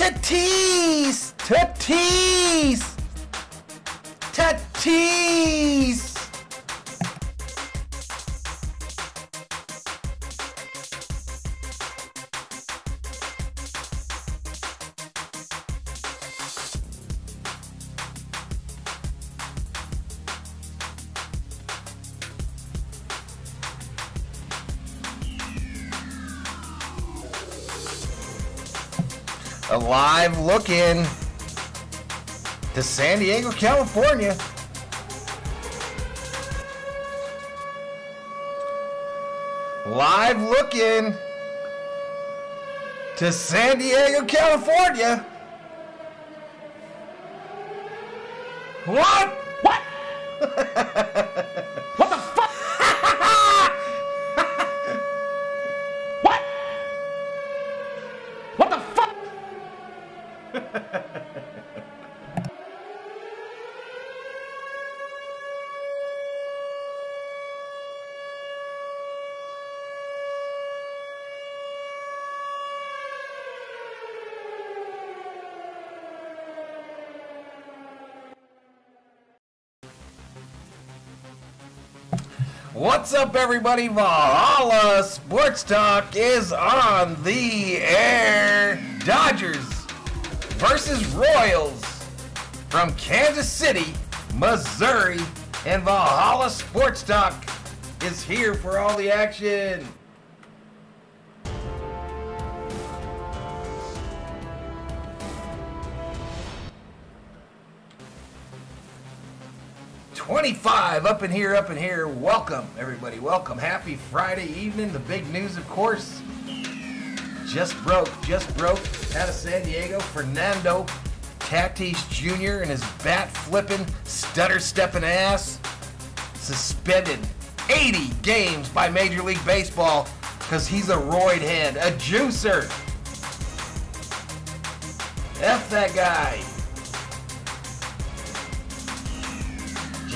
Tatis! Tatis! Live look in to San Diego, California. Live look in to San Diego, California. What's up, everybody? Valhalla Sports Talk is on the air. Dodgers versus Royals from Kansas City, Missouri. And Valhalla Sports Talk is here for all the action. Twenty-five up in here, up in here. Welcome, everybody. Welcome. Happy Friday evening. The big news, of course, just broke, just broke out of San Diego. Fernando Tatis Jr. and his bat flipping, stutter stepping ass suspended 80 games by Major League Baseball because he's a roid head, a juicer. F that guy.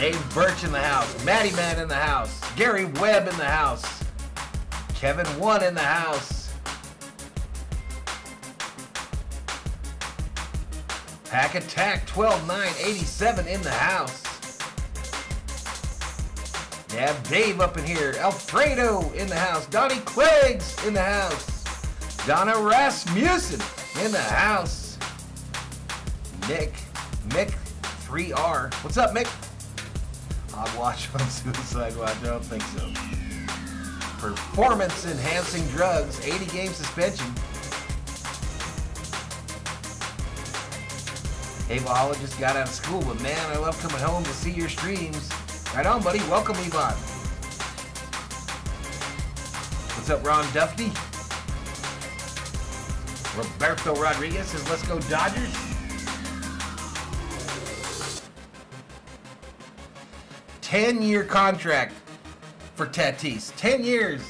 James Birch in the house, Matty Man in the house, Gary Webb in the house, Kevin One in the house. Pack Attack 12987 in the house. Dab Dave up in here. Alfredo in the house. Donnie Cleggs in the house. Donna Rasmussen in the house. Nick, Mick 3R. What's up, Mick? Hogwash on Suicide Watch. I don't think so. Performance enhancing drugs. 80 game suspension. Hey, Valhalla just got out of school, but man, I love coming home to see your streams. Right on, buddy. Welcome, Yvonne. What's up, Ron Duffy? Roberto Rodriguez says, let's go Dodgers. Ten-year contract for Tatis. Ten years.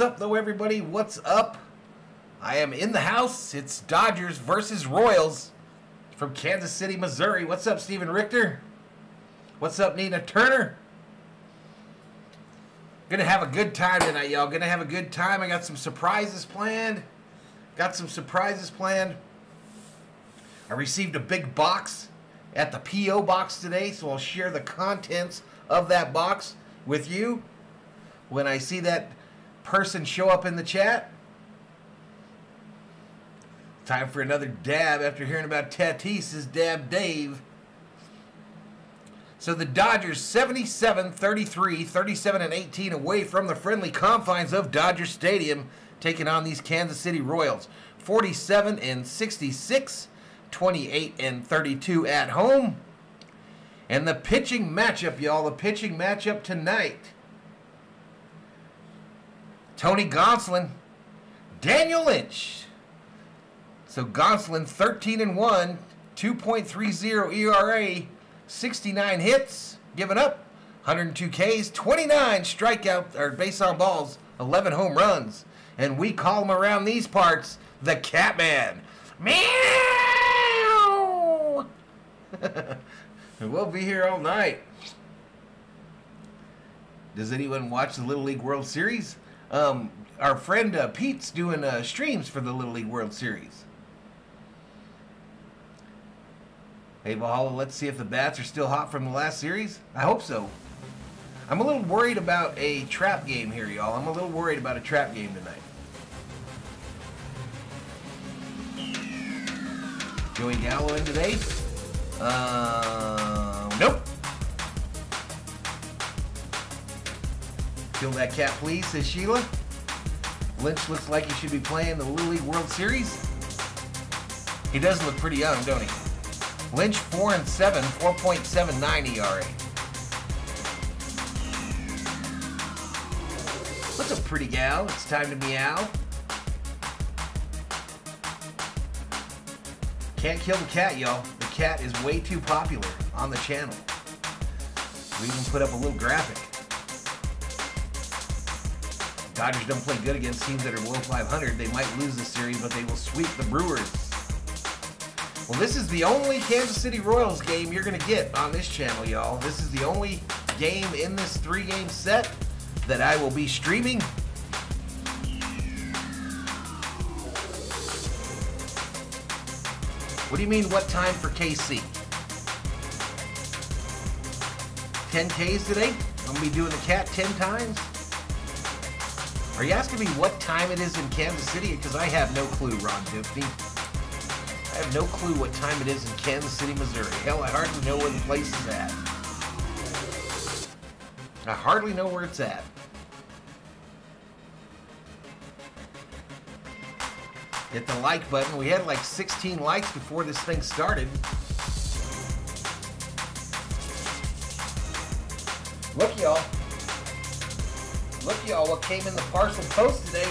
What's up, though, everybody? What's up? I am in the house. It's Dodgers versus Royals from Kansas City, Missouri. What's up, Steven Richter? What's up, Nina Turner? Gonna have a good time tonight, y'all. Gonna have a good time. I got some surprises planned. Got some surprises planned. I received a big box at the P.O. box today, so I'll share the contents of that box with you when I see that person show up in the chat. Time for another dab after hearing about Tatis is Dab Dave. So the Dodgers 77 33, 37 and 18 away from the friendly confines of Dodger Stadium, taking on these Kansas City Royals. 47 and 66, 28 and 32 at home. And the pitching matchup, y'all, the pitching matchup tonight. Tony Gonsolin, Daniel Lynch, So Gonsolin 13 and 1, 2.30 ERA, 69 hits, given up, 102 Ks, 29 strikeout or base on balls, 11 home runs. And we call him around these parts the Catman. Meow! we'll be here all night. Does anyone watch the Little League World Series? Um, our friend uh, Pete's doing uh, streams for the Little League World Series. Hey, Valhalla, let's see if the bats are still hot from the last series. I hope so. I'm a little worried about a trap game here, y'all. I'm a little worried about a trap game tonight. Joey Gallo in today? Uh, Kill that cat, please, says Sheila. Lynch looks like he should be playing the Little League World Series. He does look pretty young, don't he? Lynch 4 and 7, 4.79 ERA. What's up, pretty gal? It's time to meow. Can't kill the cat, y'all. The cat is way too popular on the channel. We even put up a little graphic. Dodgers don't play good against teams that are below 500. They might lose the series, but they will sweep the Brewers. Well, this is the only Kansas City Royals game you're going to get on this channel, y'all. This is the only game in this three-game set that I will be streaming. What do you mean, what time for KC? 10 Ks today? I'm going to be doing the cat 10 times? Are you asking me what time it is in Kansas City? Because I have no clue, Ron Dipney. I have no clue what time it is in Kansas City, Missouri. Hell, I hardly know where the place is at. I hardly know where it's at. Hit the like button. We had like 16 likes before this thing started. Look, y'all. Look, y'all, what came in the parcel post today.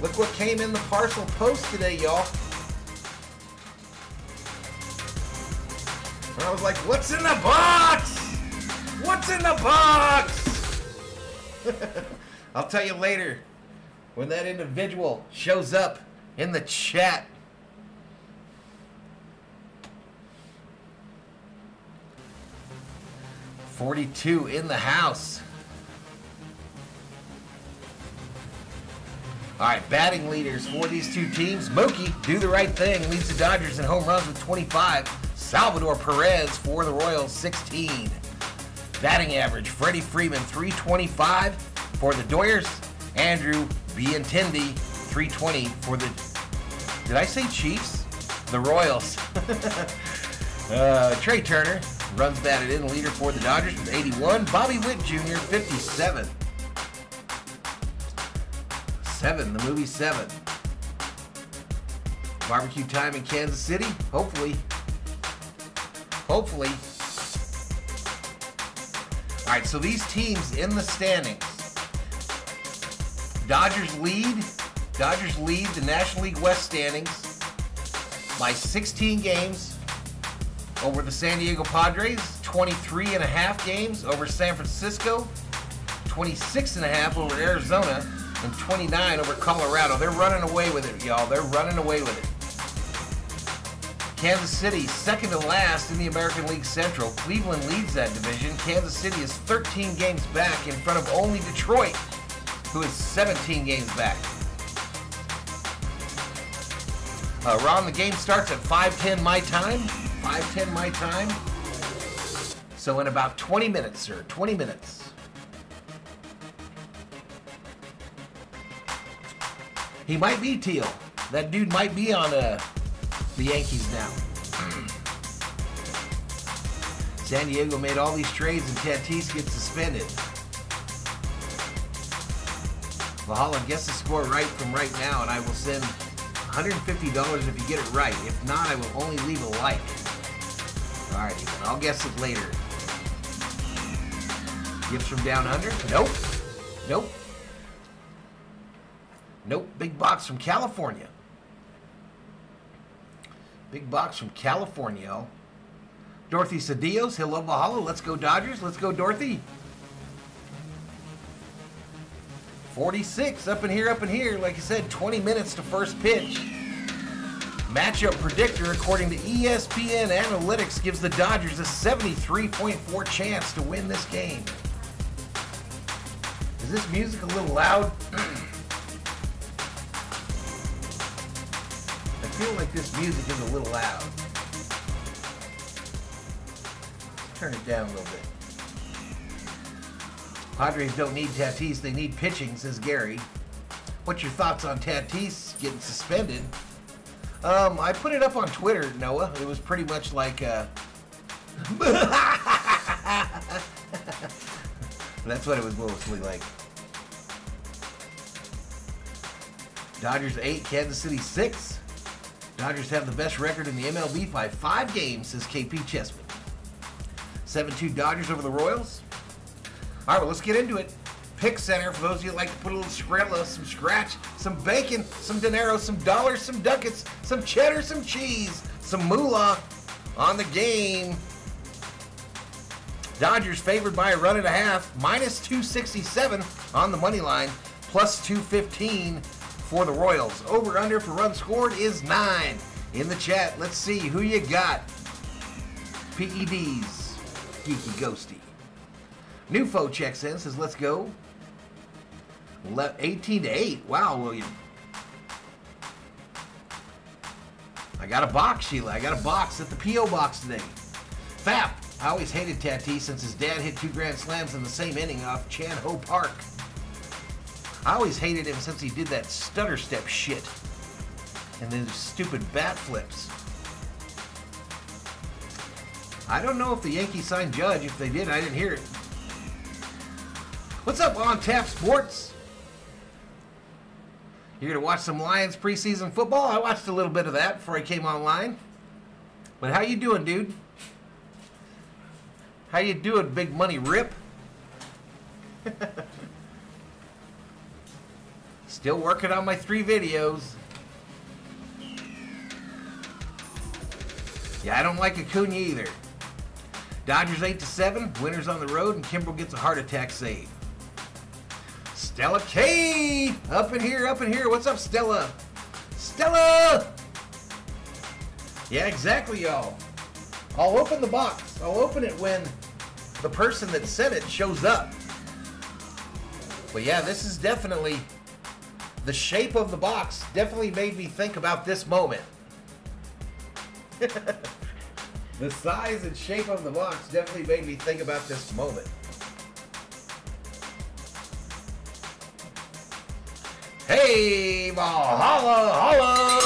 Look what came in the parcel post today, y'all. And I was like, what's in the box? What's in the box? I'll tell you later when that individual shows up in the chat. Forty-two in the house. All right, batting leaders for these two teams. Mookie, do the right thing, leads the Dodgers in home runs with 25. Salvador Perez for the Royals, 16. Batting average, Freddie Freeman, 325 for the Doyers. Andrew Benintendi, 320 for the. Did I say Chiefs? The Royals. uh, Trea Turner runs batted in, leader for the Dodgers with 81. Bobby Witt Jr., 57. Seven, the movie Seven. Barbecue time in Kansas City? Hopefully. Hopefully. All right, so these teams in the standings. Dodgers lead. Dodgers lead the National League West standings by 16 games over the San Diego Padres, 23 and a half games over San Francisco, 26 and a half over Arizona, and 29 over Colorado. They're running away with it, y'all. They're running away with it. Kansas City, second to last in the American League Central. Cleveland leads that division. Kansas City is 13 games back in front of only Detroit, who is 17 games back. Uh, Ron, the game starts at 5:10 my time. 5:10 my time. So in about 20 minutes, sir. 20 minutes. He might be Teal. That dude might be on uh, the Yankees now. San Diego made all these trades and Tatis gets suspended. Valhalla, guess the score right from right now, and I will send $150 if you get it right. If not, I will only leave a like. Alrighty, then I'll guess it later. Gifts from down under? Nope. Nope. Nope, big box from California. Big box from California. Dorothy Cedillos, hello Valhalla. Let's go Dodgers. Let's go Dorothy. 46 up in here, up in here. Like I said, 20 minutes to first pitch. Matchup predictor, according to ESPN Analytics, gives the Dodgers a 73.4 chance to win this game. Is this music a little loud? I feel like this music is a little loud. Turn it down a little bit. Padres don't need Tatis, they need pitching, says Gary. What's your thoughts on Tatis getting suspended? Um, I put it up on Twitter, Noah. It was pretty much like, uh... That's what it was mostly like. Dodgers 8, Kansas City 6. Dodgers have the best record in the MLB by five games, says KP Chessman. 7-2 Dodgers over the Royals. All right, well, let's get into it. Pick center for those of you like to put a little Skrilla, some scratch, some bacon, some dinero, some dollars, some ducats, some cheddar, some cheese, some moolah on the game. Dodgers favored by a run and a half, minus 267 on the money line, plus 215 for the Royals. Over under for runs scored is nine. In the chat, let's see who you got. PEDs, Geeky Ghosty. Nufo checks in, says, let's go. Le- 18 to 8. Wow, William. I got a box, Sheila. I got a box at the P.O. box today. Fap. I always hated Tatis since his dad hit two grand slams in the same inning off Chan Ho Park. I always hated him since he did that stutter step shit. And then stupid bat flips. I don't know if the Yankees signed Judge. If they did, I didn't hear it. What's up on Tap Sports? You're gonna watch some Lions preseason football? I watched a little bit of that before I came online. But how you doing, dude? How you doing, big money rip? Still working on my three videos. Yeah, I don't like Acuna either. Dodgers 8 to 7, winners on the road, and Kimbrel gets a heart attack save. Stella K! Up in here, up in here. What's up, Stella? Stella! Yeah, exactly, y'all. I'll open the box. I'll open it when the person that sent it shows up. But yeah, this is definitely the shape of the box definitely made me think about this moment. the size and shape of the box definitely made me think about this moment. Hey, Valhalla, holla!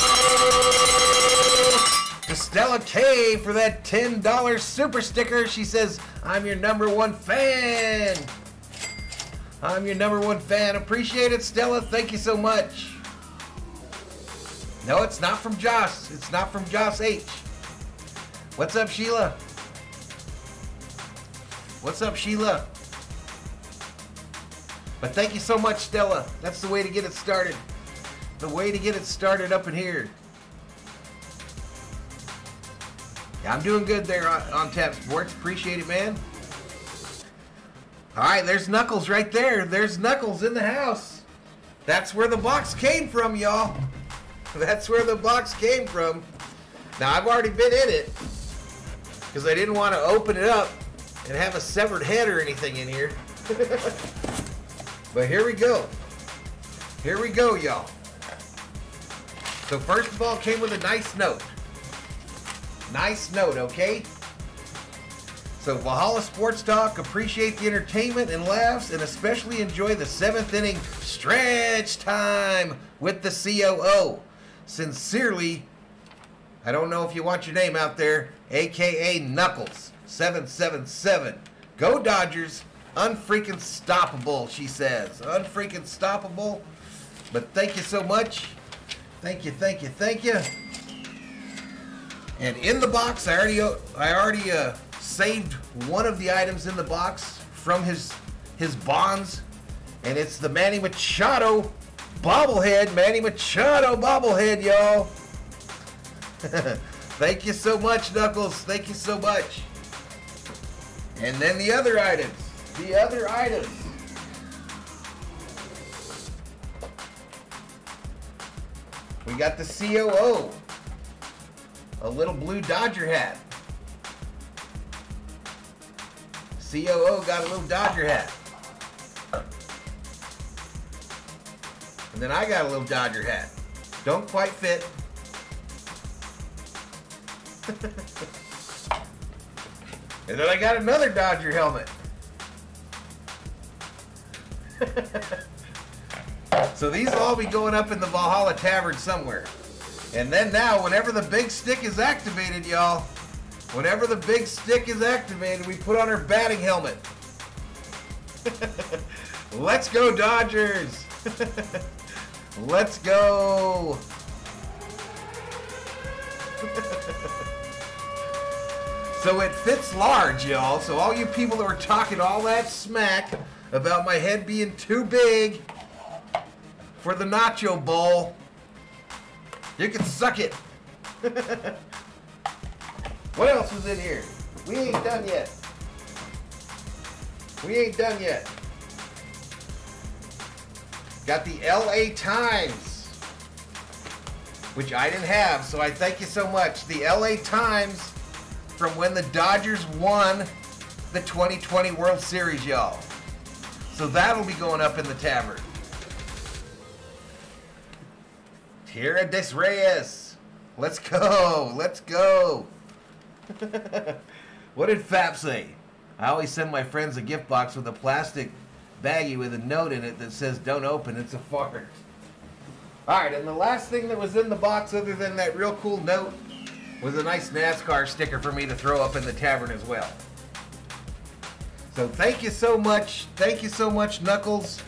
To Stella K for that $10 super sticker. She says, I'm your number one fan. I'm your number one fan. Appreciate it, Stella. Thank you so much. No, it's not from Josh. It's not from Josh H. What's up, Sheila? What's up, Sheila? But thank you so much, Stella. That's the way to get it started. The way to get it started up in here. Yeah, I'm doing good there on, on Tap Sports. Appreciate it, man. All right, there's Knuckles right there. There's Knuckles in the house. That's where the box came from, y'all. That's where the box came from. Now, I've already been in it because I didn't want to open it up and have a severed head or anything in here. but here we go. Here we go, y'all. So first of all, came with a nice note. Nice note, okay? So Valhalla Sports Talk, appreciate the entertainment and laughs, and especially enjoy the seventh inning stretch time with the COO. Sincerely, I don't know if you want your name out there, aka Knuckles, 777. Go Dodgers, unfreaking stoppable, she says. Unfreaking stoppable. But thank you so much. Thank you, thank you, thank you. And in the box, I already I already uh, saved one of the items in the box from his his bonds, and it's the Manny Machado bobblehead, Manny Machado bobblehead, y'all. Thank you so much, Knuckles. Thank you so much. And then the other items. The other items. We got the COO. A little blue Dodger hat. COO got a little Dodger hat. And then I got a little Dodger hat. Don't quite fit. and then I got another Dodger helmet. so these will all be going up in the Valhalla Tavern somewhere. And then now, whenever the big stick is activated, y'all, whenever the big stick is activated, we put on our batting helmet. Let's go, Dodgers! Let's go! so it fits large, y'all. So all you people that were talking all that smack about my head being too big for the nacho bowl, you can suck it. what else was in here? We ain't done yet. We ain't done yet. Got the LA Times, which I didn't have, so I thank you so much. The LA Times from when the Dodgers won the 2020 World Series, y'all. So that'll be going up in the tavern. Tierra des Reyes. Let's go. Let's go. what did Fap say? I always send my friends a gift box with a plastic baggie with a note in it that says, Don't open, it's a fart. Alright, and the last thing that was in the box, other than that real cool note, was a nice NASCAR sticker for me to throw up in the tavern as well. So thank you so much. Thank you so much, Knuckles.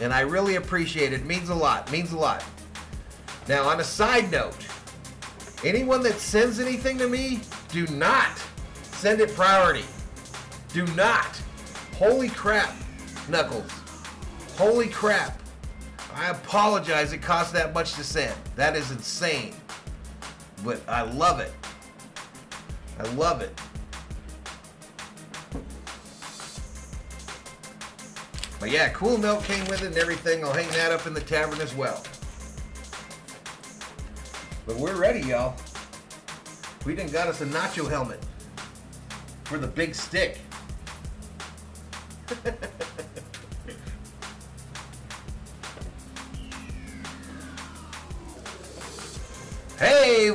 And I really appreciate it. it means a lot. means a lot. Now, on a side note, anyone that sends anything to me, do not send it priority. Do not. Holy crap, Knuckles. Holy crap. I apologize it cost that much to send. That is insane. But I love it. I love it. But yeah, cool note came with it and everything. I'll hang that up in the tavern as well. But we're ready, y'all. We done got us a nacho helmet for the big stick. hey,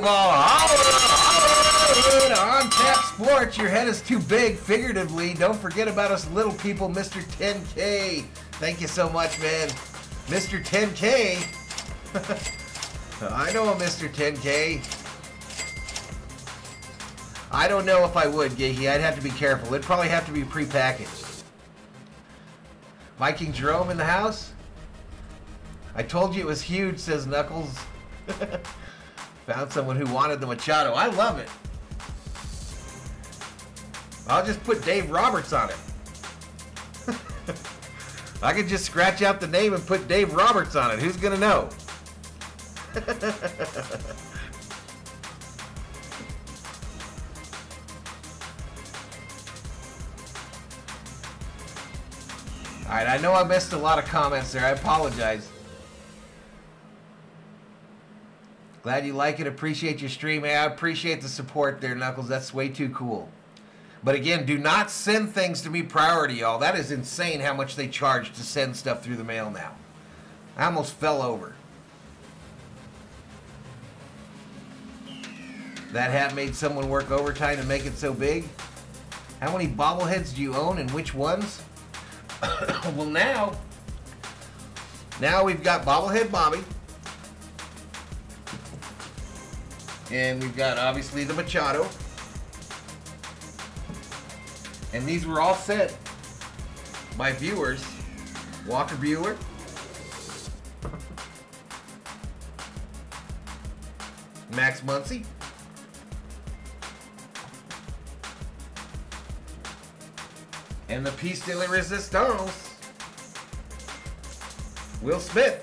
Valhalla! On Tap Sports, your head is too big, figuratively. Don't forget about us little people, Mr. 10K. Thank you so much, man. Mr. 10K. I know a Mr. 10K. I don't know if I would, Giggy. I'd have to be careful. It'd probably have to be prepackaged. Viking Jerome in the house? I told you it was huge, says Knuckles. Found someone who wanted the Machado. I love it. I'll just put Dave Roberts on it. I could just scratch out the name and put Dave Roberts on it. Who's going to know? Alright, I know I missed a lot of comments there. I apologize. Glad you like it. Appreciate your stream. I appreciate the support there, Knuckles. That's way too cool. But again, do not send things to me priority, y'all. That is insane how much they charge to send stuff through the mail now. I almost fell over. That hat made someone work overtime to make it so big. How many bobbleheads do you own and which ones? well, now, now we've got bobblehead Bobby. And we've got obviously the Machado. And these were all sent by viewers. Walker Buehler. Max Muncy. And the piece de la resistance Will Smith.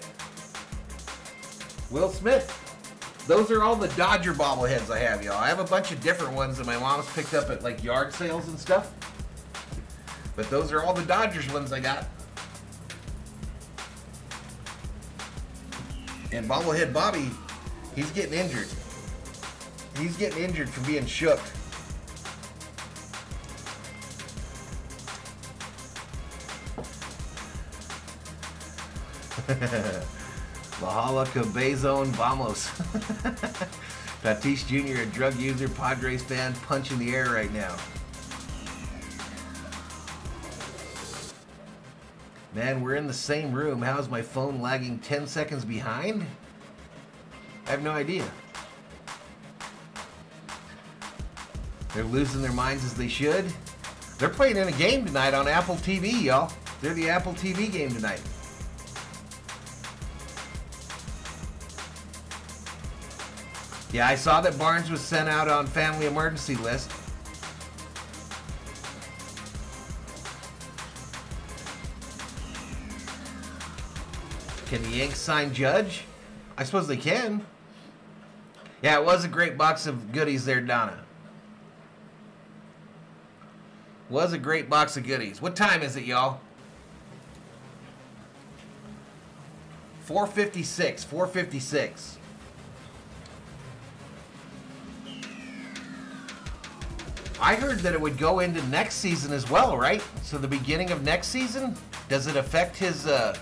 Will Smith. Those are all the Dodger bobbleheads I have, y'all. I have a bunch of different ones that my mom's picked up at like yard sales and stuff. But those are all the Dodgers ones I got. And bobblehead Bobby, he's getting injured. He's getting injured from being shook. Bahala Cabezon Vamos. Tatis Jr., a drug user, Padres fan, punching the air right now. Man, we're in the same room. How is my phone lagging 10 seconds behind? I have no idea. They're losing their minds as they should. They're playing in a game tonight on Apple TV, y'all. They're the Apple TV game tonight. Yeah, I saw that Barnes was sent out on family emergency list. Can the Yanks sign Judge? I suppose they can. Yeah, it was a great box of goodies there, Donna. Was a great box of goodies. What time is it, y'all? 456. 456. I heard that it would go into next season as well, right? So the beginning of next season, does it affect his uh,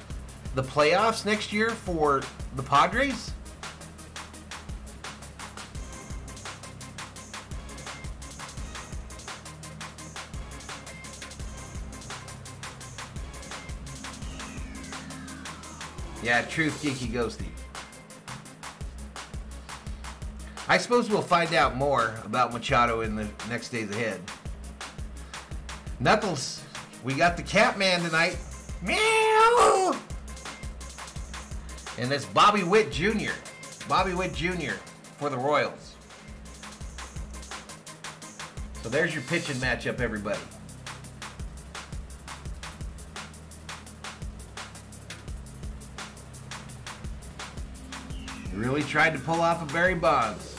the playoffs next year for the Padres? Yeah, truth, geeky, ghosty. I suppose we'll find out more about Machado in the next days ahead. Knuckles, we got the Catman tonight. Meow! And that's Bobby Witt Jr. Bobby Witt Jr. for the Royals. So there's your pitching matchup, everybody. Really tried to pull off a Barry Bonds.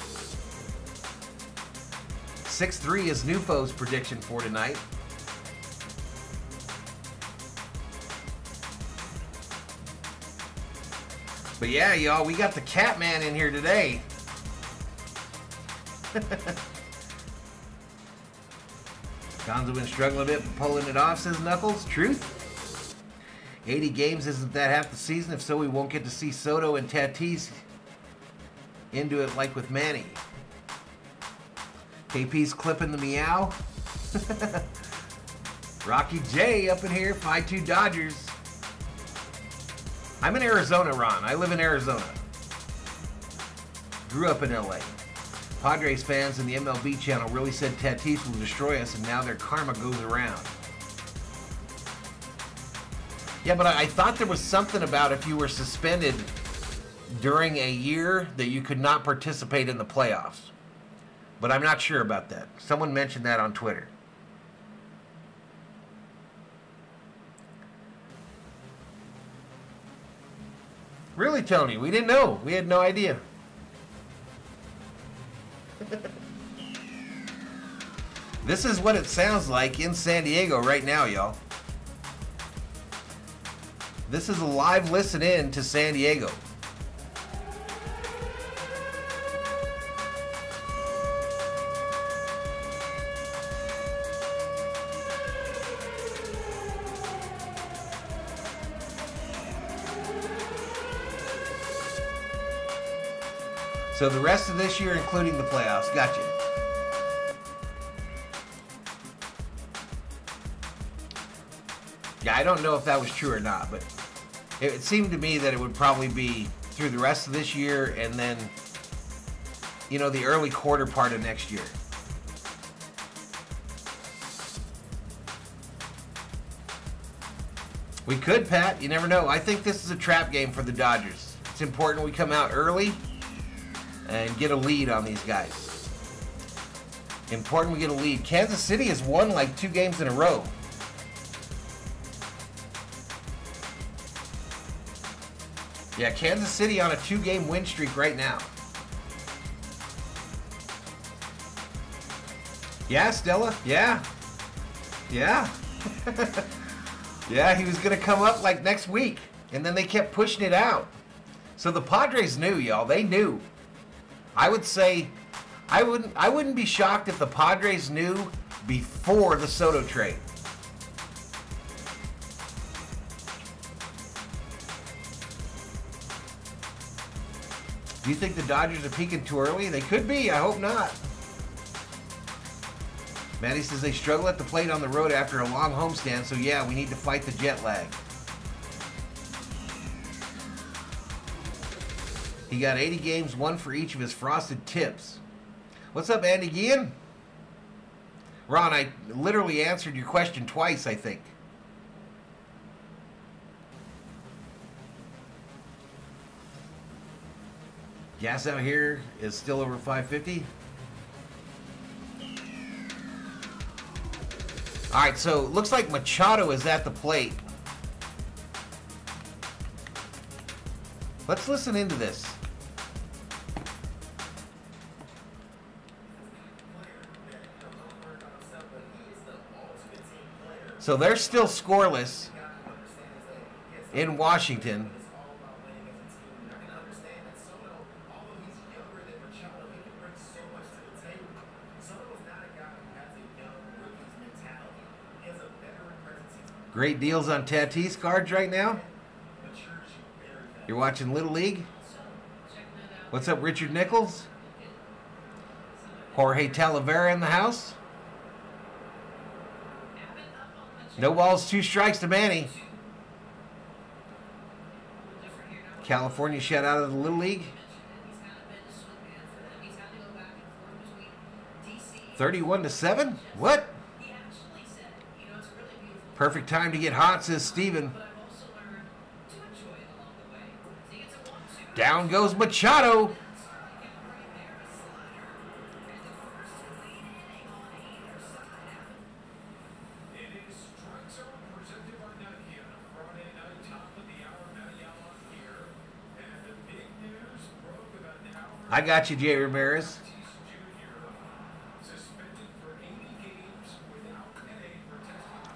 6-3 is Nufo's prediction for tonight. But yeah, y'all, we got the Catman in here today. Gonzo been struggling a bit but pulling it off, says Knuckles. Truth. 80 games isn't that half the season? If so, we won't get to see Soto and Tatis into it like with Manny. KP's clipping the meow. Rocky J up in here, 5-2 Dodgers. I'm in Arizona, Ron. I live in Arizona. Grew up in LA. Padres fans in the MLB channel really said Tatis will destroy us, and now their karma goes around. Yeah, but I, I thought there was something about if you were suspended during a year that you could not participate in the playoffs. But I'm not sure about that. Someone mentioned that on Twitter. Really, Tony? We didn't know. We had no idea. this is what it sounds like in San Diego right now, y'all. This is a live listen in to San Diego. So the rest of this year, including the playoffs. Gotcha. Yeah, I don't know if that was true or not, but it, it seemed to me that it would probably be through the rest of this year and then, you know, the early quarter part of next year. We could, Pat. You never know. I think this is a trap game for the Dodgers. It's important we come out early and get a lead on these guys. Important we get a lead. Kansas City has won like two games in a row. Yeah, Kansas City on a two-game win streak right now. Yeah, Stella. Yeah. Yeah. yeah, he was going to come up like next week. And then they kept pushing it out. So the Padres knew, y'all. They knew. I would say I wouldn't I wouldn't be shocked if the Padres knew before the Soto trade. Do you think the Dodgers are peaking too early? They could be. I hope not. Maddie says they struggle at the plate on the road after a long homestand, so yeah, we need to fight the jet lag. He got 80 games, one for each of his frosted tips. What's up, Andy Gian? Ron, I literally answered your question twice, I think. Gas out here is still over 550. All right, so looks like Machado is at the plate. Let's listen into this. So they're still scoreless in Washington. Great deals on Tatis cards right now. You're watching Little League? What's up, Richard Nichols? Jorge Talavera in the house? No balls, two strikes to Manny. California shut out of the Little League. 31 to 7? What? Perfect time to get hot, says Steven. Down goes Machado. I got you, Jay Ramirez.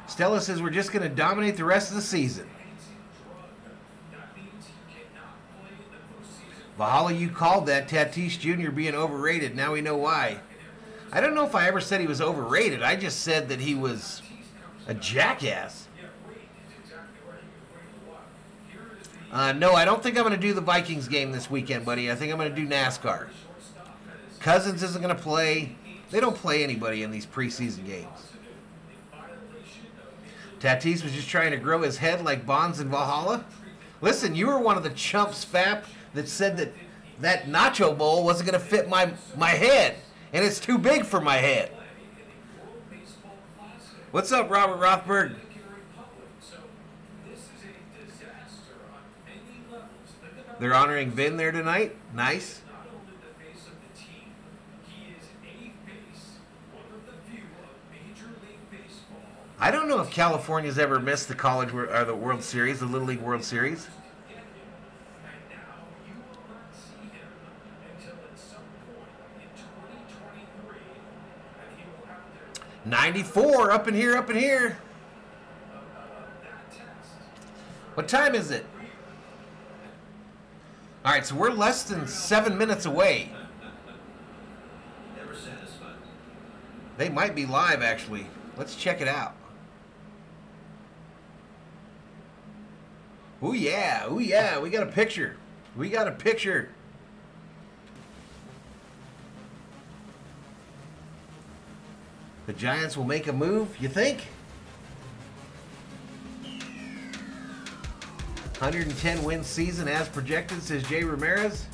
Stella says we're just going to dominate the rest of the season. Valhalla, you called that Tatis Jr. being overrated. Now we know why. I don't know if I ever said he was overrated. I just said that he was a jackass. Uh, no, I don't think I'm going to do the Vikings game this weekend, buddy. I think I'm going to do NASCAR. Cousins isn't going to play. They don't play anybody in these preseason games. Tatis was just trying to grow his head like Bonds and Valhalla. Listen, you were one of the chumps, Fap, that said that that nacho bowl wasn't going to fit my, my head, and it's too big for my head. What's up, Robert Rothberg? They're honoring Vin there tonight. Nice. I don't know if California's ever missed the college or the World Series, the Little League World Series. Ninety-four up in here, up in here. What time is it? All right, so we're less than seven minutes away. They might be live, actually. Let's check it out. Oh yeah, oh yeah, we got a picture. We got a picture. The Giants will make a move, you think? 110 win season as projected, says Jay Ramirez.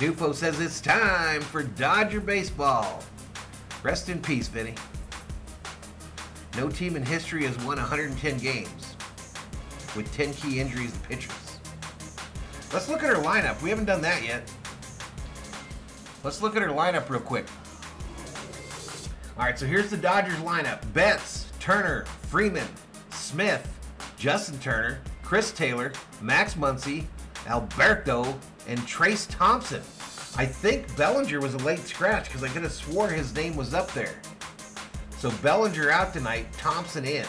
Dufo says it's time for Dodger baseball. Rest in peace, Vinny. No team in history has won 110 games with 10 key injuries to pitchers. Let's look at our lineup. We haven't done that yet. Let's look at our lineup real quick. All right, so here's the Dodgers lineup. Betts, Turner, Freeman, Smith, Justin Turner, Chris Taylor, Max Muncy, Alberto, and Trayce Thompson. I think Bellinger was a late scratch because I could have swore his name was up there. So Bellinger out tonight, Thompson in.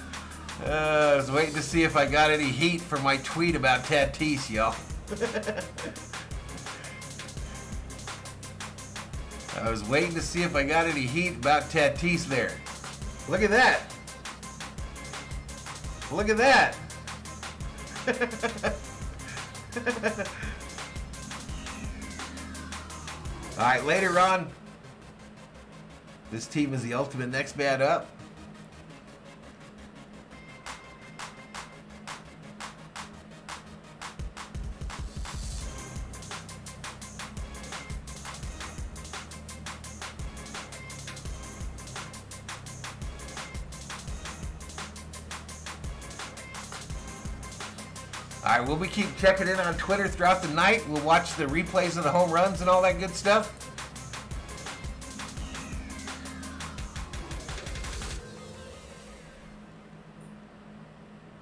uh, I was waiting to see if I got any heat for my tweet about Tatis, y'all. I was waiting to see if I got any heat about Tatis there. Look at that. Look at that. All right, later on, this team is the ultimate next man up. All right, we'll be keep checking in on Twitter throughout the night. We'll watch the replays of the home runs and all that good stuff.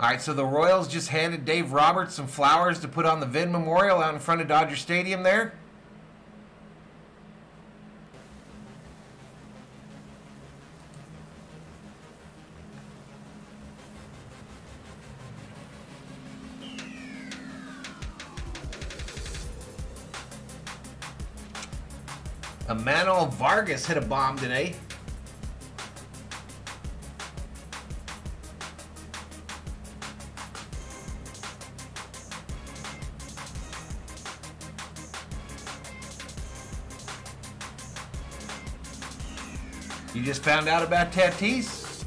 All right, so the Royals just handed Dave Roberts some flowers to put on the Vin Memorial out in front of Dodger Stadium there. Emmanuel Vargas hit a bomb today. You just found out about Tatis?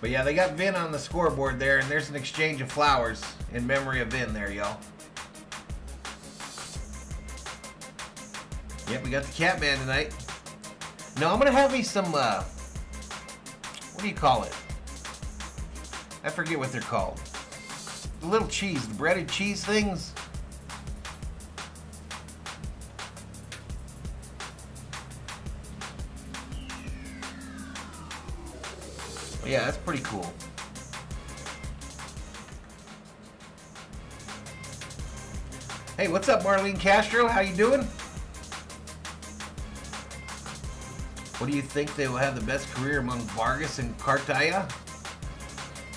But yeah, they got Vin on the scoreboard there, and there's an exchange of flowers in memory of Vin there, y'all. Yep, we got the Catman tonight. No, I'm gonna have me some, uh, what do you call it? I forget what they're called. The little cheese, the breaded cheese things. Yeah, that's pretty cool. Hey, what's up, Marlene Castro? How you doing? What do you think they will have the best career among Vargas and Cartaya?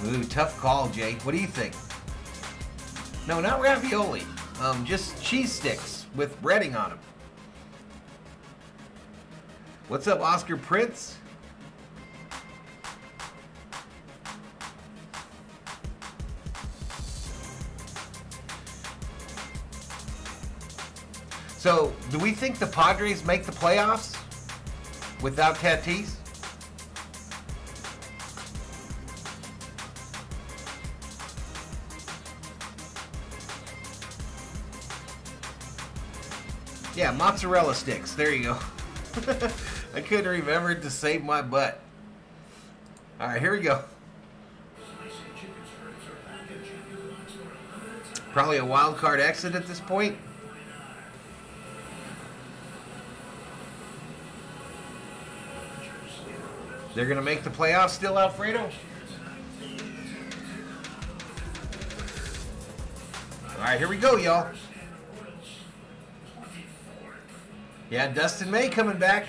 Ooh, tough call, Jay. What do you think? No, not ravioli. Um, just cheese sticks with breading on them. What's up, Oscar Prince? So, do we think the Padres make the playoffs without Tatis? Yeah, mozzarella sticks. There you go. I couldn't remember to save my butt. All right, here we go. Probably a wild card exit at this point. They're going to make the playoffs still, Alfredo? All right, here we go, y'all. Yeah, Dustin May coming back.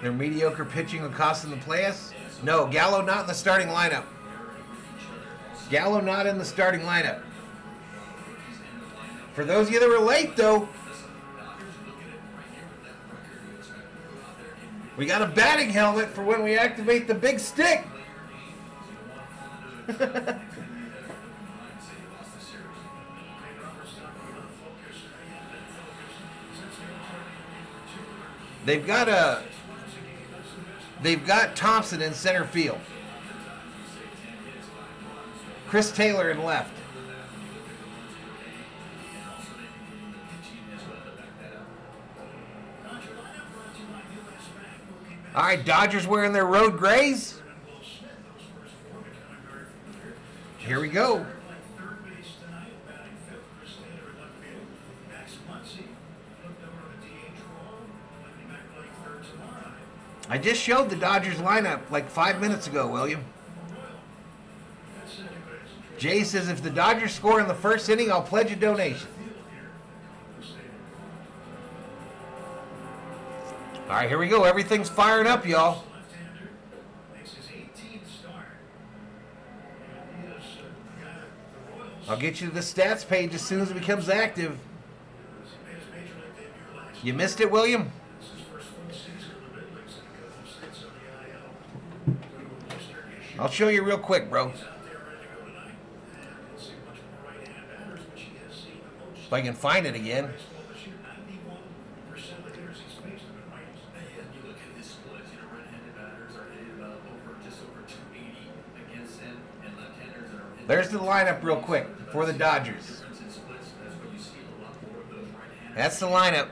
Their mediocre pitching will cost them the playoffs? No, Gallo not in the starting lineup. Gallo not in the starting lineup. For those of you that were late, though, we got a batting helmet for when we activate the big stick. They've got a they've got Thompson in center field. Chris Taylor in left. All right, Dodgers wearing their road grays. here we go. I just showed the Dodgers lineup like five minutes ago, William. Jay says if the Dodgers score in the first inning, I'll pledge a donation. All right, here we go. Everything's firing up, y'all. I'll get you to the stats page as soon as it becomes active. You missed it, William? I'll show you real quick, bro. If I can find it again. There's the lineup real quick for the Dodgers. That's the lineup.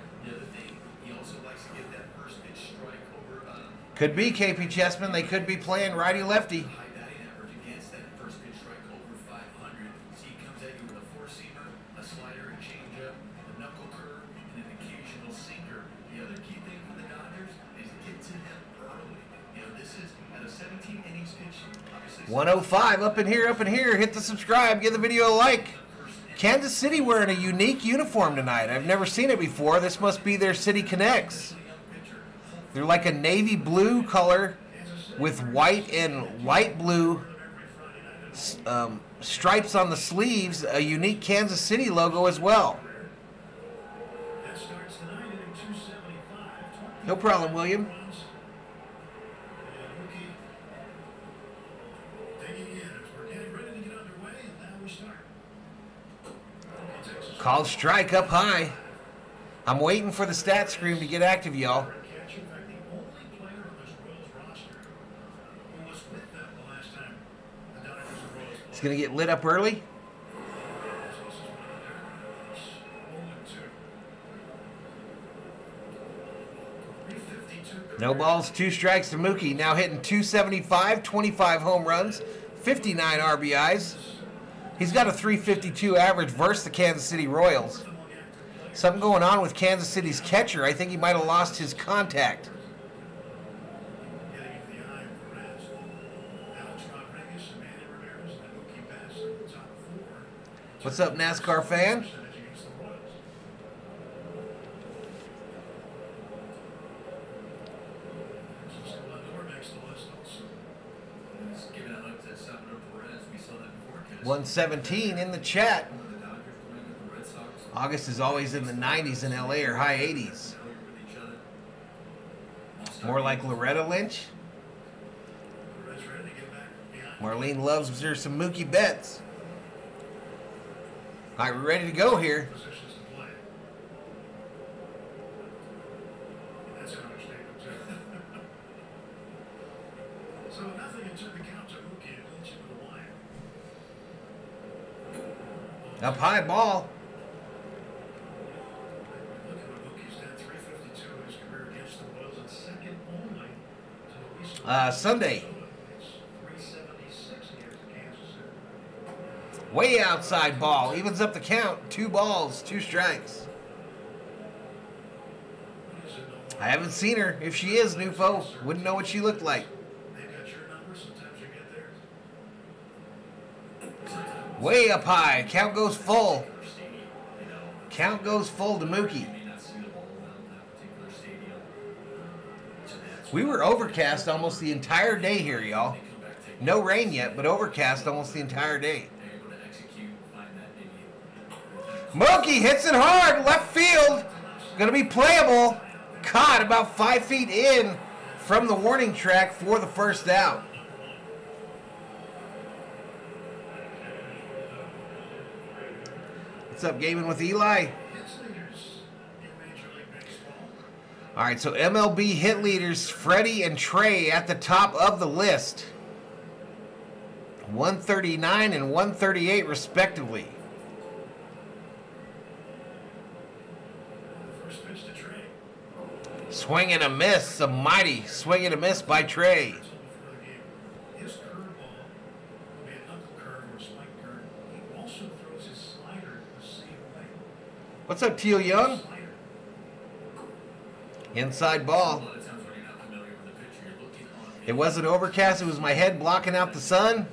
Could be KP Chessman. They could be playing righty-lefty. 105 up in here, up in here. Hit the subscribe, give the video a like. Kansas City wearing a unique uniform tonight. I've never seen it before. This must be their City Connects. They're like a navy blue color with white and light blue um, stripes on the sleeves, a unique Kansas City logo as well. No problem, William. Call strike up high. I'm waiting for the stat screen to get active, y'all. It's going to get lit up early. No balls, two strikes to Mookie. Now hitting 275, 25 home runs, 59 RBIs. He's got a 352 average versus the Kansas City Royals. Something going on with Kansas City's catcher. I think he might have lost his contact. What's up, NASCAR fan? One seventeen in the chat. August is always in the 90s in LA or high 80s. More like Loretta Lynch. Marlene loves her some Mookie Betts. All right, we're ready to go here. Up high ball. Uh, Sunday. Way outside ball. Evens up the count. Two balls, two strikes. I haven't seen her. If she is, new foe, wouldn't know what she looked like. Way up high. Count goes full. Count goes full to Mookie. We were overcast almost the entire day here, y'all. No rain yet, but overcast almost the entire day. Mookie hits it hard, left field. Gonna be playable. Caught about five feet in from the warning track for the first out. What's up, gaming with Eli? All right, so MLB hit leaders Freddie and Trea at the top of the list. 139 and 138 respectively. Swing and a miss, a mighty swing and a miss by Trea. What's up, Teal Young? Inside ball. It wasn't overcast, it was my head blocking out the sun.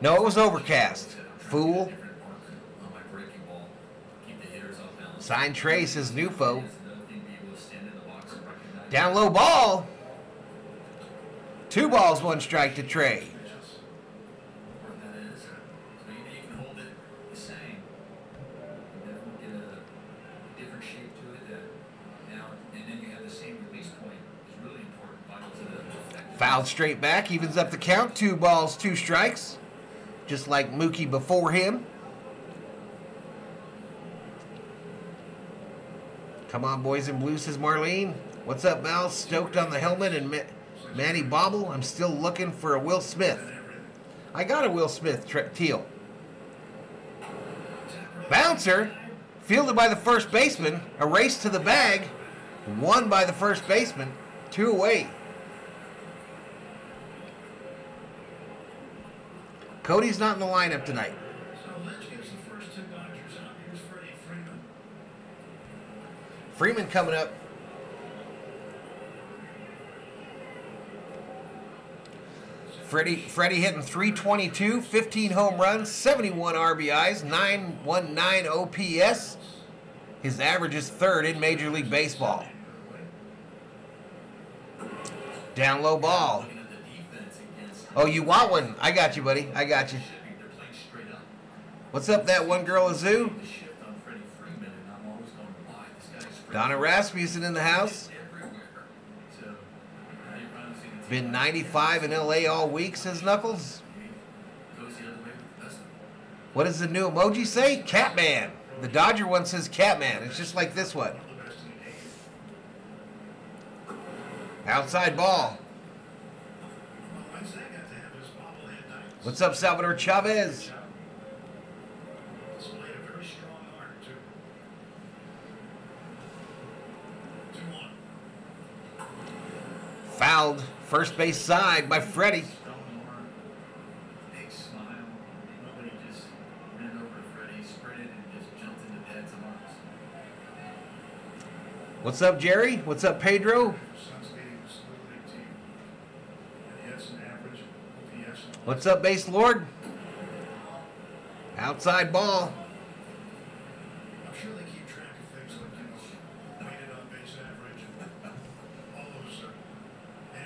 No, it was overcast. Fool. Sign Trace is new Nufo. Down low ball. Two balls, one strike to Trea. Fouled straight back, evens up the count. Two balls, two strikes. Just like Mookie before him. Come on, boys in blue, says Marlene. What's up, Val? Stoked on the helmet and Ma Manny Bobble. I'm still looking for a Will Smith. I got a Will Smith teal. Bouncer, fielded by the first baseman, a race to the bag, won by the first baseman, two away. Cody's not in the lineup tonight. Freeman Freeman coming up. Freddie, Freddie hitting 322, 15 home runs, 71 RBIs, 919 OPS. His average is third in Major League Baseball. Down low ball. Oh, you want one? I got you, buddy. I got you. What's up, that one girl, Azoo? Donna Rasmussen in the house. Been 95 in LA all week, says Knuckles. What does the new emoji say? Catman. The Dodger one says Catman. It's just like this one. Outside ball. What's up, Salvador Chavez? Fouled first base side by Freddie. What's up, Jerry? What's up, Pedro? What's up, base lord? Outside ball. I'm sure they keep track of things like you know, weighted on base average and all those uh,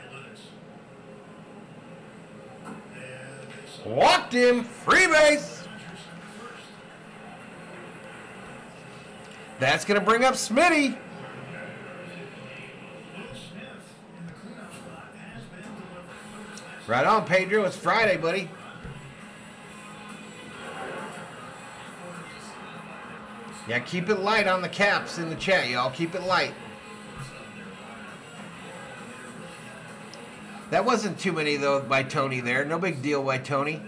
analytics. Walked him, free base. That's going to bring up Smitty. Right on, Pedro. It's Friday, buddy. Yeah, keep it light on the caps in the chat, y'all. Keep it light. That wasn't too many, though, by Tony there. No big deal by Tony.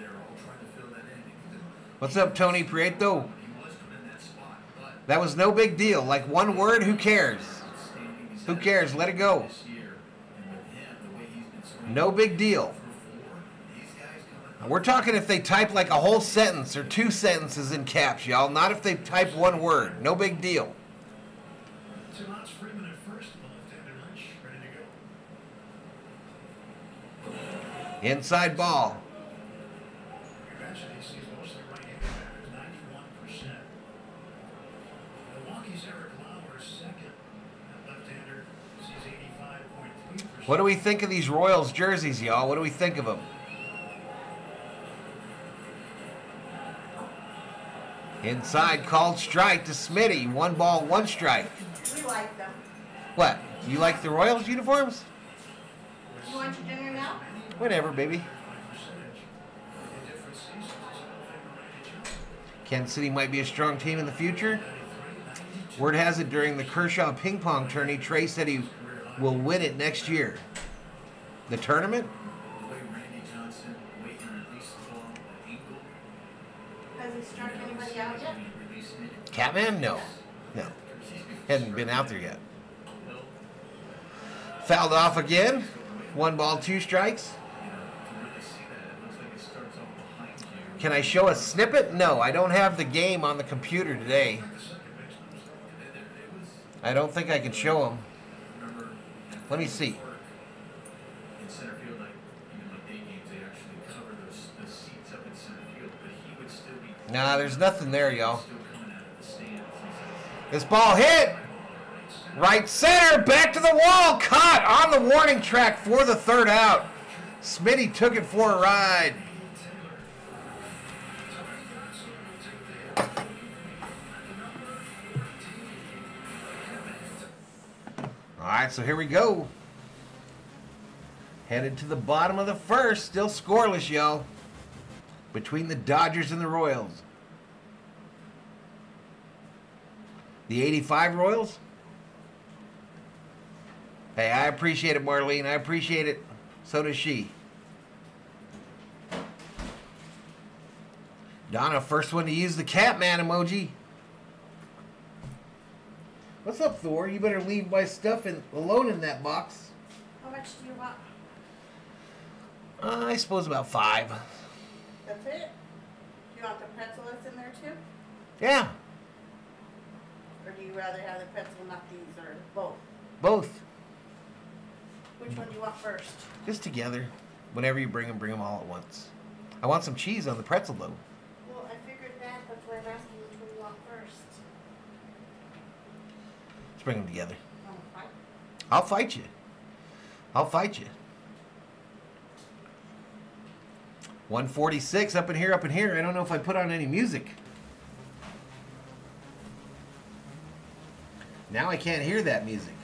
What's up, Tony Prieto? That was no big deal. Like one word, who cares? Who cares? Let it go. No big deal. We're talking if they type like a whole sentence or two sentences in caps, y'all. Not if they type one word. No big deal. Inside ball. What do we think of these Royals jerseys, y'all? What do we think of them? Inside called strike to Smitty. One ball, one strike. We like them. What? Do you like the Royals uniforms? You want your dinner now? Whatever, baby. Kansas City might be a strong team in the future. Word has it during the Kershaw ping pong tourney, Trea said he will win it next year. The tournament? Catman? No. No. Hadn't been out there yet. Fouled off again. One ball, two strikes. Can I show a snippet? No, I don't have the game on the computer today. I don't think I can show them. Let me see. in center field, like even like day games, they actually cover those seats up in center field, but he would still be Nah, there's nothing there, y'all. still coming out of the stands. He's This ball hit. Right center, back to the wall, caught on the warning track for the third out. Smitty took it for a ride. All right, so here we go. Headed to the bottom of the first, still scoreless, y'all. Between the Dodgers and the Royals. The 85 Royals? Hey, I appreciate it, Marlene. I appreciate it. So does she. Donna, first one to use the Catman emoji. What's up, Thor? You better leave my stuff in, alone in that box. How much do you want? Uh, I suppose about five. That's it? Do you want the pretzel that's in there too? Yeah, do you rather have the pretzel, not these, or both? both. Which one do you want first? Just together. Whenever you bring them, bring them all at once. I want some cheese on the pretzel, though. Well, I figured that, that's why I'm asking which one you want first. Let's bring them together. Fine. I'll fight you. I'll fight you. 146 up in here, up in here. I don't know if I put on any music. Now I can't hear that music.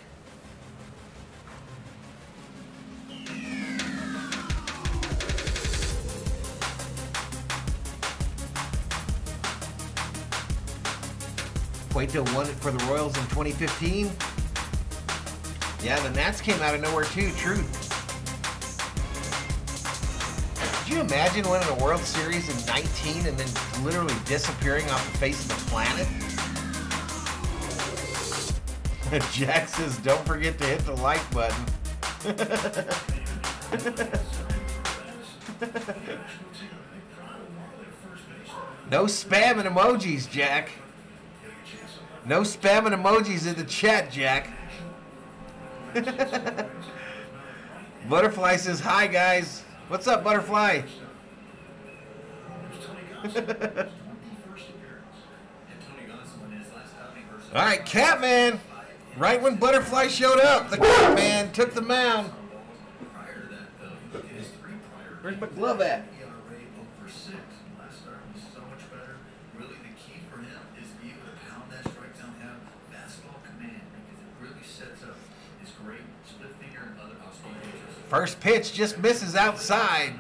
Cueto won it for the Royals in 2015. Yeah, the Nats came out of nowhere too. Truth. Could you imagine winning a World Series in 19 and then literally disappearing off the face of the planet? Jack says, "Don't forget to hit the like button." no spamming emojis, Jack. No spamming emojis in the chat, Jack. Butterfly says, Hi, guys. What's up, Butterfly? All right, Catman. Right when Butterfly showed up, the Catman took the mound. Where's my glove at? over six. Last start was so much better. Really, the key for him is to be able to pound that strike zone, have fastball command because it really sets up his great split finger and other off-speed pitches. First pitch just misses outside.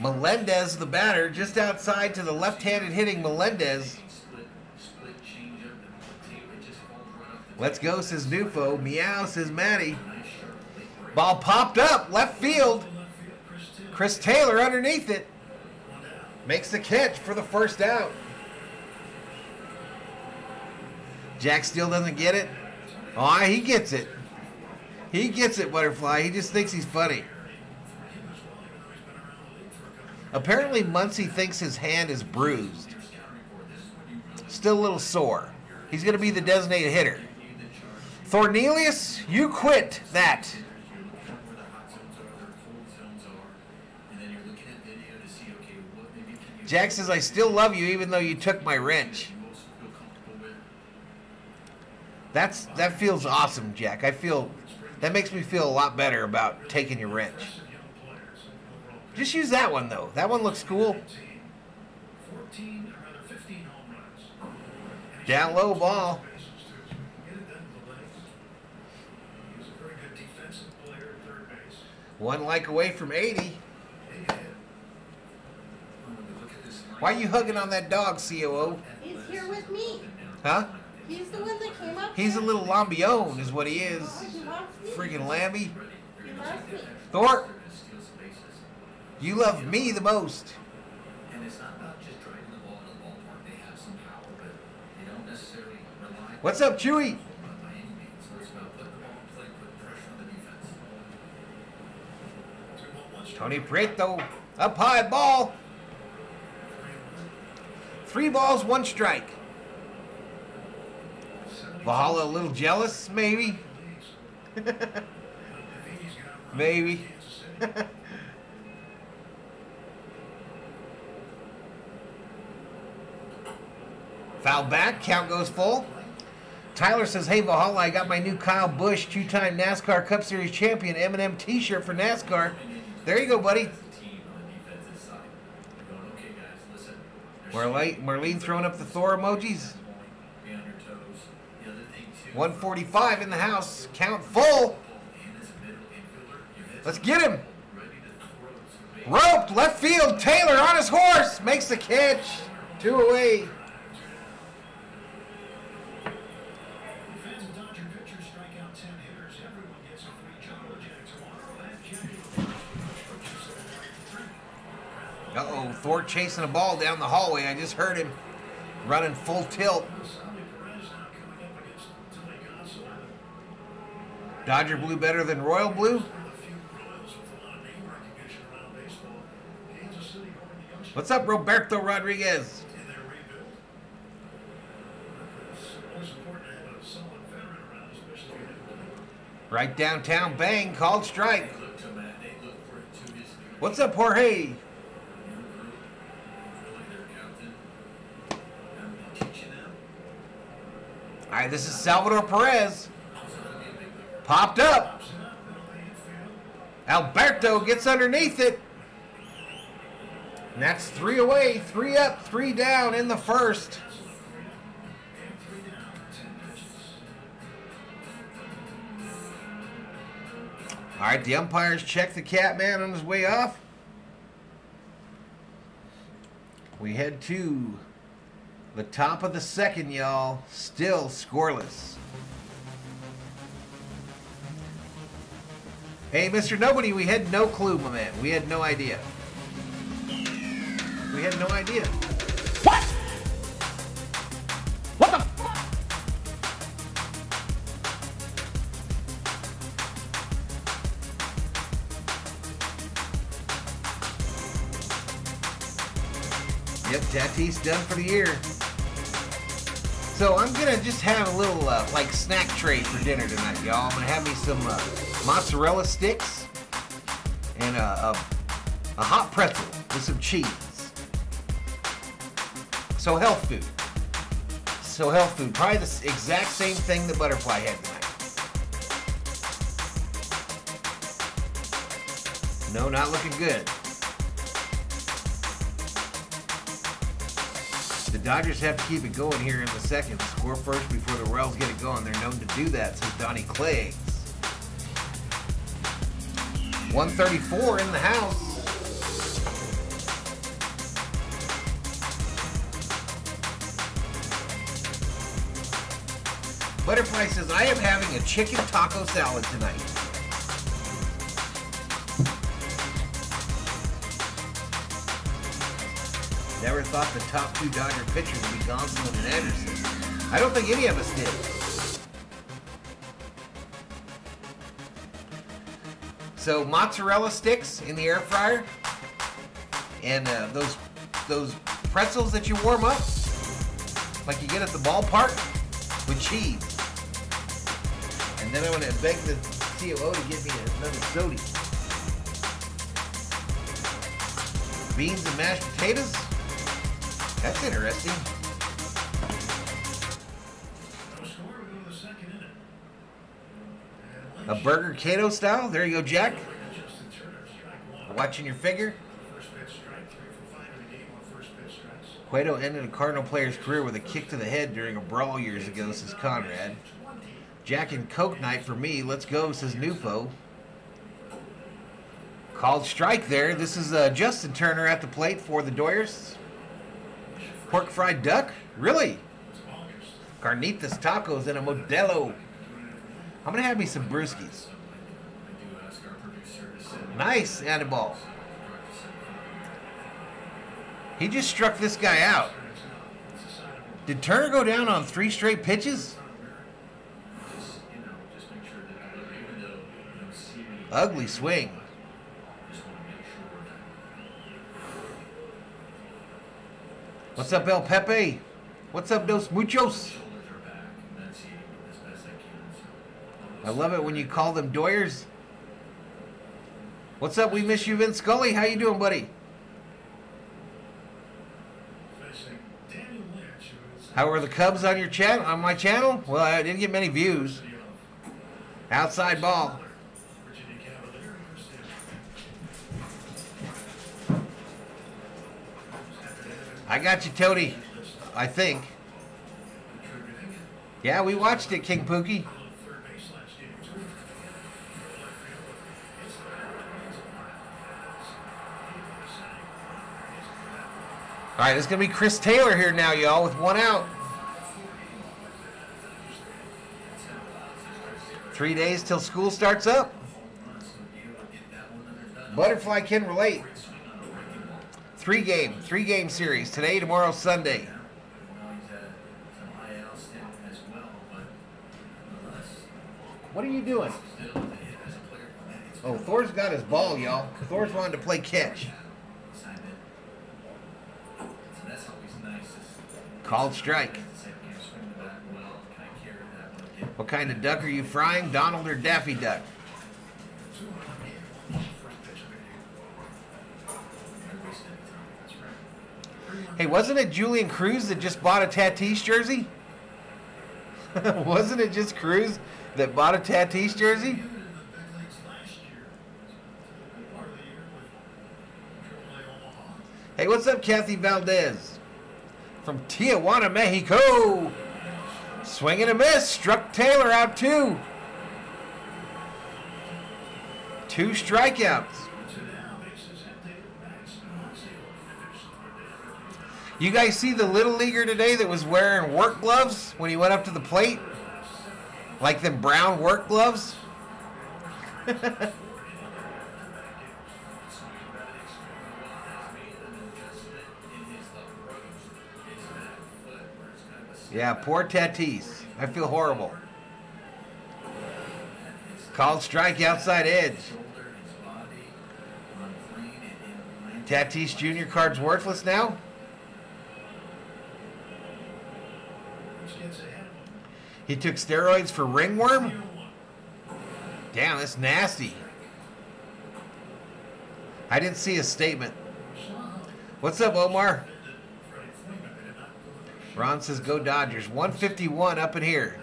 Melendez, the batter, just outside to the left-handed hitting Melendez. Let's go, says Nufo. Meow, says Maddie. Ball popped up, left field. Chris Taylor underneath it. Makes the catch for the first out. Jack still doesn't get it. Oh, he gets it. He gets it, Butterfly. He just thinks he's funny. Apparently, Muncy thinks his hand is bruised. Still a little sore. He's going to be the designated hitter. Thornelius, you quit that. Jack says, I still love you even though you took my wrench. That's that feels awesome, Jack. I feel that makes me feel a lot better about taking your wrench. Just use that one though. That one looks cool. 14, or rather 15 home runs. Down low ball. Get it done to the legs. He was a very good defensive player at third base. One like away from 80. Big hit. When we look at this line, Why you hugging on that dog, COO? He's here with me. Huh? He's the one that came up He's a little lambion, is what he is. Oh, he wants me. Freaking Lambie. He loves me. Thor, steals bases. you love me the most. And it's not about just driving the ball to the ballpark. They have some power, but they don't necessarily rely What's up, Chewy? on it by any means. So it's about putting the ball in play, putting pressure on the defense. Two ball, one strike. Tony Prieto, up high ball. Three balls, one strike. Valhalla a little jealous, maybe? maybe. Foul back, count goes full. Tyler says, "Hey Valhalla, I got my new Kyle Busch two-time NASCAR Cup Series champion M&M T-shirt for NASCAR. There you go, buddy." Team on the defensive side. Going, okay, guys, listen. there's Marlene, Marlene throwing up the Thor emojis. Be on your toes. The other thing too. 145 in the house. Count full. And as a middle infielder, your head's Let's get him. ready to throw. So Roped left field. Taylor on his horse makes the catch. Two away. Uh oh, Thor chasing a ball down the hallway. I just heard him running full tilt. Dodger blue better than Royal blue. What's up, Roberto Rodriguez? Right downtown, bang, called strike. What's up, Jorge? Really, their captain. And be teaching them. All right, this is Salvador Perez. Popped up. Alberto gets underneath it. And that's three away, three up, three down in the first. And three down, 10 pitches. All right, the umpires check the Catman on his way off. We head to the top of the second, y'all. Still scoreless. Hey, Mr. Nobody, we had no clue, my man. We had no idea. We had no idea. What? What the fuck? Yep, Tatis done for the year. So I'm gonna just have a little uh, like snack tray for dinner tonight, y'all. I'm gonna have me some uh, mozzarella sticks and a, a, a hot pretzel with some cheese. So health food. So health food. Probably the exact same thing that Butterfly had tonight. No, not looking good. The Dodgers have to keep it going here in the second. Score first before the Royals get it going. They're known to do that, says Donnie Cleggs. 134 in the house. Butterfly says, I am having a chicken taco salad tonight. Thought the top two Dodger pitchers would be Gonsolin and Anderson. I don't think any of us did. So mozzarella sticks in the air fryer, and uh, those those pretzels that you warm up, like you get at the ballpark, with cheese. And then I'm gonna beg the COO to get me another soda. Beans and mashed potatoes. That's interesting. A burger Kato style. There you go, Jack. Watching your figure. Cueto ended a Cardinal player's career with a kick to the head during a brawl years ago, says Conrad. Jack and Coke night for me. Let's go, says Nufo. Called strike there. This is uh, Justin Turner at the plate for the Doyers. Pork fried duck? Really? Carnitas tacos and a Modelo. I'm gonna have me some brewskis. To Nice, Annabelle. He just struck this guy out. Did Turner go down on three straight pitches? Ugly you know, just make sure that even though, you know, see me, Ugly swing. just want to make sure that What's up, El Pepe? What's up, Dos Muchos? I love it when you call them doyers. What's up? We miss you, Vince Scully. How you doing, buddy? How are the Cubs on your channel? On my channel? Well, I didn't get many views. Outside ball. I got you, Tony. I think. Yeah, we watched it, King Pookie. All right, it's gonna be Chris Taylor here now, y'all, with one out. Three days till school starts up. Butterfly can relate. Three game, three game series today, tomorrow, Sunday. What are you doing? Oh, Thor's got his ball, y'all. Thor's wanted to play catch. Called strike. What kind of duck are you frying? Donald or Daffy Duck? Hey, wasn't it Julian Cruz that just bought a Tatis jersey? wasn't it just Cruz that bought a Tatis jersey? Hey, what's up, Kathy Valdez? From Tijuana, Mexico. Swing and a miss. Struck Taylor out too. Two strikeouts. You guys see the little leaguer today that was wearing work gloves when he went up to the plate? Like them brown work gloves? Yeah, poor Tatis. I feel horrible. Called strike outside edge. Tatis Jr. card's worthless now? Which gets ahead of him. He took steroids for ringworm? Damn, that's nasty. I didn't see a statement. What's up, Omar? Ron says go Dodgers. 151 up in here.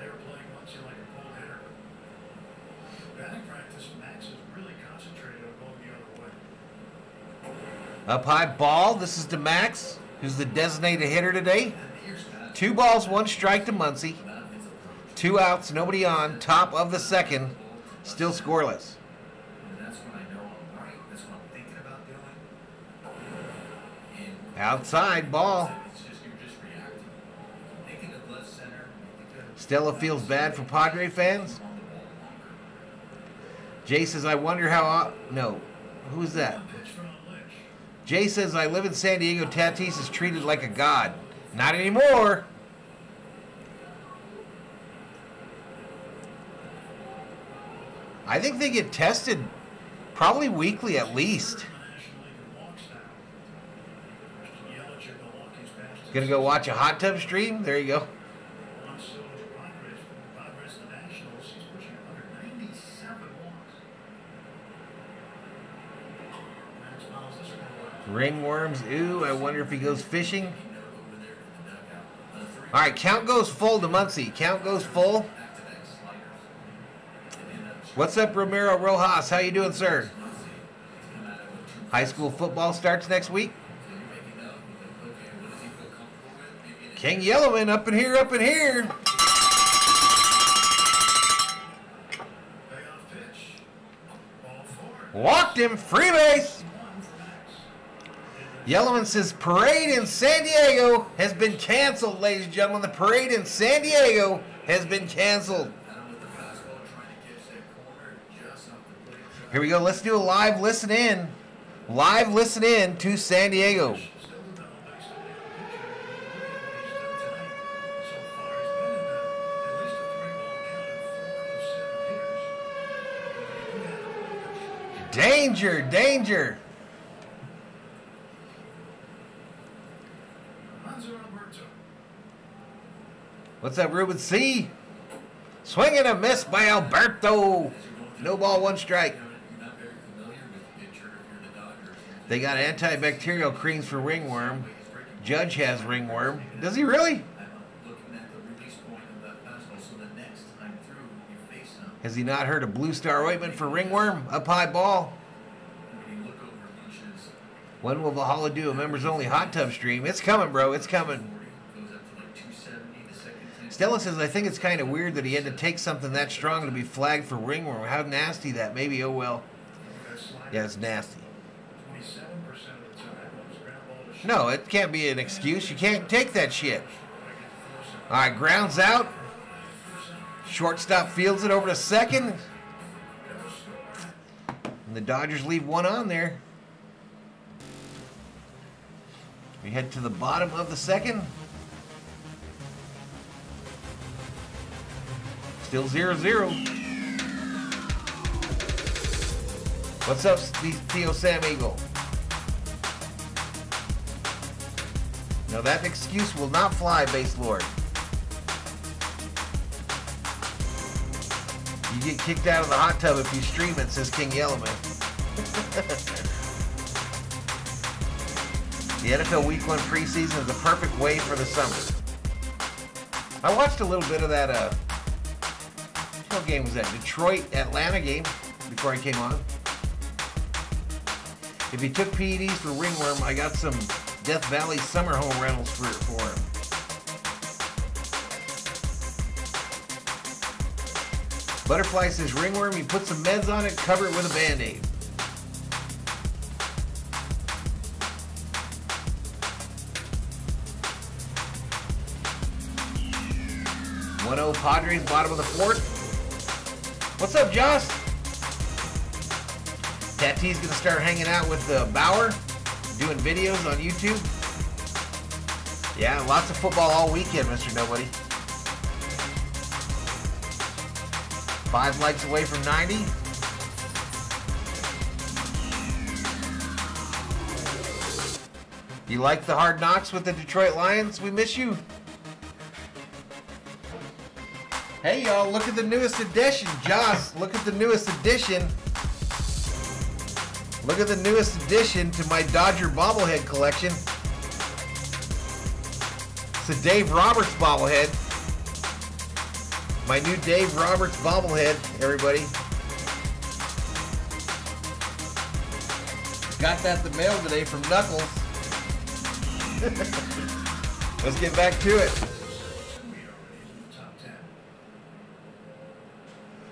Up high ball. This is to Max, who's the designated hitter today. Two balls, one strike to Muncy. Two outs, nobody on. Top of the second. Still scoreless. Outside ball. Stella feels bad for Padre fans. Jay says, I wonder how. No. Who's that? Jay says, I live in San Diego. Tatis is treated like a god. Not anymore. I think they get tested probably weekly at least. Gonna go watch a hot tub stream? There you go. Juan Soto of Padres, from Padres to Nationals, he's pushing 197 walks. Max Miles, this one was. Ringworms. Ooh, I wonder if he goes fishing. All right, count goes full to Muncy. Count goes full. What's up, Ramiro Rojas? How you doing, sir? High school football starts next week. King Yellowman up in here, up in here. Walked him, free base. One for Max. Yellowman says parade in San Diego has been canceled, ladies and gentlemen. The parade in San Diego has been canceled. Here we go. Let's do a live listen in. Live listen in to San Diego. Danger, the double base to the pitcher. He's done tonight. So far, he's been in the, at least the three ball count of four of seven hitters. Danger, danger. Hanser Alberto. What's up, Ruben C? Swing and a miss by Alberto. No ball, one strike. They got antibacterial creams for ringworm. Judge has ringworm. Does he really? That. Has he not heard of Blue Star ointment for ringworm? Up high ball. When will Valhalla do a members only hot tub stream? It's coming, bro. It's coming. 40, goes up to like 270, the second thing. Stella says, I think it's kind of weird that he had to take something that strong to be flagged for ringworm. How nasty that. Maybe, oh well. Yeah, it's nasty. No, it can't be an excuse. You can't take that shit. All right, grounds out. Shortstop fields it over to second. And the Dodgers leave one on there. We head to the bottom of the second. Still 0 0. What's up, Theo Sam Eagle? No, that excuse will not fly, Base Lord. You get kicked out of the hot tub if you stream it, says King Yellowman. the NFL Week 1 preseason is the perfect way for the summer. I watched a little bit of that, uh, game was that? Detroit Atlanta game before I came on. If he took PEDs for ringworm, I got some Death Valley summer home rentals for, for him. Butterfly says ringworm, you put some meds on it, cover it with a band-aid. Zero oh, Padres, bottom of the fourth. What's up, Joss? Tatis gonna start hanging out with uh, Bauer, doing videos on YouTube. Yeah, lots of football all weekend, Mr. Nobody. Five likes away from 90. You like the hard knocks with the Detroit Lions? We miss you. Hey y'all, look at the newest edition. Joss, look at the newest edition. Look at the newest addition to my Dodger bobblehead collection. It's a Dave Roberts bobblehead. My new Dave Roberts bobblehead, everybody. Got that the mail today from Knuckles. Let's get back to it.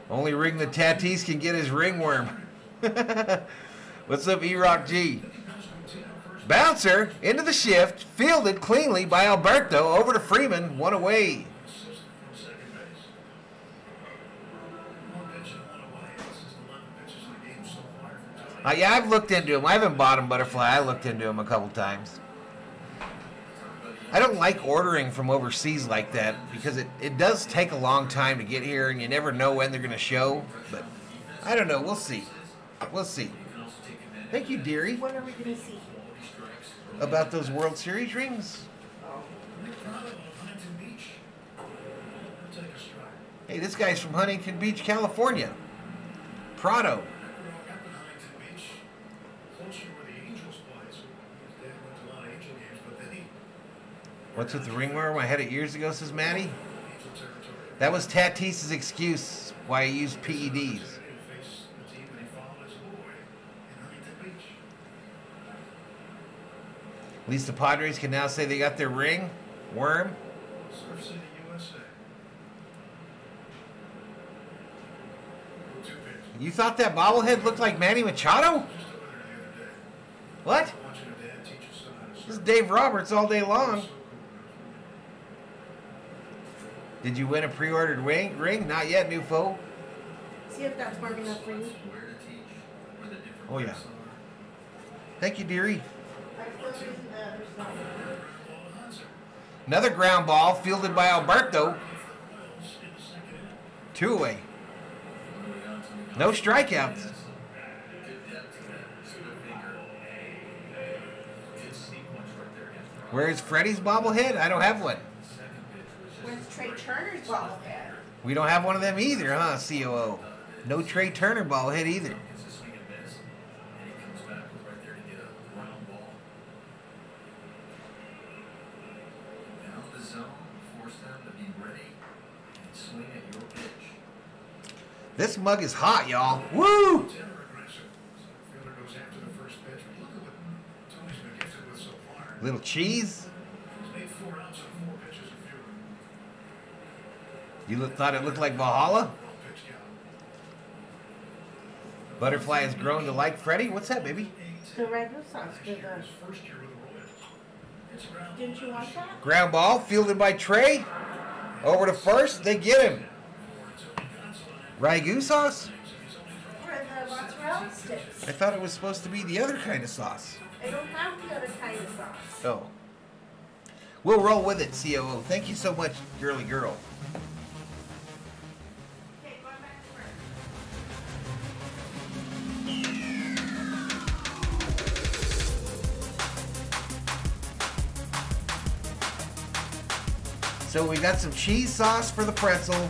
Only ring the Tatis can get his ringworm. What's up, E-Rock G? Bouncer into the shift, fielded cleanly by Alberto over to Freeman, one away. Is. Uh, yeah, I've looked into him. I haven't bought him Butterfly. I looked into him a couple times. I don't like ordering from overseas like that because it, it does take a long time to get here and you never know when they're going to show. But I don't know. We'll see. We'll see. Thank you, dearie, When are we gonna see? about those World Series rings. Nick Pratto of Huntington Beach. He'll take a strike. Hey, this guy's from Huntington Beach, California. Pratto. Grew up in Huntington Beach, closer where the Angels play. So his dad went to a lot of Angel games, but then he What's with the ringworm? I had it years ago, says Maddie. That was Tatis's excuse why he used PEDs. At least the Padres can now say they got their ring. Worm. You thought that bobblehead looked like Manny Machado? What? This is Dave Roberts all day long. So cool. Did you win a pre-ordered ring? Ring? Not yet, new foe. See if that's working enough for you. Where to teach, where the different Oh, yeah. Thank you, dearie. I'm still using the other stuff. Ball to Hunter. Another ground ball fielded by Alberto. Wells in the second inning. Two away. Moving on to the No strikeouts. Good depth to that. Split finger. Good sequence right there against Rob. Where's Freddie's bobblehead? I don't have one. Trea Turner's bobblehead? We don't have one of them either, huh, COO? No Trea Turner ball hit either. Ball. This mug is hot, y'all. Woo! It's ever aggressive. So the fielder goes after the first pitch. But look at what Tony's been gifted with so far. Little cheese. He's made four outs on four pitches and fewer. You look, thought it looked like Valhalla? Well pitch count. Butterfly has grown to like Freddy. What's that, baby? The regular sauce for Last year, the, his first year with the Royals. It's ground didn't you want that? Ground ball fielded by Trea. Over to first. They get him. Ragu sauce? The mozzarella sticks. I thought it was supposed to be the other kind of sauce. I don't have the other kind of sauce. Oh. We'll roll with it, COO. Thank you so much, girly girl. So we got some cheese sauce for the pretzel,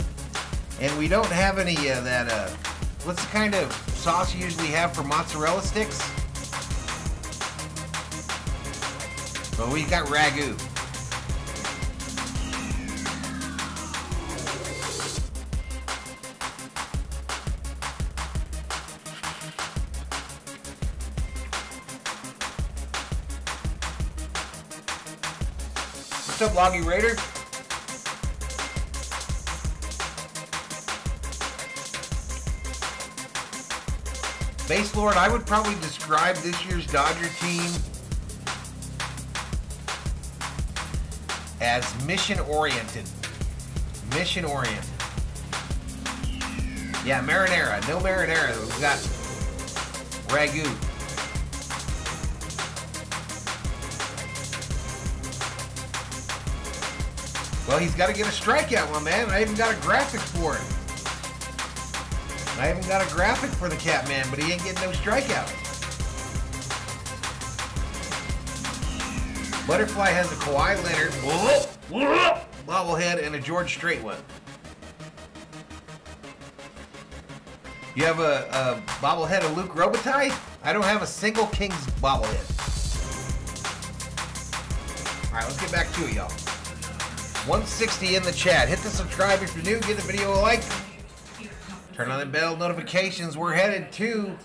and we don't have any of that. Uh, what's the kind of sauce you usually have for mozzarella sticks? But we've got ragu. What's up, Loggy Raider? Lord, I would probably describe this year's Dodger team as mission oriented. Mission oriented. Yeah, marinara. No marinara. We've got ragu. Well, he's got to get a strikeout, my man. I even got a graphic for it. I even got a graphic for the Catman, but he ain't getting no strikeouts. Butterfly has a Kawhi Leonard bobblehead and a George Strait one. You have a, a bobblehead of Luc Robitaille? I don't have a single Kings bobblehead. All right, let's get back to it, y'all. 160 in the chat. Hit the subscribe if you're new. Give the video a like. Turn on the bell notifications. We're headed to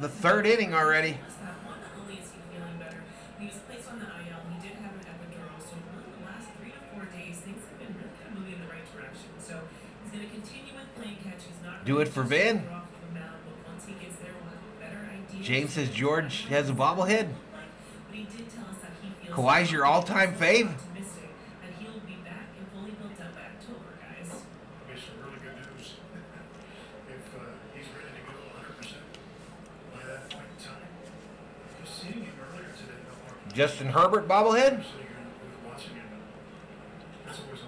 the third inning already. that one that relieves you feeling better. He was placed on the IL. He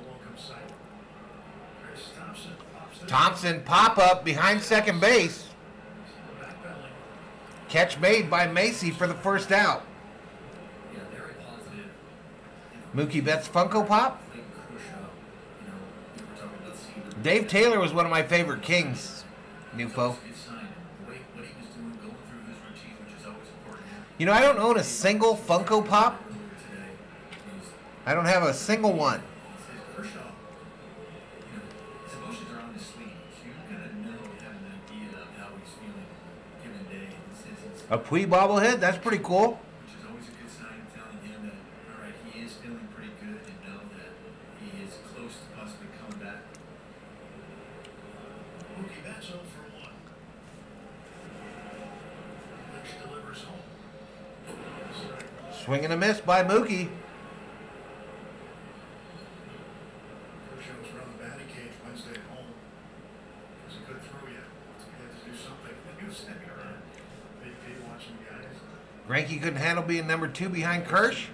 welcome sight. Chris Thompson pop up behind second base. Catch made by Massey for the first out. Mookie Betts Funko Pop. Dave Taylor was one of my favorite Kings. New You know, I don't own a single Funko Pop. I don't have a single one. A says Kershaw, you know, his emotions are on his sleeve, so you kind of know, you have an idea of how he's feeling given day. And this is, A Puig bobblehead. That's pretty cool. which is always a good sign, telling him that, all right, he is feeling pretty good and know that he is close to possibly coming back. Mookie Betts 0 for 1. Next delivers home. Strike. Swing and a miss by Mookie. Kershaw was around the batting cage Wednesday at home. Because he couldn't throw yet. He had to do something. He was sitting around. BP watching guys. Greinke couldn't handle being number two behind Kirsch.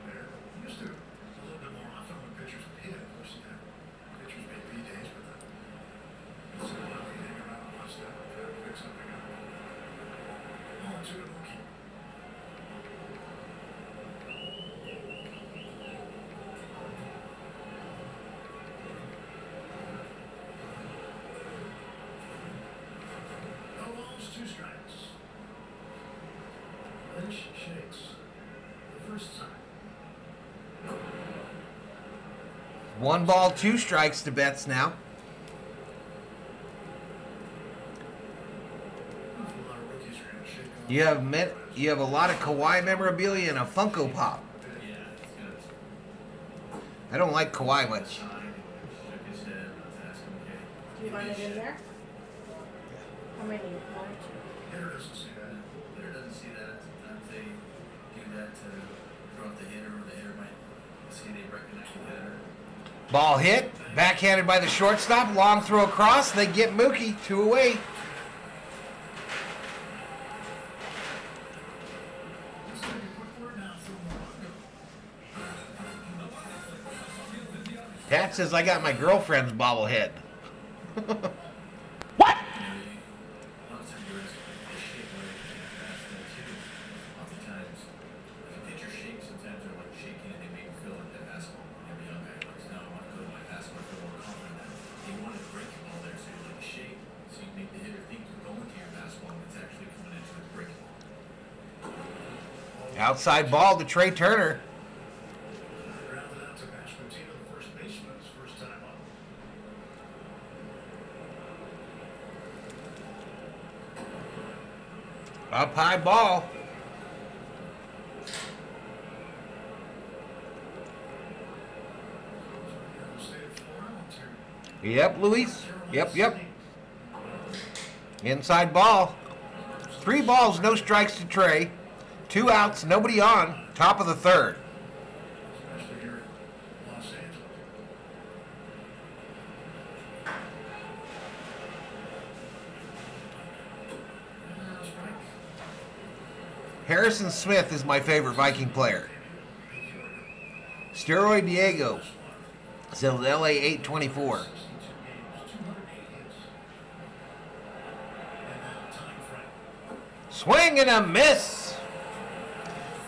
One ball, two strikes to Betts now. You have met. You have a lot of Kawhi memorabilia and a Funko Pop. I don't like Kawhi much. Do you want it in there? How many? Ball hit, backhanded by the shortstop, long throw across, they get Mookie, two away. Pat says I got my girlfriend's bobblehead. what? Outside ball to Trea Turner. Up high ball. Yep, Luis. Yep, yep. Inside ball. Three balls, no strikes to Trey. Two outs, nobody on, top of the third. Harrison Smith is my favorite Viking player. Steroid Diego says LA 824. Swing and a miss.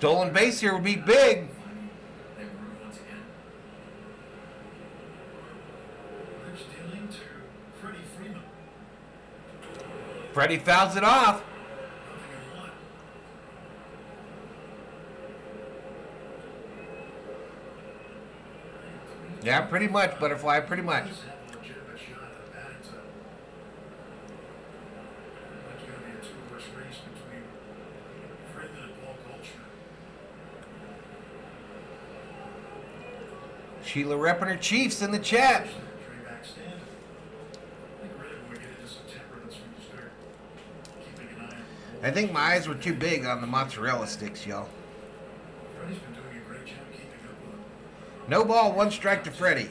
Stolen base here would be big. Freddie fouls it off. Yeah, pretty much, Butterfly, pretty much. Sheila repping her Chiefs in the chat. I think my eyes were too big on the mozzarella sticks, y'all. No ball, one strike to Freddie.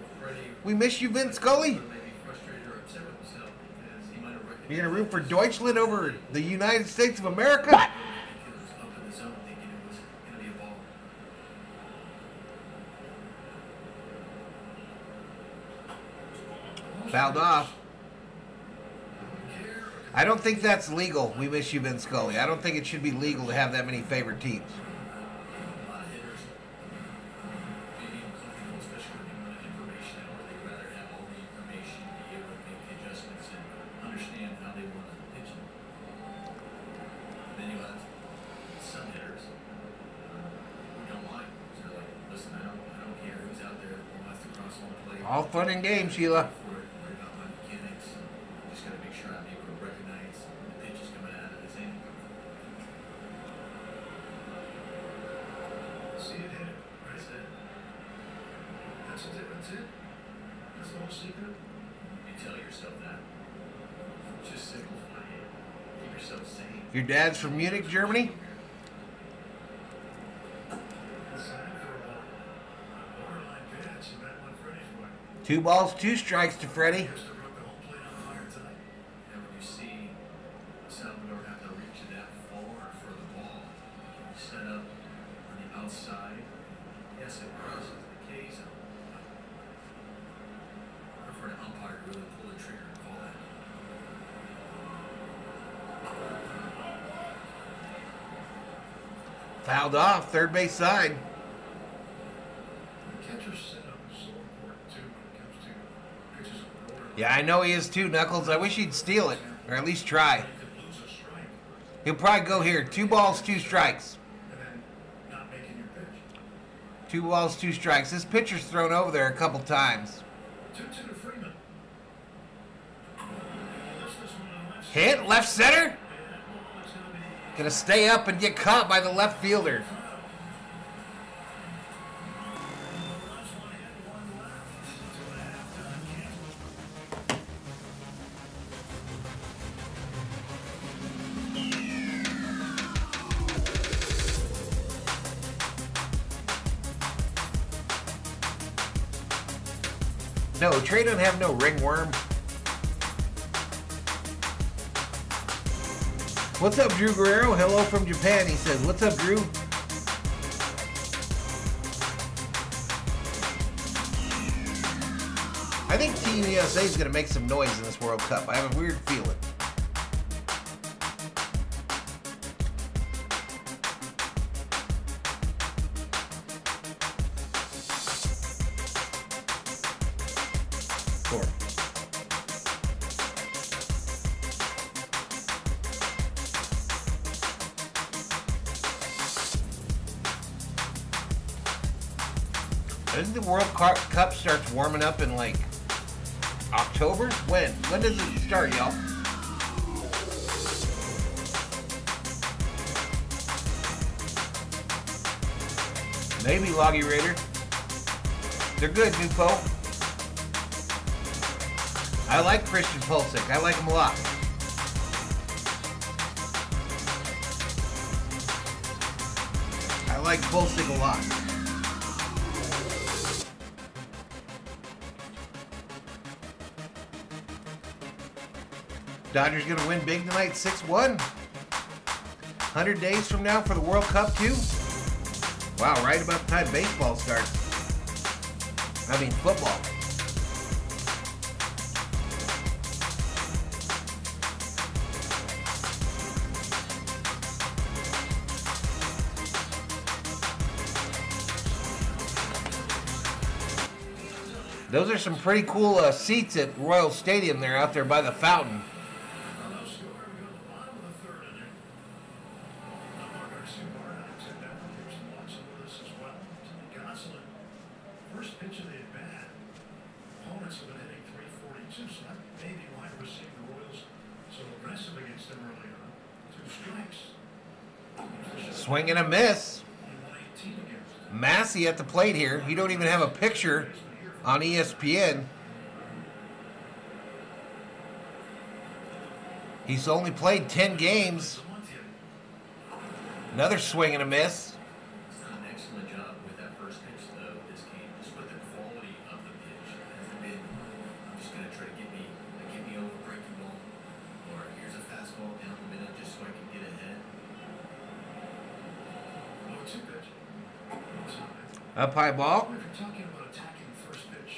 We miss you, Vince Scully. You're going to root for Deutschland over the United States of America? Fouled off. I don't think that's legal. We miss you, Vince Scully. I don't think it should be legal to have that many favorite teams. Keep yourself sane. Your dad's from Munich, Germany? Pull the trigger and call that. Fouled off, third base side. The catcher's setup is so important too when it comes to pitches of borderline. Yeah, I know he is too, Knuckles. I wish he'd steal it, or at least try. He'll probably go here. Two balls, two strikes. Two balls, two strikes. This pitcher's thrown over there a couple times. Hit, left center. Gonna stay up and get caught by the left fielder. Have no ringworm. What's up, Drew Guerrero? Hello from Japan. He says, What's up, Drew? I think Team USA is going to make some noise in this World Cup. I have a weird feeling. Warming up in like October? When? When does it start, y'all? Maybe Loggy Raider. They're good, new Pope. I like Christian Pulisic. I like him a lot. I like Pulisic a lot. Dodgers gonna win big tonight, 6-1. 100 days from now for the World Cup too. Wow, right about the time baseball starts. I mean football. Those are some pretty cool uh, seats at Royal Stadium there out there by the fountain. No score. We go to the bottom of the third inning. Nomar Garciaparra in that one. Here's Watson with us as well. Tony Gonsolin. First pitch of the at bat. Opponents have been hitting 342, so that may be why we're seeing the Royals so aggressive against them early on. Two strikes. Swing and a miss. Only 118 against them. Massey at the plate here. You don't even have a picture on ESPN. He's only played 10 games. Another swing and a miss. He's done an excellent job with that first pitch, though, this game. Just with the quality of the pitch. Hasn't been, I'm just going to try to get me, like, get me over breaking ball. Or Up high ball. If you're talking about attacking the first pitch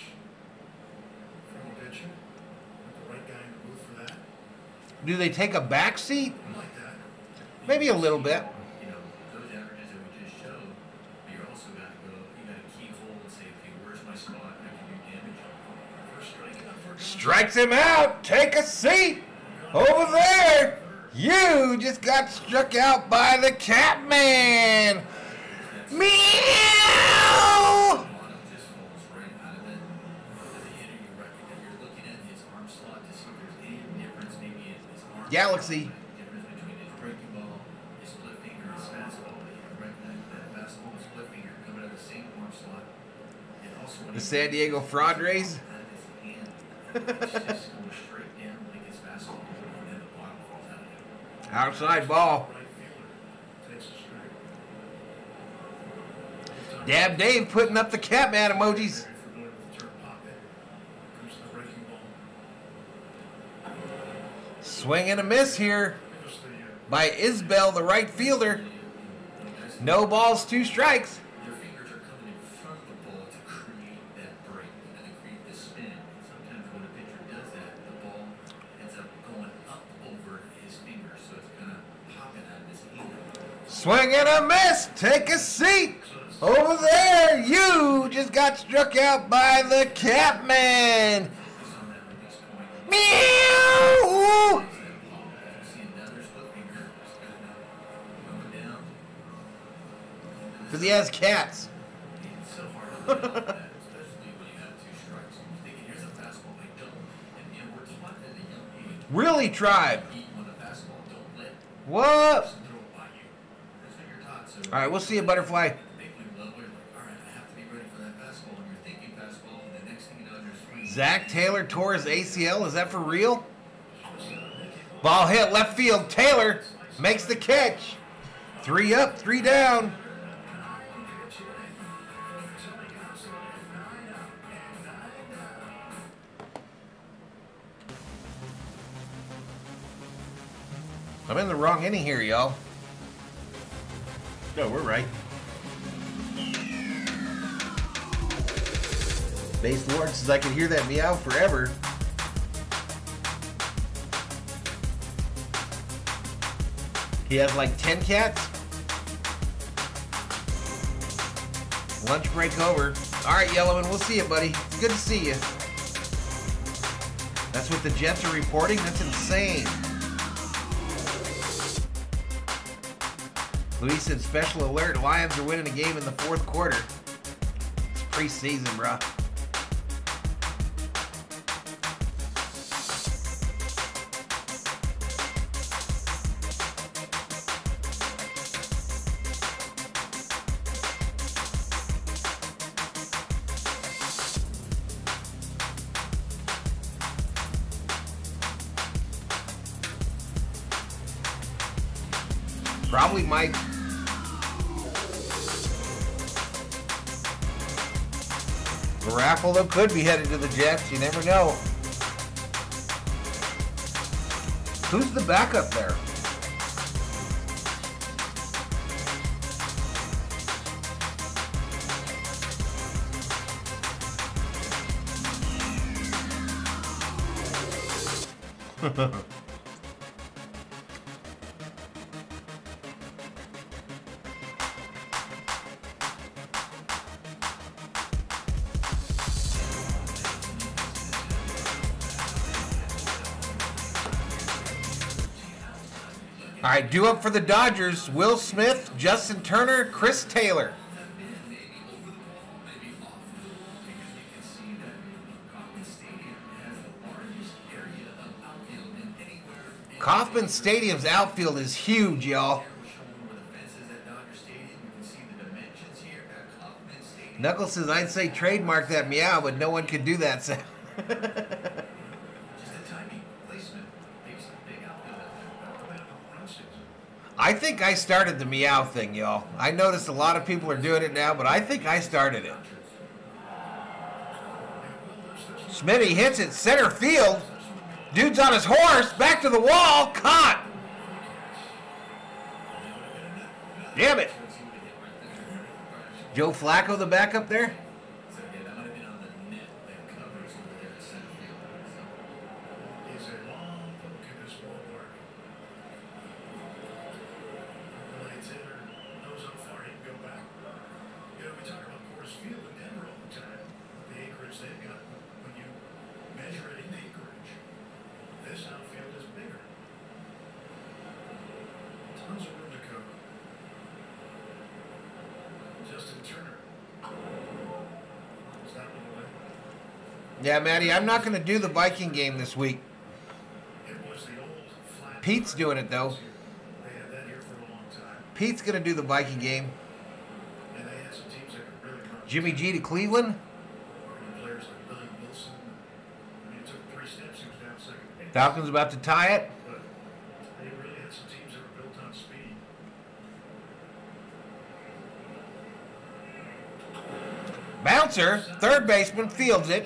from a pitcher, the right guy in the booth for that, Do they take a back seat? Like that. Maybe a little bit. You know, those averages that we just showed, but you're also got to go, you got to keyhole and say, okay, where's my spot? I can do damage. First strike and up for a count. Strikes him out. Take a seat. Over there. You just got struck out by the Catman. Meow. The San Diego of it. Outside ball. Dab Dave putting up the Catman emojis. Very familiar with the term pop it. Comes to the breaking ball. Swing and a miss here by Isbel, the right fielder. No balls, two strikes. Their fingers are coming in front of the ball to create that break and to create the spin. And sometimes when a pitcher does that, the ball ends up going up over his finger, so it's kind of popping out of his hand. Swing and a miss. Take a seat. Over there, you just got struck out by the Catman. Just on that release point, Meow. You. That's what you're taught. So All right, we'll see you, butterfly. big league level, you're like, all right, I have to be ready for that fastball. And you're thinking fastball, and the next thing you know, you're swinging. Zach Taylor tore his ACL. Is that for real? Uh, Ball hit left field. Taylor makes the catch. Three up, three down. I'm in the wrong inning here, y'all. No, we're right. Base Lord says I can hear that meow forever. He has like 10 cats. Lunch break over. All right, Yellowman, we'll see you, buddy. It's good to see you. That's what the Jets are reporting? That's insane. Luis said special alert. Lions are winning a game in the fourth quarter. It's preseason, bruh. Could be headed to the Jets. You never know. Who's the backup there? Due up for the Dodgers: Will Smith, Justin Turner, Chris Taylor. Kauffman Stadium's outfield is huge, y'all. Knuckles says I'd say trademark that meow, but no one could do that sound. I started the meow thing, y'all. I noticed a lot of people are doing it now, but I think I started it. Smitty hits it center field. Dude's on his horse. Back to the wall. Caught. Damn it. Joe Flacco, the backup there? Maddie. I'm not going to do the Viking game this week. Pete's doing it, though. Pete's going to do the Viking game. Jimmy G to Cleveland. Falcons about to tie it. Bouncer, third baseman, fields it.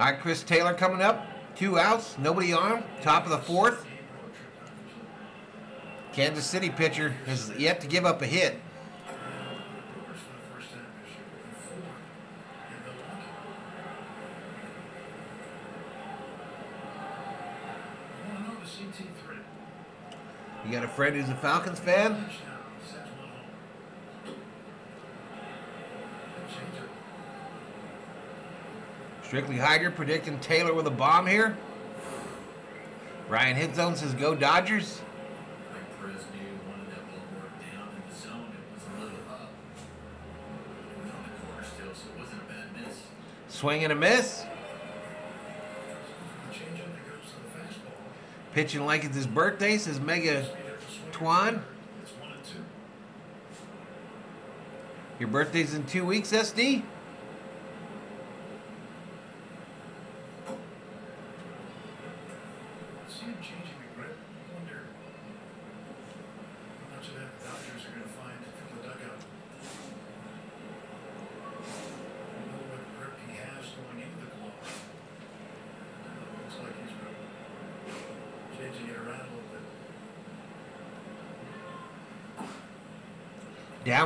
All right, Chris Taylor coming up. Two outs, nobody on. Top of the fourth. Kansas City pitcher has yet to give up a hit. You got a friend who's a Falcons fan? Strictly Hydra predicting Taylor with a bomb here. Ryan Hitzone says, go Dodgers. Swing and a miss. Pitching like it's his birthday, says Mega Twan. Your birthday's in two weeks, SD?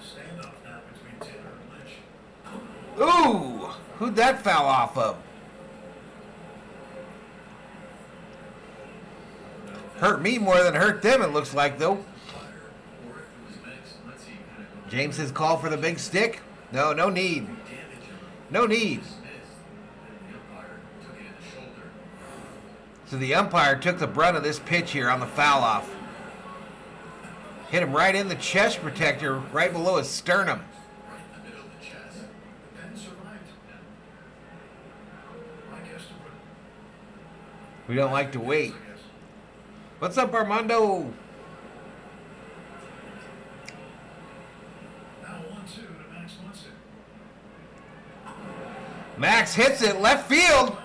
Standoff now between Taylor and Lynch. Ooh, who'd that foul off of? Hurt me more than hurt them, it looks like, though. Fire, or if it was Max Muncy kind of going James says call for the big stick. No, no need. No need. So the umpire took the brunt of this pitch here on the foul off. Hit him right in the chest protector, right below his sternum. We don't like to wait. What's up, Armando? Now one two to Max Muncy. Hits it left field.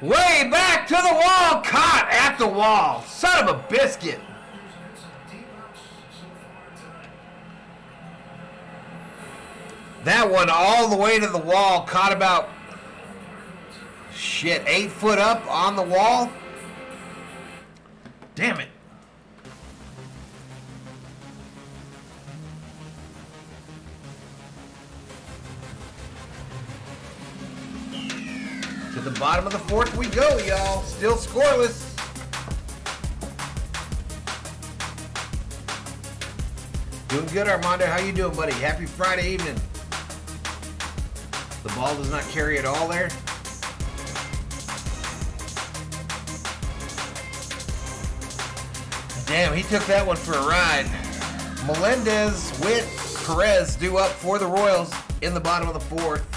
Way back to the wall. Caught at the wall. Son of a biscuit. That one all the way to the wall. Caught about, shit, eight foot up on the wall. Fourth we go, y'all. Still scoreless. Doing good, Armando. How you doing, buddy? Happy Friday evening. The ball does not carry at all there. Damn, he took that one for a ride. Melendez, Witt, Perez due up for the Royals in the bottom of the fourth.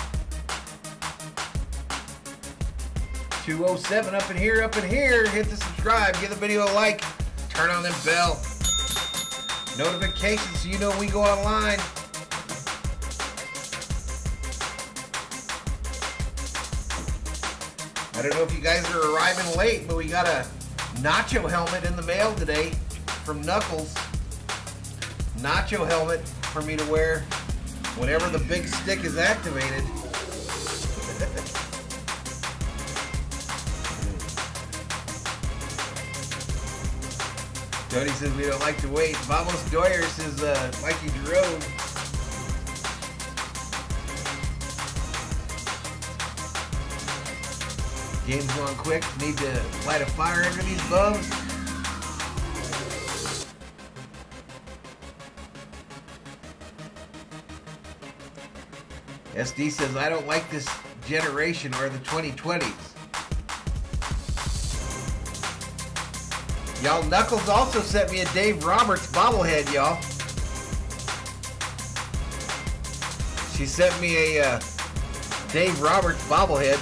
207 up in here, up in here. Hit the subscribe, give the video a like, turn on that bell notifications so you know we go online. I don't know if you guys are arriving late, but we got a nacho helmet in the mail today from Knuckles. Nacho helmet for me to wear whenever the big stick is activated. Tony says we don't like to wait. Vamos Doyer says uh, Mikey Jerome. Game's going quick. Need to light a fire under these bums. SD says I don't like this generation or the 2020s. Y'all, Knuckles also sent me a Dave Roberts bobblehead, y'all. She sent me a uh, Dave Roberts bobblehead.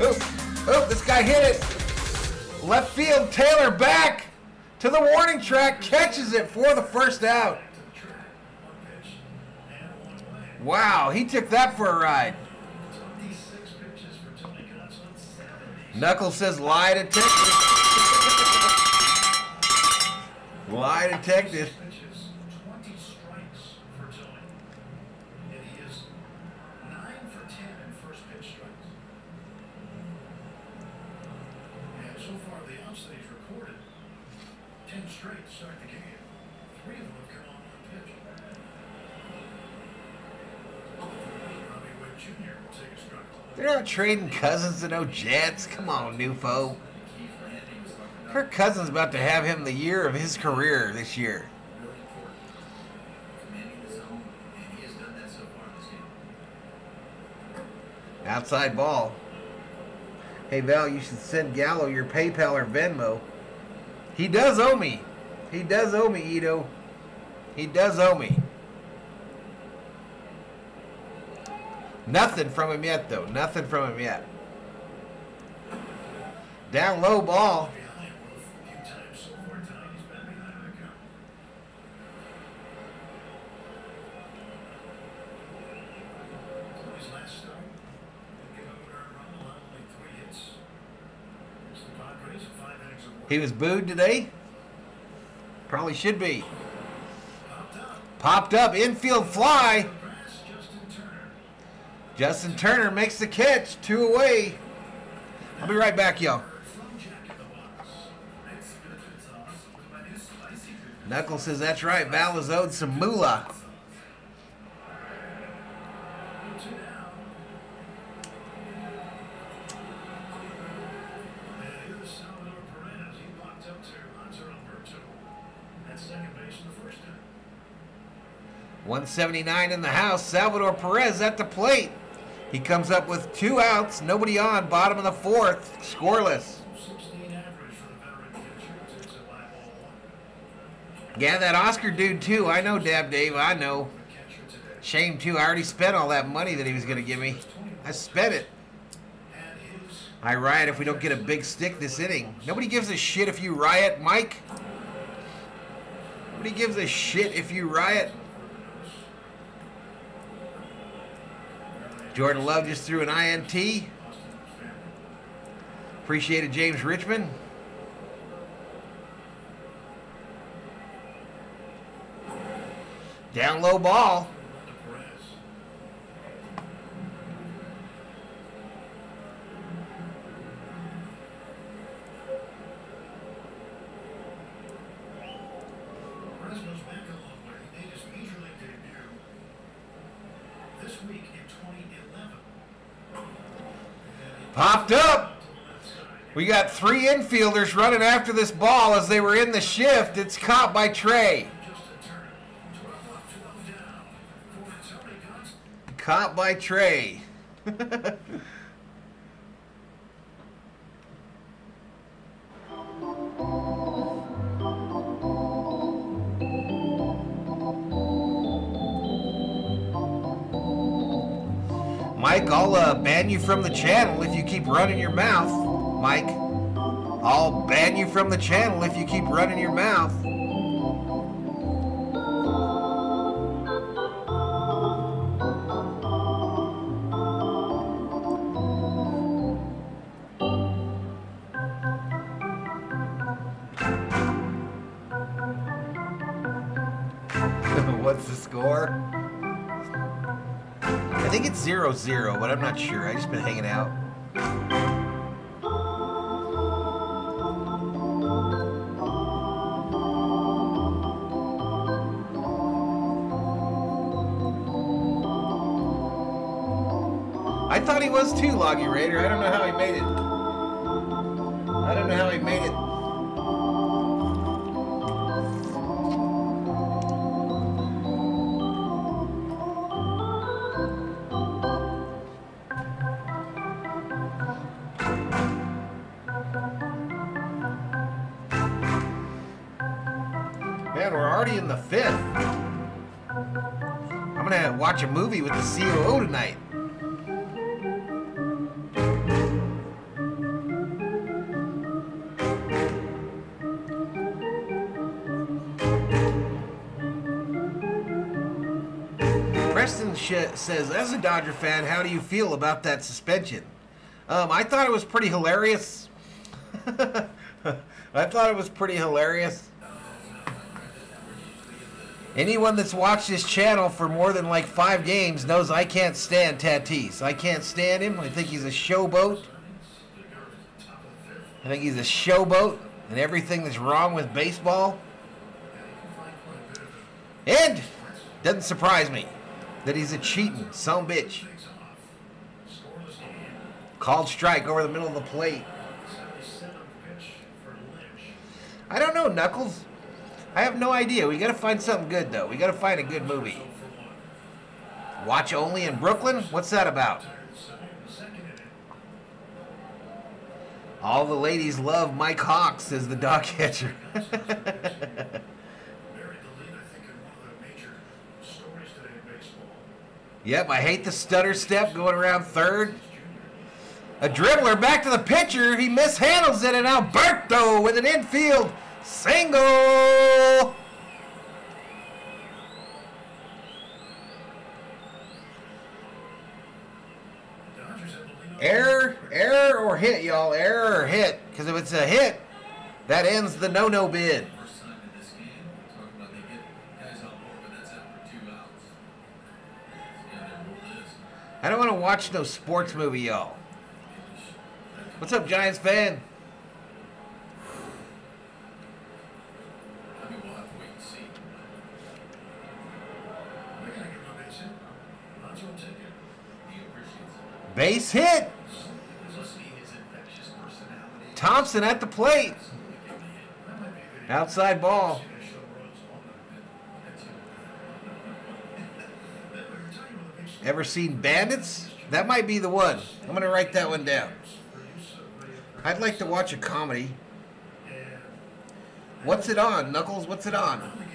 oh, oh, this guy hit it. Left field, Taylor back to the warning track, catches it for the first out. Back to the track. One pitch and one away. Wow, he took that for a ride. 26 pitches for Tony Gonsolin. 70. Knuckles says lie detected. lie detected. Six pitches, 20 strikes for Tony. And he is 9 for 10 in first pitch strikes. And so far, the outs that he's recorded, 10 straight to start the game. Three of them have come on one pitch. Robbie Witt Jr. will take a strike. They're not trading cousins to no Jets. Come on, Newfo. Kirk Cousins about to have him the year of his career this year. Outside ball. Hey Val, you should send Gallo your PayPal or Venmo. He does owe me. He does owe me, Ito. He does owe me. Nothing from him yet, though. Nothing from him yet. Down low ball. He was booed today? Probably should be. Popped up. Infield fly. Justin Turner. Makes the catch, two away. I'll be right back, y'all. Knuckles says that's right. Val is owed some moolah. First inning. 179 in the house. Salvador Perez at the plate. He comes up with two outs, nobody on, bottom of the fourth, scoreless. 16 average for the veteran catcher. Takes it by ball one. Yeah, that Oscar dude too. I know Dab Dave. I know. Shame too. I already spent all that money that he was gonna give me. I spent it. I riot if we don't get a big stick this inning. Nobody gives a shit if you riot, Mike. Nobody gives a shit if you riot. Jordan Love just threw an INT. Appreciated James Richmond. Down low ball. to Perez. Perez goes back a long way. He made his major league debut this week in 2011. And he Popped up. We got three infielders running after this ball as they were in the shift. It's caught by Trea. Justin Turner. 12 up, 12 down. For Tony Gonz. Caught by Trea. Mike, I'll uh, ban you from the channel if you keep running your mouth. Mike, I'll ban you from the channel if you keep running your mouth. 0 0, but I'm not sure. I just been hanging out. I thought he was too, Loggy Raider. I don't know how he made it. Watch a movie with the COO tonight. Preston says, as a Dodger fan, how do you feel about that suspension? Um, I thought it was pretty hilarious. I thought it was pretty hilarious. Anyone that's watched this channel for more than like five games knows I can't stand Tatis. I can't stand him. I think he's a showboat. I think he's a showboat and everything that's wrong with baseball. And doesn't surprise me that he's a cheating son bitch. Called strike over the middle of the plate. 77th pitch for Lynch. I don't know, Knuckles. I have no idea. We got to find something good though. We got to find a good movie. Watch only in Brooklyn. What's that about? All the ladies love Mike Hawks, says the dog catcher. Yep, I hate the stutter step going around third. A dribbler back to the pitcher. He mishandles it, and Alberto with an infield single. Error, error, or hit, y'all. Error or hit. Because if it's a hit, That ends the no-no bid. I don't want to watch no sports movie, y'all. What's up, Giants fan? Base hit. Thompson at the plate. Outside ball. to Ever seen Bandits? That might be the one. I'm gonna write that one down. I'd like to watch a comedy. What's it on, Knuckles? What's it on?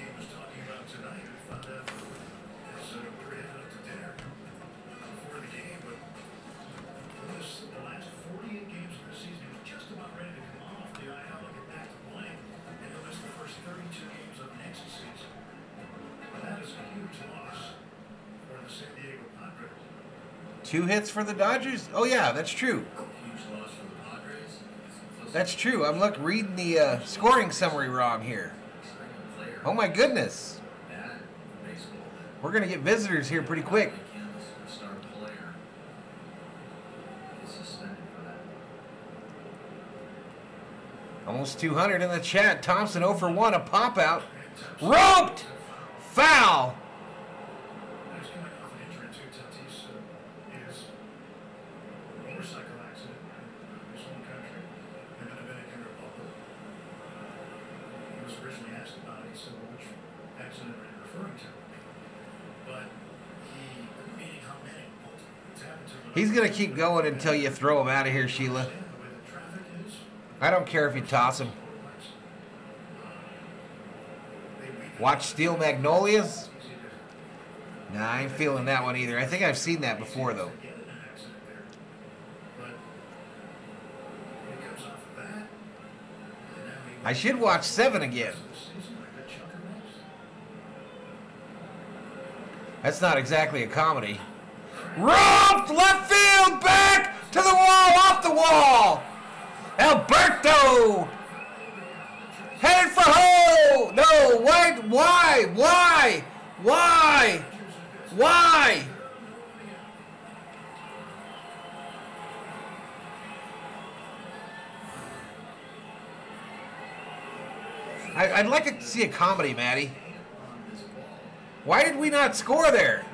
Two hits for the Dodgers? Oh yeah, that's true. That's true. I'm look reading the uh, scoring summary wrong here. Oh my goodness. We're gonna get visitors here pretty quick. Almost 200 in the chat. Thompson 0 for 1, a pop out. Roped! Foul! He's coming off an injury too. Tatis uh, is a motorcycle accident in his home country, in the Dominican Republic. He was originally asked about it. He said, well, which accident are you referring to? But he, meaning how many? It's happened keep going until you throw him out of here, Sheila. I don't care if you toss him. Watch Steel Magnolias? Nah, I ain't feeling that one either. I think I've seen that before, though. I should watch 7 again. That's not exactly a comedy. Roped left field back to the wall, off the wall. Alberto headed for home. No, why, why, why, why, why? I, I'd like to see a comedy, Maddie. Why did we not score there?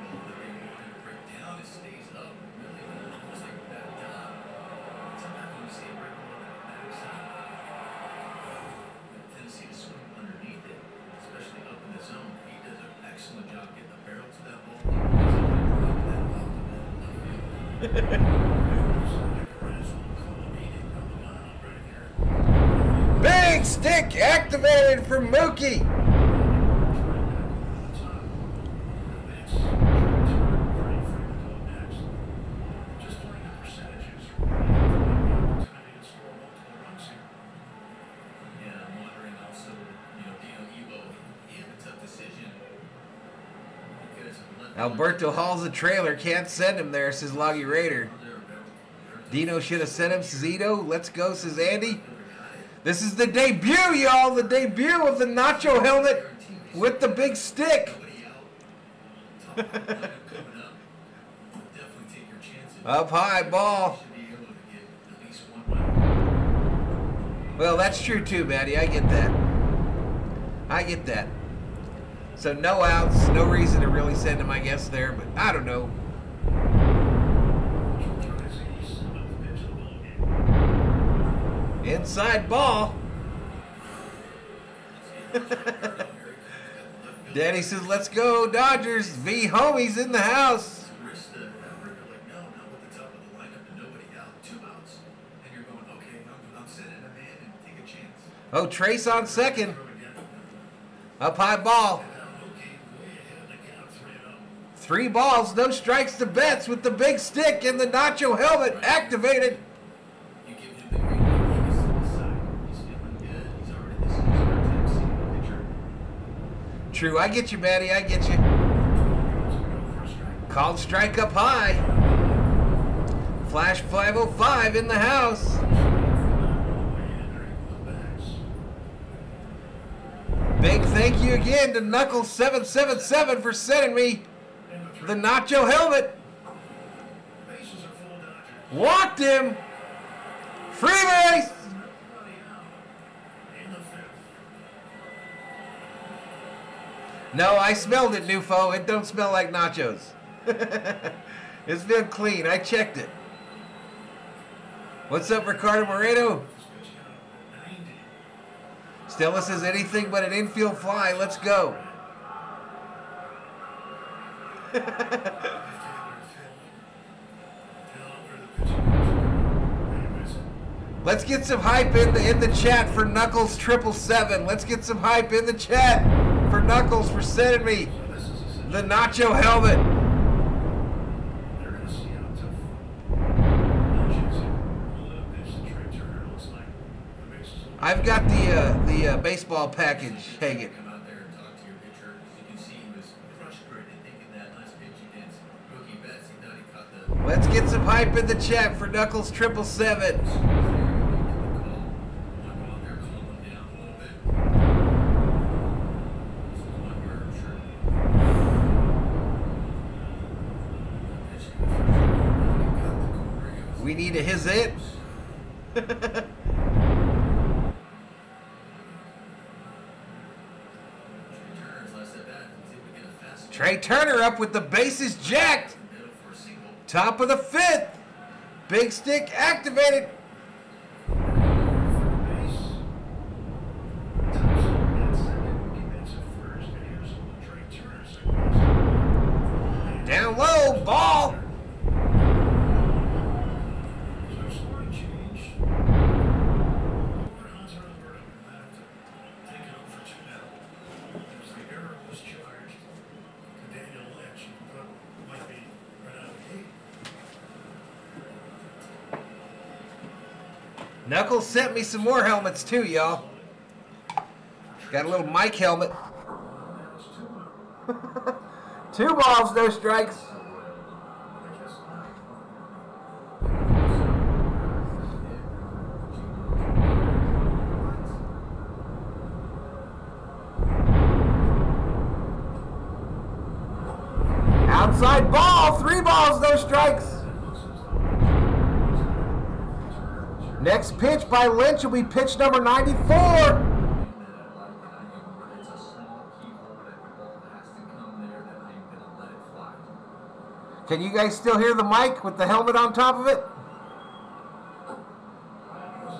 Alberto hauls a trailer. Can't send him there, says Loggy Raider. Dino should have sent him, says Ito. Let's go, says Andy. This is the debut, y'all. The debut of the Nacho helmet with the big stick. Up. High, ball. To. Well, that's true too, Maddie. I get that. I get that. So no outs, no reason to really send him, I guess, there, but I don't know. Inside ball. Daddy says, let's go, Dodgers. V homies in the house. Oh, Trayce on second. Up high ball. Three balls, no strikes to bets with the big stick and the Nacho helmet activated. You give him the green light, he gets to decide. He's feeling good. He's already this is our Tennessee pitcher. True, I get you, Maddie. I get you. Called strike up high. Flash 505 in the house. Big thank you again to Knuckles777 for sending me the nacho helmet. Walked him. Free base. No, I smelled it, Nufo. It don't smell like nachos. it's been clean. I checked it. What's up, Ricardo Moreno? This pitch count 90. Stella says anything but an infield fly. Let's go. Let's get some hype in the in the chat for Knuckles triple seven. Let's get some hype in the chat for Knuckles for sending me the nacho helmet. I've got the uh, the uh, baseball package, Hagen. Come out there and talk to your pitcher. You can see he was frustrated thinking that last pitch against Mookie Betts. He thought he caught the Let's get some hype in the chat for Knuckles triple seven. We need a his it. Trea Turner up with the bases jacked. Top of the fifth. Big stick activated. base. Thompson at second. Mookie Betts at first. And here's Trea Turner second. Down low, ball. So scoring change. Hanser Alberto left, taken over for two now. As the error was charged to Daniel Lynch, who thought might be right out of the gate. Knuckles sent me some more helmets too, y'all. Got a little Mike helmet. Two balls, no strikes. Outside ball, three balls, no strikes. Next pitch by Lynch will be pitch number 94. Can you guys still hear the mic with the helmet on top of it?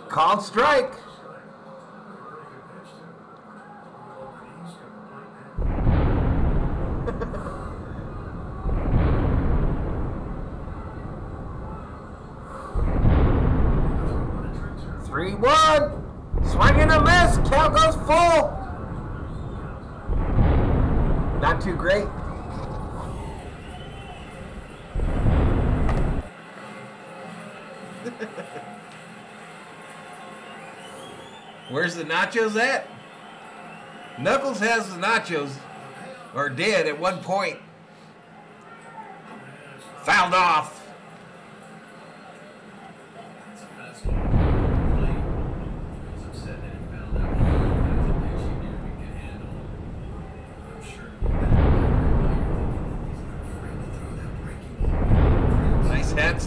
Called strike. One. Swing and a miss. Count goes full. Not too great. Where's the nachos at? Knuckles has the nachos, or did at one point. Fouled off.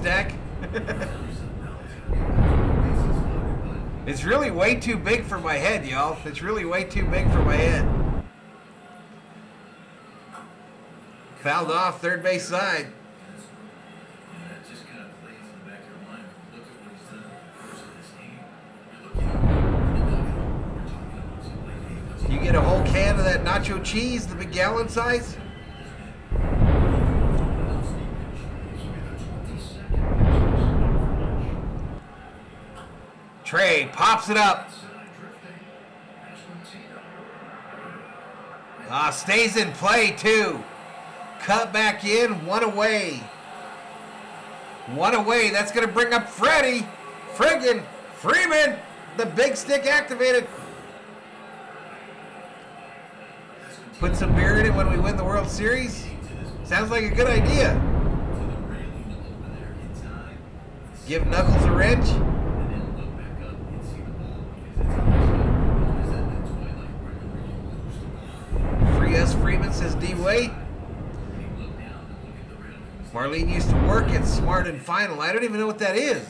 Stack. it's really way too big for my head, y'all. It's really way too big for my head. Fouled off third base side. You get a whole can of that nacho cheese, the big gallon size. Trea pops it up. Ah, stays in play too. Cut back in, one away. One away. That's going to bring up Freddie. Friggin' Freeman. The big stick activated. Put some beer in it when we win the World Series. Sounds like a good idea. Give Knuckles a wrench. Marlene, says D Wade. Marlene used to work at Smart and Final. I don't even know what that is.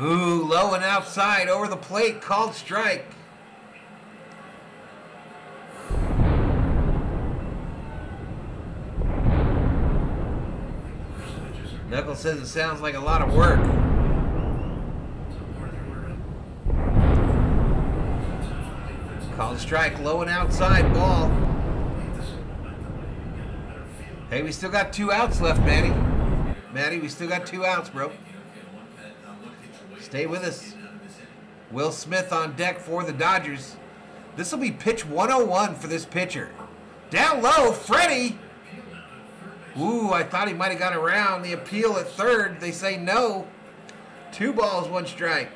Ooh, low and outside over the plate, called strike. Knuckles says it sounds like a lot of work. Called strike, low and outside, ball. Hey, we still got two outs left, Matty. Matty, we still got two outs, bro. Stay with us. Will Smith on deck for the Dodgers. This will be pitch 101 for this pitcher. Down low, Freddie. Ooh, I thought he might have got around the appeal at third. They say no. Two balls, one strike.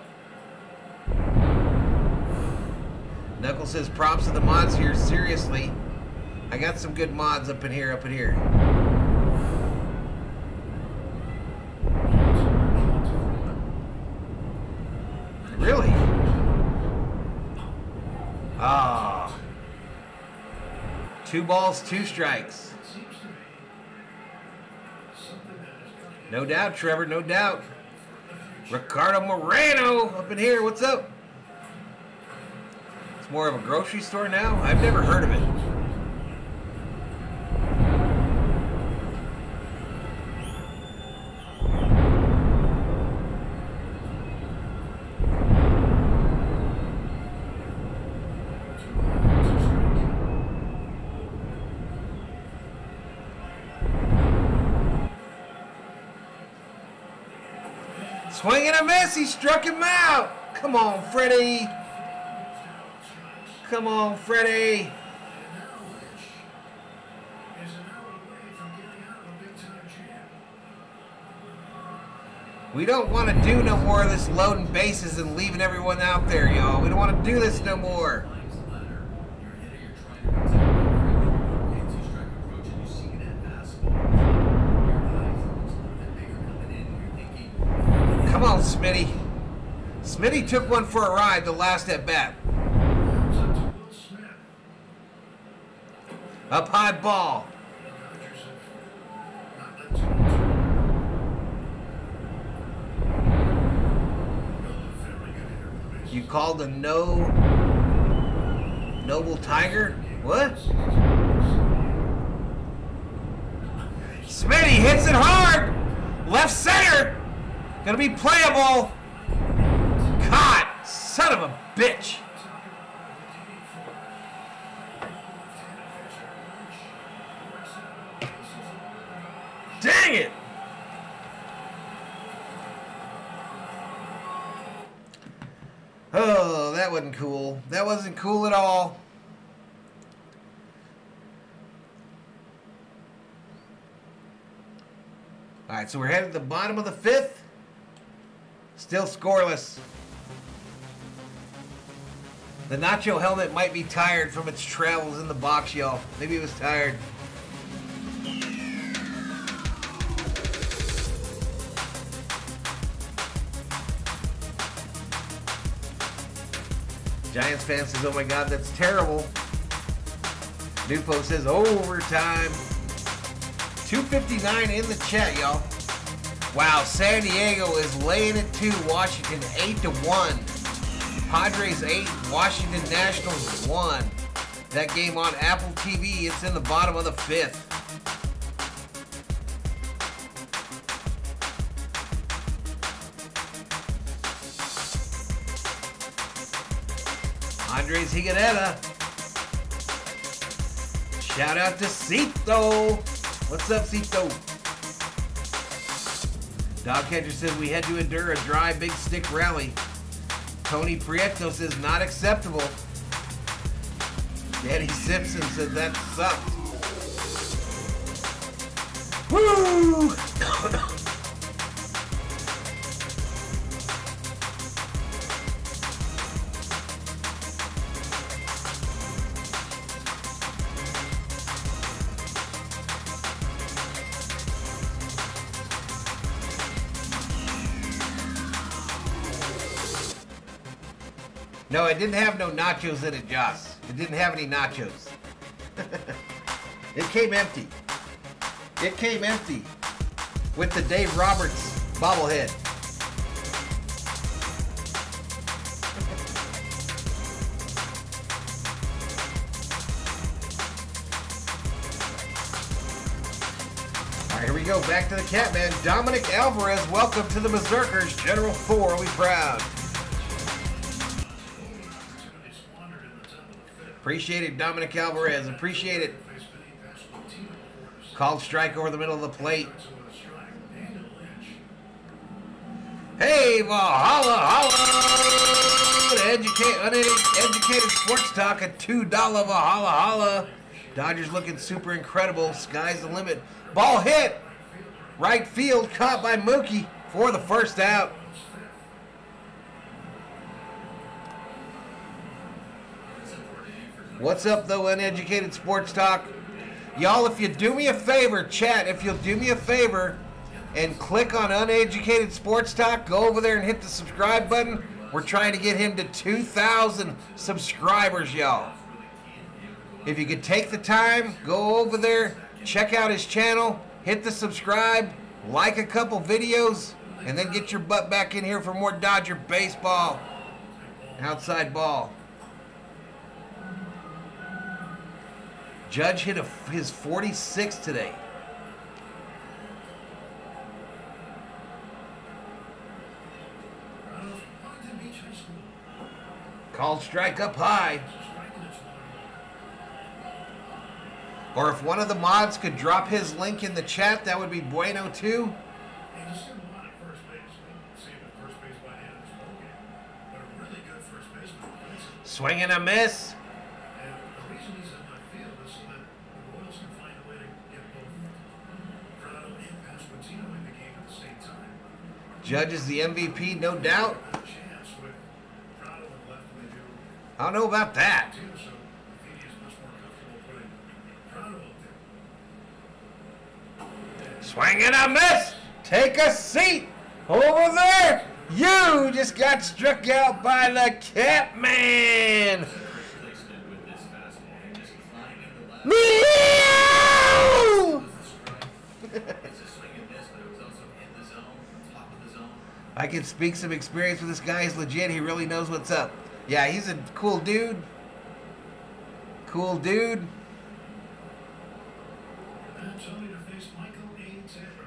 Knuckles says props to the mods here. Seriously. I got some good mods up in here, up in here. Really? Ah. Two balls, two strikes. Seems to be something that is coming No doubt, Trevor, no doubt. Ricardo Moreno up in here. What's up? It's more of a grocery store now? I've never heard of it. Swing and a miss. He struck him out. Come on, Freddie. Come on, Freddie. We don't want to do no more of this loading bases and leaving everyone out there, y'all. We don't want to do this no more. Lines ladder. You're hitter, you're trying to protect the okay, two strike approach, and you see that fastball. Your eyes, it's not that bigger coming in. You're thinking, Come on, Smitty. Smitty took one for a ride the last at bat. Up high ball. You called a no noble tiger? What? Smitty hits it hard. Left center. Gonna be playable. God, Son of a bitch. Dang it. Oh, that wasn't cool. That wasn't cool at all. All right, so we're headed to the bottom of the fifth. Still scoreless. The Nacho helmet might be tired from its travels in the box, y'all. Maybe it was tired. Giants fan says, oh my god, that's terrible. Dupo says overtime. 259 in the chat, y'all. Wow, San Diego is laying it to Washington 8 to 1. Padres 8, Washington Nationals 1. That game on Apple TV, it's in the bottom of the fifth. Andres Higuereta. Shout out to Cito. What's up, Cito? Dog catcher says we had to endure a dry big stick rally. Tony Prieto says not acceptable. Danny Simpson said that sucked. Woo! No, it didn't have no nachos in it, Joss. It didn't have any nachos. it came empty. It came empty with the Dave Roberts bobblehead. All right, here we go. Back to the Catman. Dominic Alvarez, welcome to the Berzerkers. General 4, are we proud? Appreciate it, Dominic Alvarez. Appreciate it. Called strike over the middle of the plate. Hey, Valhalla, holla! Educate, uneducated sports talk at $2 Valhalla, holla. Dodgers looking super incredible. Sky's the limit. Ball hit. Right field caught by Mookie for the first out. What's up, though, uneducated sports talk? Y'all, if you do me a favor, chat, if you'll do me a favor and click on uneducated sports talk, go over there and hit the subscribe button. We're trying to get him to 2,000 subscribers, y'all. If you could take the time, go over there, check out his channel, hit the subscribe, like a couple videos, and then get your butt back in here for more Dodger baseball. Outside ball. Judge hit a, his 46 today. Called strike up high. Or if one of the mods could drop his link in the chat, that would be bueno too. Just seen a Judge is the MVP, no doubt. I don't know about that. Swing and a miss. Take a seat over there. You just got struck out by the Catman. Placement I can speak some experience with this guy. He's legit. He really knows what's up. Yeah, he's a cool dude. Cool dude.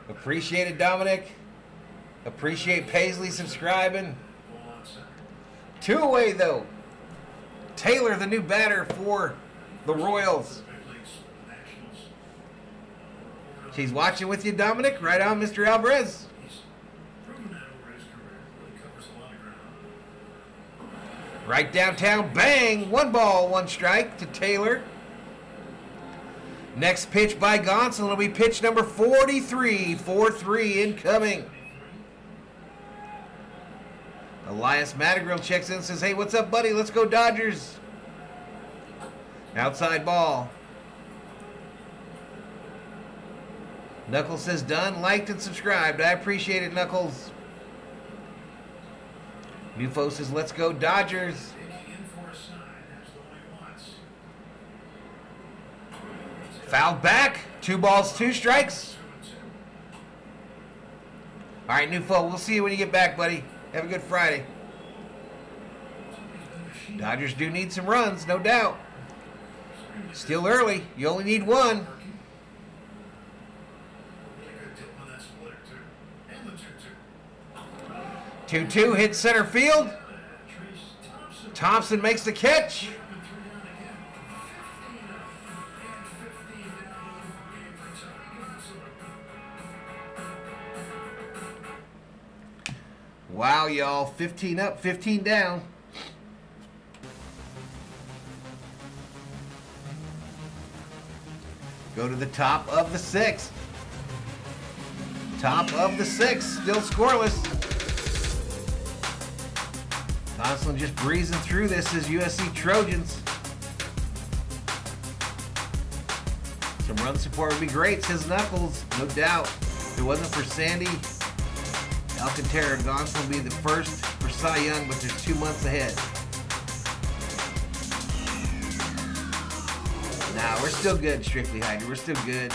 Appreciate it, Dominic. Appreciate Paisley subscribing. Two away though. Taylor, the new batter for the Royals. She's watching with you, Dominic. Right on, Mr. Alvarez. He's proven that over his career. Really covers a lot of ground. Right downtown, bang! One ball, one strike to Taylor. Next pitch by Gonson will be pitch number 43. 4 3 incoming. Elias Madrigal checks in and says, Hey, what's up, buddy? Let's go, Dodgers. Outside ball. Knuckles says, Done, liked, and subscribed. I appreciate it, Knuckles. Nufo says, Let's go, Dodgers. Fouled back. Two balls, two strikes. All right, Nufo, we'll see you when you get back, buddy. Have a good Friday. Dodgers do need some runs, no doubt. Still early. You only need one. Really good tip on that splitter, too. And the 2 2. 2 2 hits center field. Thompson. Makes the catch. And three down again. 15 up. And 15 down. Game for Tony Gonsolin. Wow, y'all. 15 up, 15 down. Go to the top of the sixth. Top of the sixth, still scoreless. Gonsolin just breezing through this is USC Trojans. Some run support would be great, says Knuckles. No doubt. If it wasn't for Sandy, Alcantara Gonsolin will be the first for Cy Young, but there's two months ahead. Nah, we're still good, Strictly Hydra. We're still good.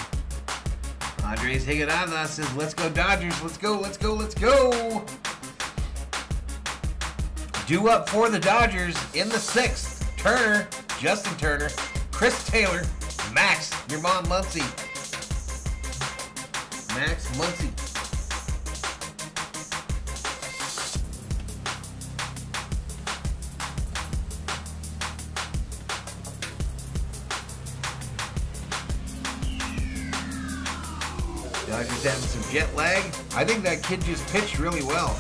Andres Higuedadas says, let's go Dodgers. Let's go, let's go, let's go. Due up for the Dodgers in the sixth. Turner, Justin Turner, Chris Taylor, Max, your mom Muncy. Max Muncy. Dodgers having some jet lag. I think that kid just pitched really well.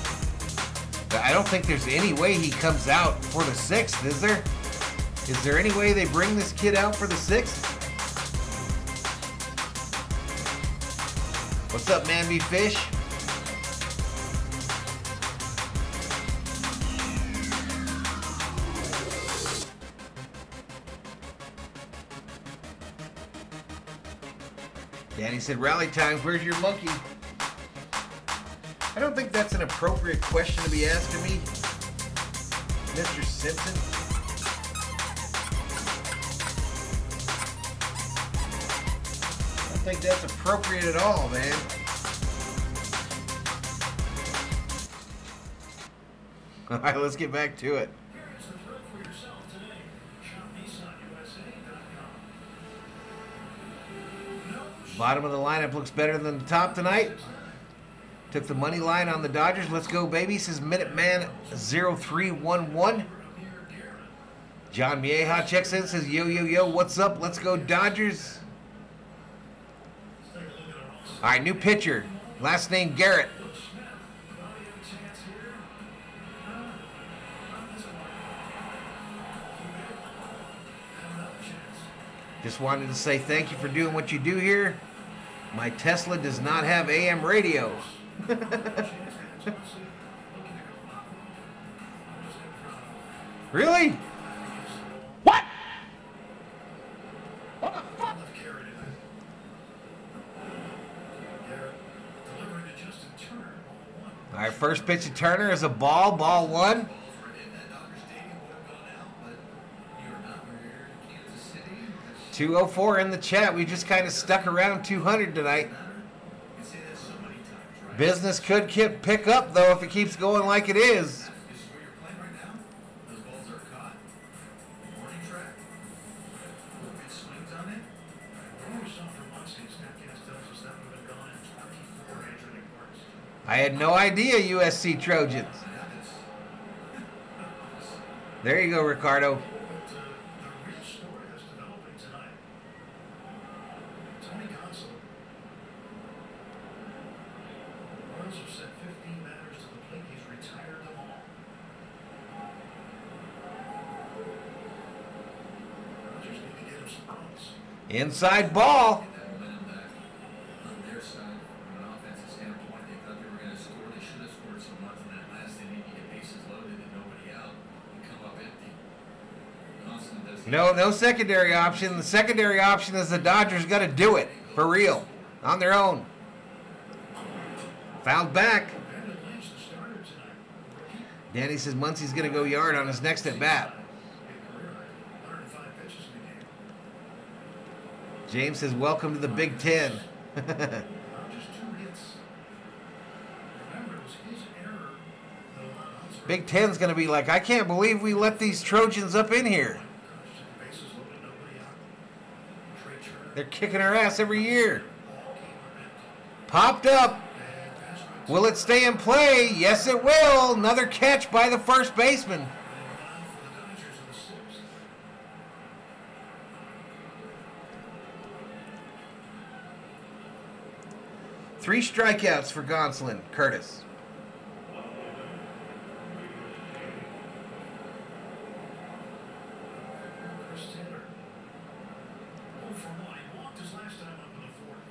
I don't think there's any way he comes out for the sixth, is there? Is there any way they bring this kid out for the sixth? What's up, Manby Fish? Danny said, Rally times, where's your monkey? I don't think that's an appropriate question to be asking me, Mr. Simpson. I don't think that's appropriate at all, man. All right, let's get back to it. Here's the thrill for yourself today. Shop NissanUSA.com. No Bottom of the lineup looks better than the top tonight. Took the money line on the Dodgers. Let's go, baby, says Minuteman 0311. John Mieja checks in, says, Yo, yo, yo, what's up? Let's go, Dodgers. All right, new pitcher. Last name Garrett. Just wanted to say thank you for doing what you do here. My Tesla does not have AM radio. really? What? left Garrett in it. Garrett delivering to Justin Turner. ball. All right, first pitch to Turner is a ball, ball one. Over in that Dodger Stadium would have gone out, but you're not. We're here in Kansas City. That's 204 in the chat. We just kind of stuck around 200 tonight. You can say that so many times, right? Business could keep, pick up, though, if it keeps going like it is. This is where you're playing right now. Those balls are caught. Warning track. Good swings on it. What we saw from Muncy, Statcast tells us that would have gone in 24 major league parks. I had no idea USC Trojans. There you go, Ricardo. But uh, the real story that's developing tonight. Tony Gonsolin. Royals have sent 15 batters to the plate. He's retired them all. Dodgers need to get him some runs. Inside ball. Get that momentum back on their side from an offensive standpoint. They thought they were going to score. They should have scored some runs in that last inning. You get bases loaded and nobody out. You come up empty. Constantly does. No, no secondary option. The secondary option is the Dodgers got to do it for real on their own. Fouled back. Brandon Lynch, the starter tonight. Danny says Muncy's going to go yard on his next at bat. Hit career high 105 pitches in the game. James says, Welcome to the Big Ten. Big Ten's going to be like, I can't believe we let these Trojans up in here. They're kicking our ass every year. Popped up. Will it stay in play? Yes, it will. Another catch by the first baseman. And down for the Dodgers in the sixth. Three strikeouts for Gonsolin, Curtis. Chris Taylor. 0 for 1. He walked his last time up in the fourth.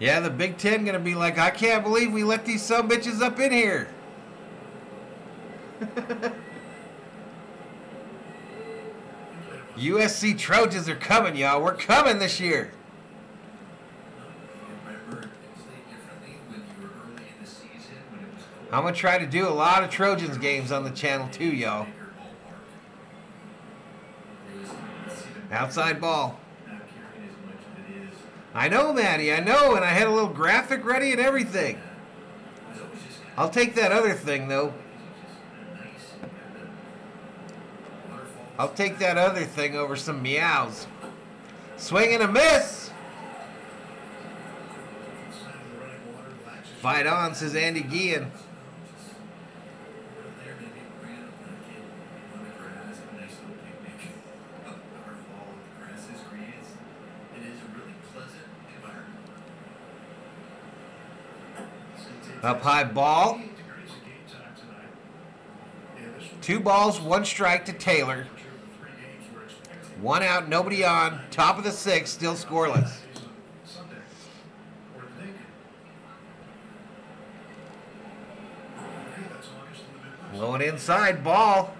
Yeah, the Big Ten gonna be like, I can't believe we let these some bitches up in here. He played about USC Trojans are coming, y'all. We're coming this year. I'm gonna try to do a lot of Trojans games on the channel too, y'all. Outside ball. I know, Maddie. I know, and I had a little graphic ready and everything. I'll take that other thing though. I'll take that other thing over some meows. Swing and a miss. Fight on, says Andy Guillen. There, maybe bring it up when a kid on the grass, a nice little picnic. Our fall, the grass is green. It's, it is a really pleasant environment. Up high ball. 88 degrees of game time tonight. Yeah, this will Two balls, one strike to Taylor. One out, nobody on. Top of the sixth, still scoreless. Saturdays on inside, Or the Lincoln. Okay, that's August in the Midwest. Blowing inside, ball.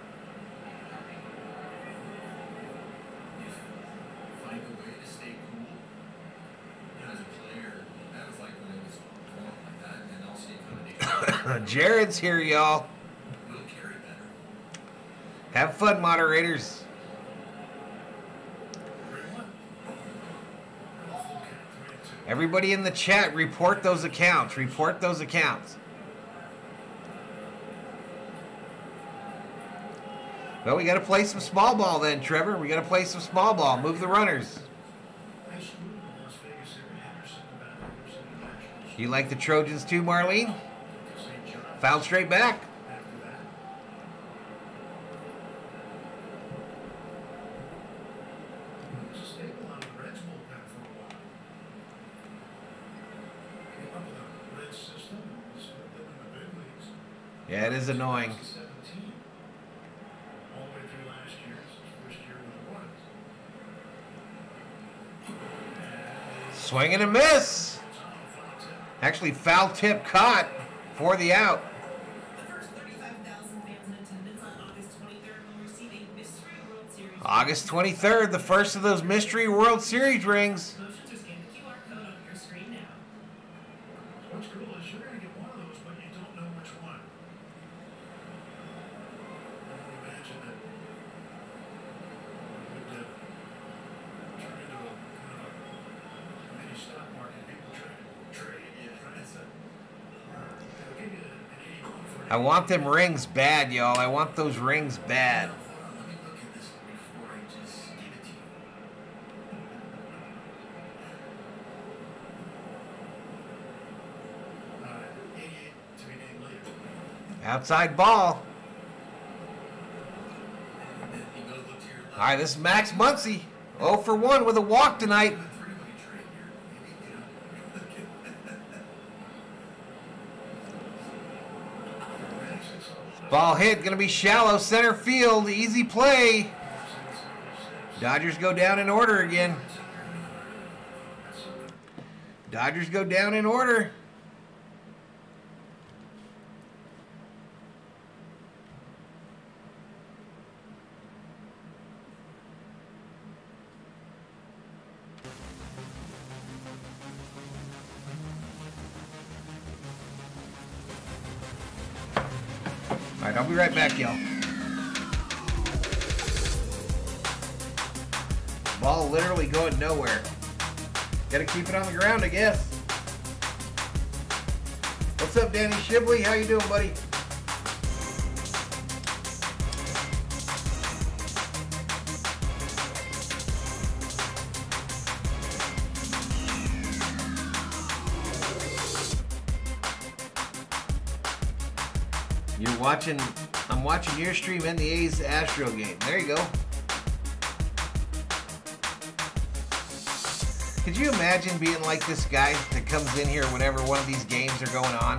Find a way to stay cool. You know, as a player, that was like when it was warm like that, and then also you kind of Jared's here, y'all. Have fun, moderators. Everybody in the chat, report those accounts. Report those accounts. Well, we got to play some small ball then, Trevor. We got to play some small ball. Move the runners. You like the Trojans too, Marlene? St. John. Foul straight back. Yeah, it is annoying. 2017. All the way through last year, it's his first year with the Royals. Swing and a miss. Actually, foul tip caught for the out. August 23rd, the first of those Mystery World Series rings. Promotions are scan the QR code on your screen now. What's cool is you're gonna get one of those, but you don't know which one. I can imagine that would uh, turn into a kind of a mini stock market. People try to trade, yeah, try to. They'll give you an 81 for I want them rings bad, y'all. I want those rings bad. Hold on, let me look at this before I just give it to you. uh, 88 to be named later. Outside ball. And then you go look to your ball. All right, this is Max Muncy. 0 for 1 with a walk tonight. Ball hit, gonna be shallow center field. Easy play. Dodgers go down in order again. Dodgers go down in order. I'll be right back, y'all. Ball literally going nowhere. Gotta keep it on the ground, I guess. What's up, Danny Shibley? How you doing, buddy? Watching. I'm watching your stream and the A's Astro game. There you go. Could you imagine being like this guy that comes in here whenever one of these games are going on?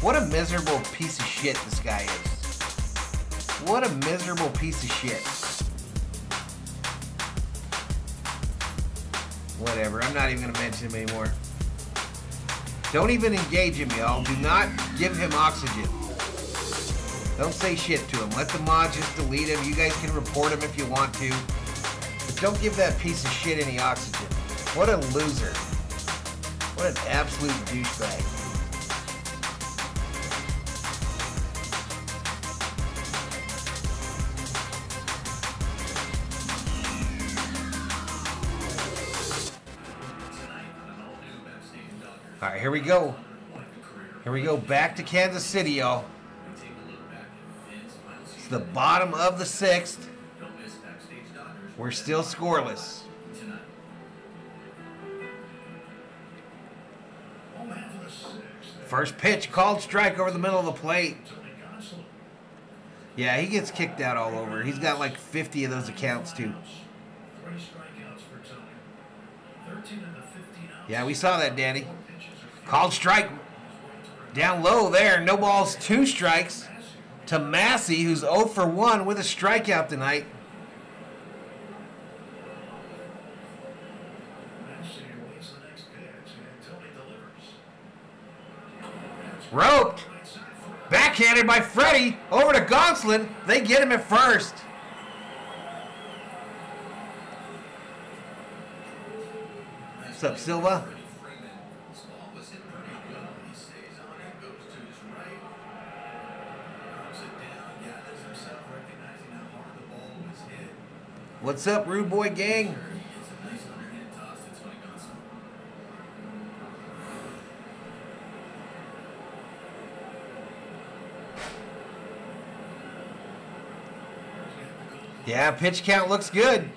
What a miserable piece of shit this guy is. What a miserable piece of shit. Whatever, I'm not even gonna mention him anymore. Don't even engage him, y'all. Do not give him oxygen. Don't say shit to him. Let the mods just delete him. You guys can report him if you want to. But don't give that piece of shit any oxygen. What a loser. What an absolute douchebag. All right, here we go. Here we go back to Kansas City, y'all. It's the bottom of the sixth. Don't miss Backstage Dodgers. We're still scoreless. tonight. On behalf of the sixth, First pitch called strike over the middle of the plate. Yeah, he gets kicked out all over. He's got like 50 of those accounts too. Three strikeouts for Tony. 13 of the 15 outs. Yeah, we saw that, Danny. Four pitches are Called strike down low there. No balls, two strikes to Massey, who's 0 for 1 with a strikeout tonight. Roped. Backhanded by Freddie over to Gonsolin. They get him at first. What's up, Silva? Freddie Freeman. This ball was hit pretty good. He stays on it, goes to his right, knocks it down, gathers himself, recognizing how hard the ball was hit. What's up, Rude Boy Gang? Yeah, pitch count looks good.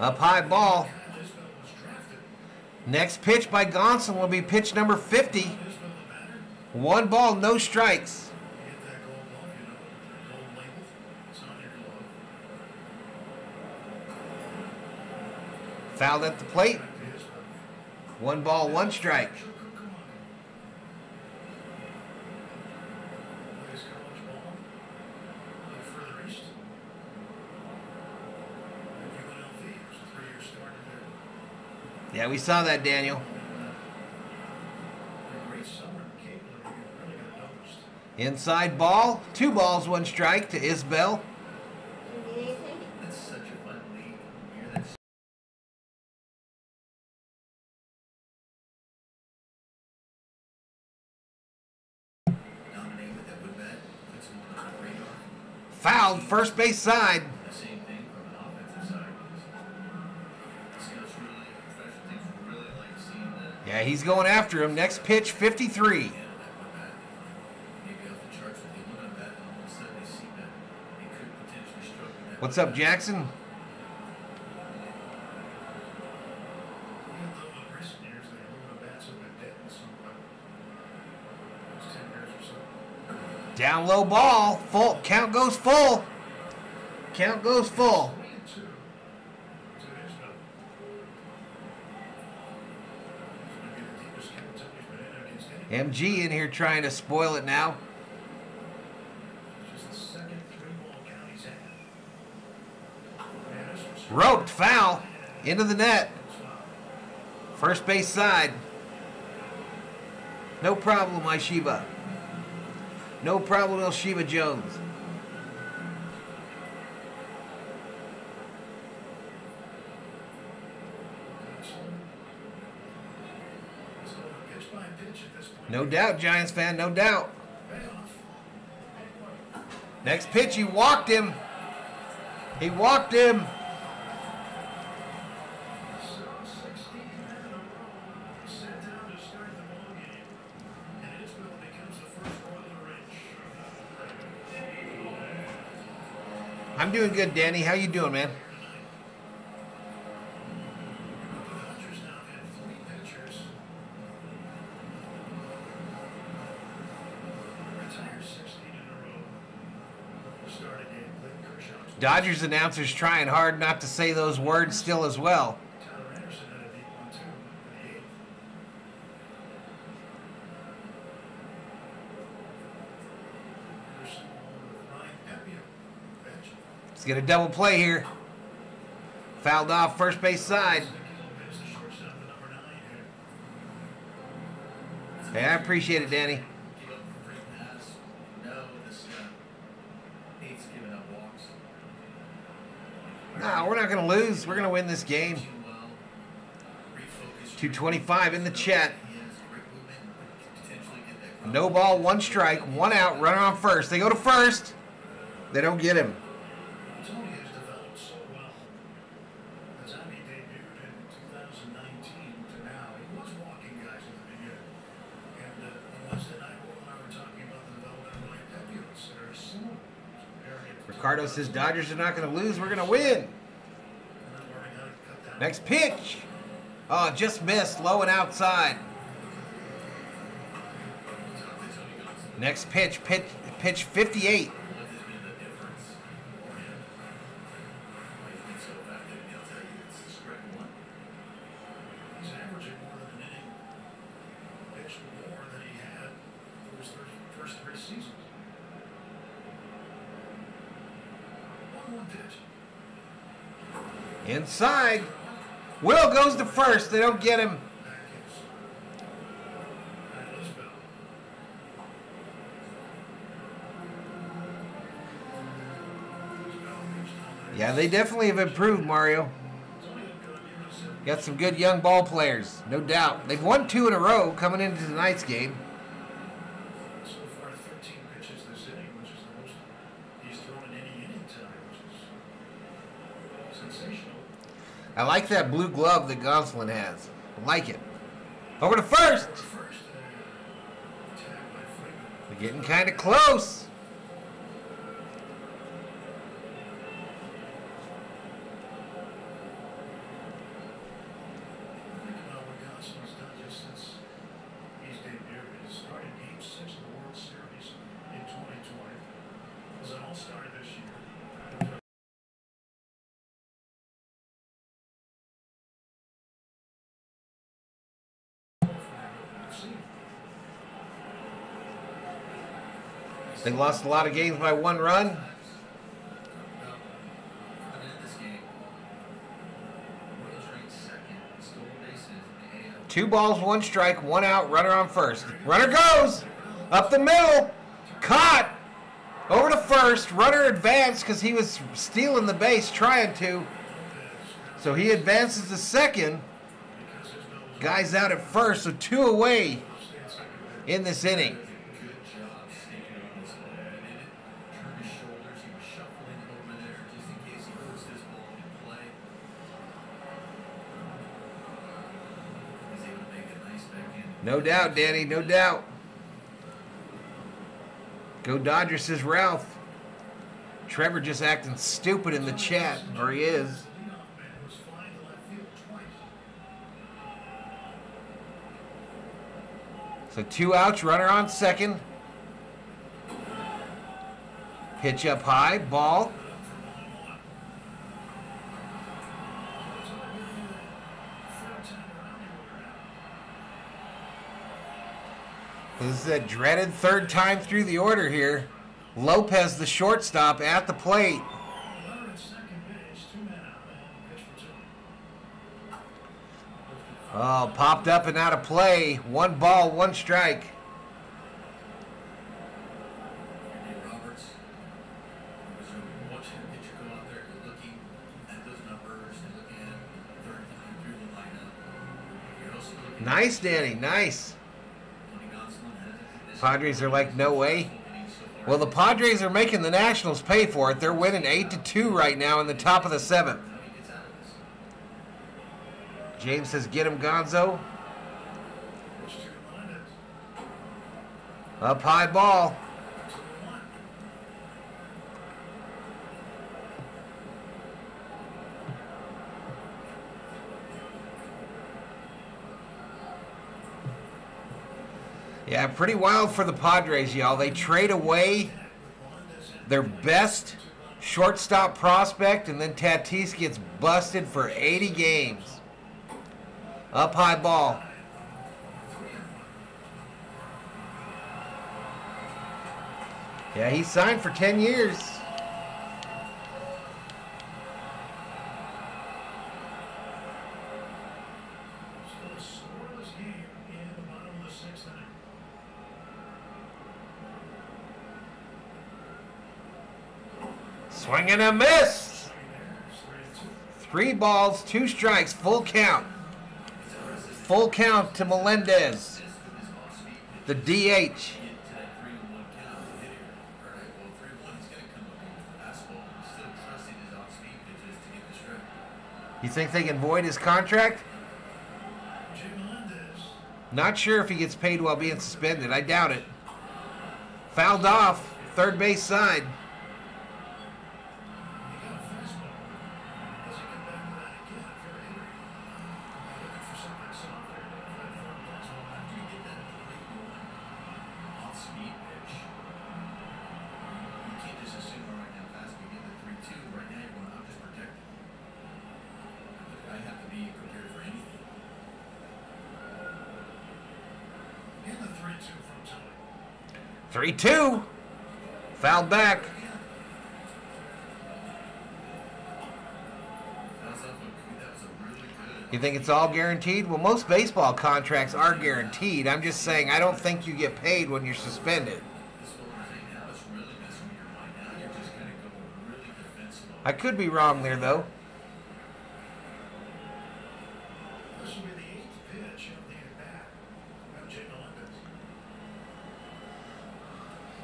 Up high ball. Next pitch by Gonsolin will be pitch number 50. Isbel the batter. One ball, no strikes. You get that gold glove, you know, gold label. It's on your glove. Fouled at the plate. One ball, one strike. Yeah, we saw that, Daniel. Inside ball, two balls, one strike to Isbel. Recent years the aluminum bats have been dead somewhat. Last ten years or so. Down low ball. Full. Count goes full. Count goes full. MG in here trying to spoil it now. Roped, foul. Into the net. First base side. No problem, Ishiba. No problem, El Shiba Jones. So pitch by pitch at this point. No doubt, Giants fan, no doubt. Next pitch, he walked him. He walked him. So 16 in a row. Set down to start the ball game. And Isbel becomes the first Royal Ridge. I'm doing good, Danny. How you doing, man? Dodgers announcers trying hard not to say those words still as well. Let's get a double play here. Fouled off first base side. Hey, I appreciate it, Danny. to lose. We're going to win this game. 225 in the chat. No ball, one strike, one out, runner on first. They go to first. They don't get him. Ricardo says Dodgers are not going to lose. We're going to win. Next pitch. Oh, just missed. Low and outside. Next pitch. Pitch, pitch 58. What has been the difference for him? Why do you think so? Back there, I'll tell you, it's strike one. He's averaging more than an inning. Pitched more than he had for his first, first three seasons. One one pitch. Inside. Will goes to first. They don't get him. Yeah, they definitely have improved, Mario. Got some good young ball players, no doubt. They've won two in a row coming into tonight's game. So far, 13 pitches this inning, which is the most he's thrown in any inning time, which is sensational. I like that blue glove that Gonsolin has. I like it. Over to first. Uh, tag by Freeman. They're getting kind of close. Think about what Gonsolin's done just since he's debuted. He started Game Six of the World Series in 2020. Was an All-Star this year. They lost a lot of games by one run. Two balls, one strike, one out, runner on first. Runner goes up the middle. Caught. Over to first. Runner advanced because he was stealing the base, trying to. So he advances to second. Guys out at first, so two away in this inning. No doubt, Danny, no doubt. Go Dodgers, says Ralph. Trevor just acting stupid in the chat, or he is. So two outs, runner on second. Pitch up high, ball. This is a dreaded third time through the order here. Lopez, the shortstop, at the plate. Oh, popped up and out of play. One ball, one strike. The the Nice, Danny, nice. Tony Gonsolin has this Padres are like, no way. Well, the Padres are making the Nationals pay for it. They're winning 8 to 2 right now in the top of the seventh. James says, get him, Gonzo. Up high ball. Yeah, pretty wild for the Padres, y'all. They trade away their best shortstop prospect, and then Tatis gets busted for 80 games. Up high ball. Yeah, he signed for 10 years. Still a scoreless game in the bottom of the sixth inning. Swing and a miss. Three balls, two strikes, full count. Full count to Melendez, the DH. You think they can void his contract? Not sure if he gets paid while being suspended. I doubt it. Fouled off, third base side. 3-2. Fouled back. You think it's all guaranteed? Well, most baseball contracts are guaranteed. I'm just saying I don't think you get paid when you're suspended. I could be wrong there, though.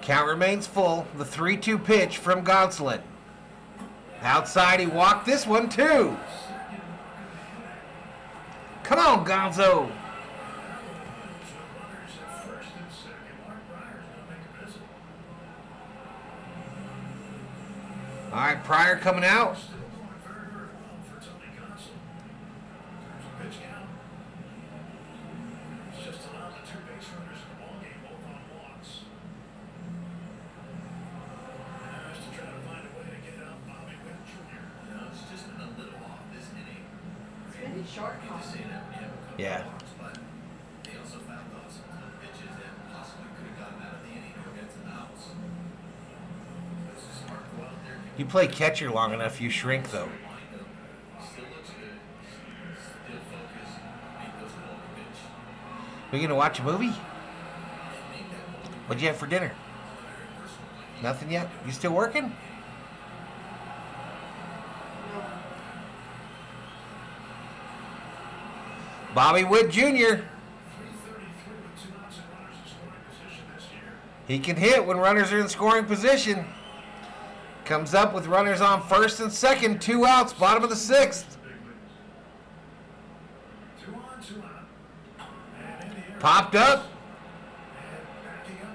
Count remains full. The 3 2 pitch from Gonsolin. Outside, he walked this one, too. Come on, Gonzo. All right, Prior coming out. Still going very, very well for Tony Gonsolin. There's a pitch count. He's just allowed the two base runners in the ballgame, both on walks. And has to try to find a way to get out Bobby Witt Jr. You know, it's just been a little off this inning. It's been short, I hate huh? to say that when you have a couple Yeah. of walks, but they also found out some good pitches that possibly could have gotten out of the inning or got some outs. This is smart. Go out there. You play catcher long enough, you shrink, though. We gonna watch a movie? What'd you have for dinner? Nothing yet? You still working? Bobby Witt Jr. 333 with two outs and runners in scoring position this year. He can hit when runners are in scoring position. Comes up with runners on first and second, two outs, bottom of the sixth. Popped up.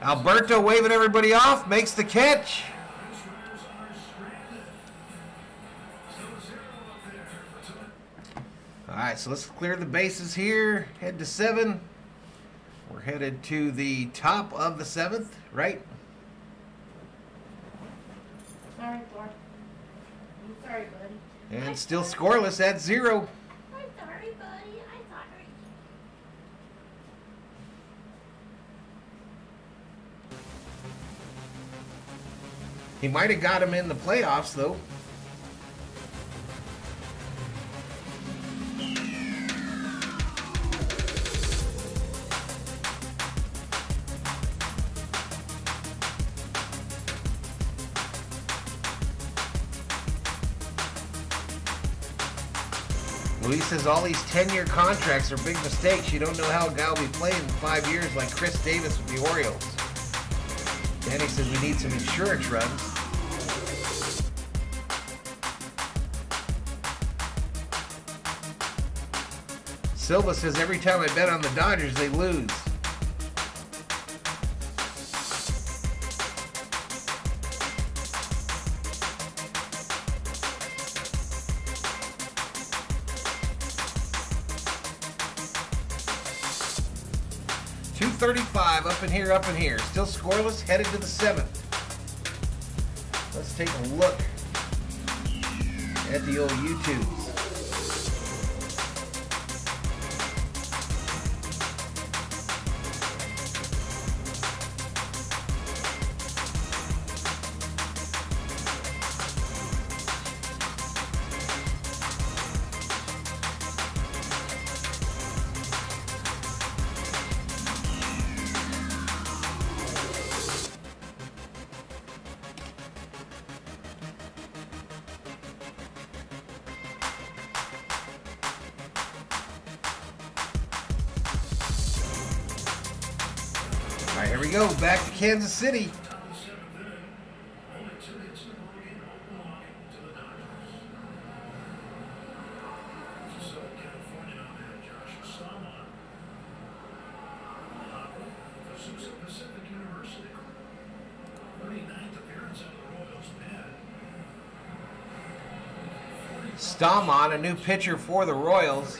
Alberto waving everybody off, makes the catch. All right, so let's clear the bases here. Head to seven. We're headed to the top of the seventh, right? Sorry, Thor. I'm sorry, buddy. And still scoreless at zero. I'm sorry, buddy. I'm sorry. He might have got him in the playoffs, though. Luis says all these 10 year contracts are big mistakes. You don't know how a guy will be playing in five years like Chris Davis with the Orioles. Danny says we need some insurance runs. Silva says every time I bet on the Dodgers, they lose. In here, up in here. Still scoreless, headed to the seventh. Let's take a look at the old YouTubes. Royals pen. Staumont, a new pitcher for the Royals.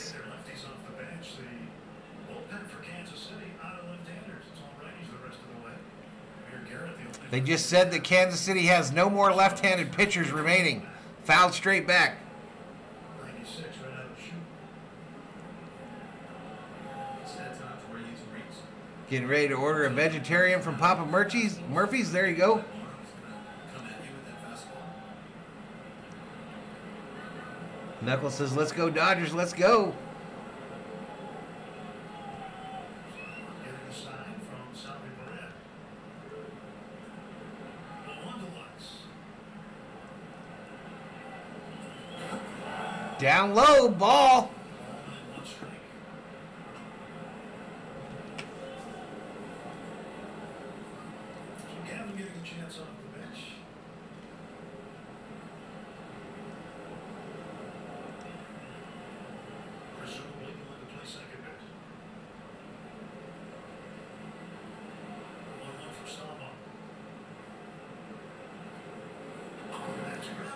They just said that Kansas City has no more left-handed pitchers remaining. Fouled straight back. 96 right out of the chute. It's that time to where you use. Getting ready to order a vegetarian from Papa Murphy's. Murphy's, there you go. Arm is gonna come at you with that fastball. Knuckles says, let's go Dodgers, let's go. Getting a sign from Salvi Barrett. On to Lux. Down low, ball. Ball and one strike. So Gavin getting a chance off the bench. Presumably going to play second base. One one for Staumont. That's low, ball.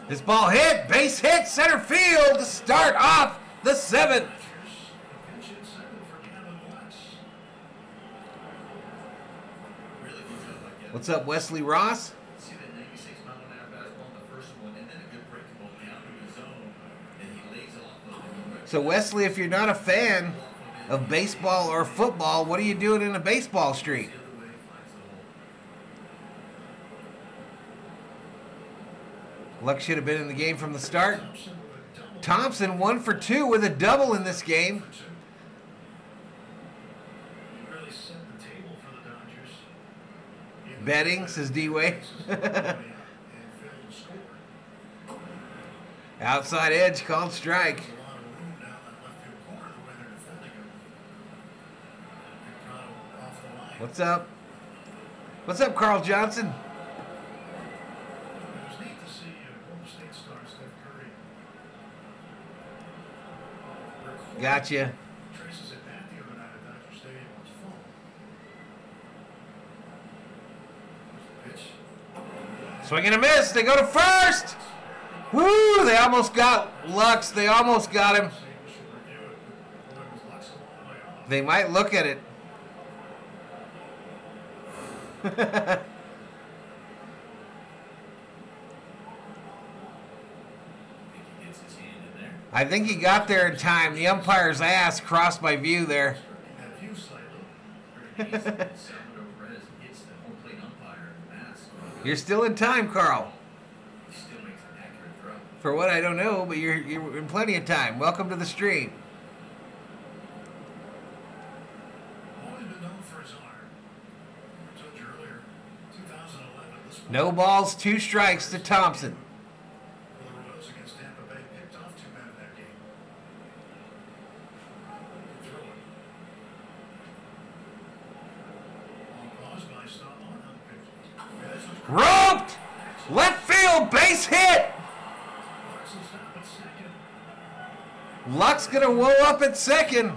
This ball hit, base hit, center field to start off the seventh. What's up, Wesley Ross? See that 96 mile an hour fastball in the first one, and then a good breaking ball down to his zone, and he lays off of it. So, Wesley, if you're not a fan of baseball or football, what are you doing in a baseball street? The other way, finds the hole. Lux should have been in the game from the start. Thompson one for two with a double in this game. Betting, says D-Way. Outside edge called strike. What's up? What's up, Carl Johnson? It was neat to see uh, Golden State star Steph Curry. record Gotcha. Traces it back the other night at Dodger Stadium on his phone. Pitch. Swing and a miss. They go to first. Woo! They almost got Lux. They almost got him. Say we should review it, but boy, it was Lux a long way off. They might look at it. I think he gets his hand in there. I think he got there in time. The umpire's ass crossed my view there. That view slightly. Pretty decent. Salvador Perez hits the home plate umpire in the mask. You're still in time, Carl. He still makes an accurate throw. For what I don't know, but you're you're in plenty of time. Welcome to the stream. Always been known for his arm. I told you earlier, 2011, this one No balls, two strikes to Thompson. for the Royals against Tampa Bay picked off two men in that game. Throw it. Long pause by Staumont on the pitch. Yes, it's Roped! Left field, base hit! Lux will stop at gonna woe up at second.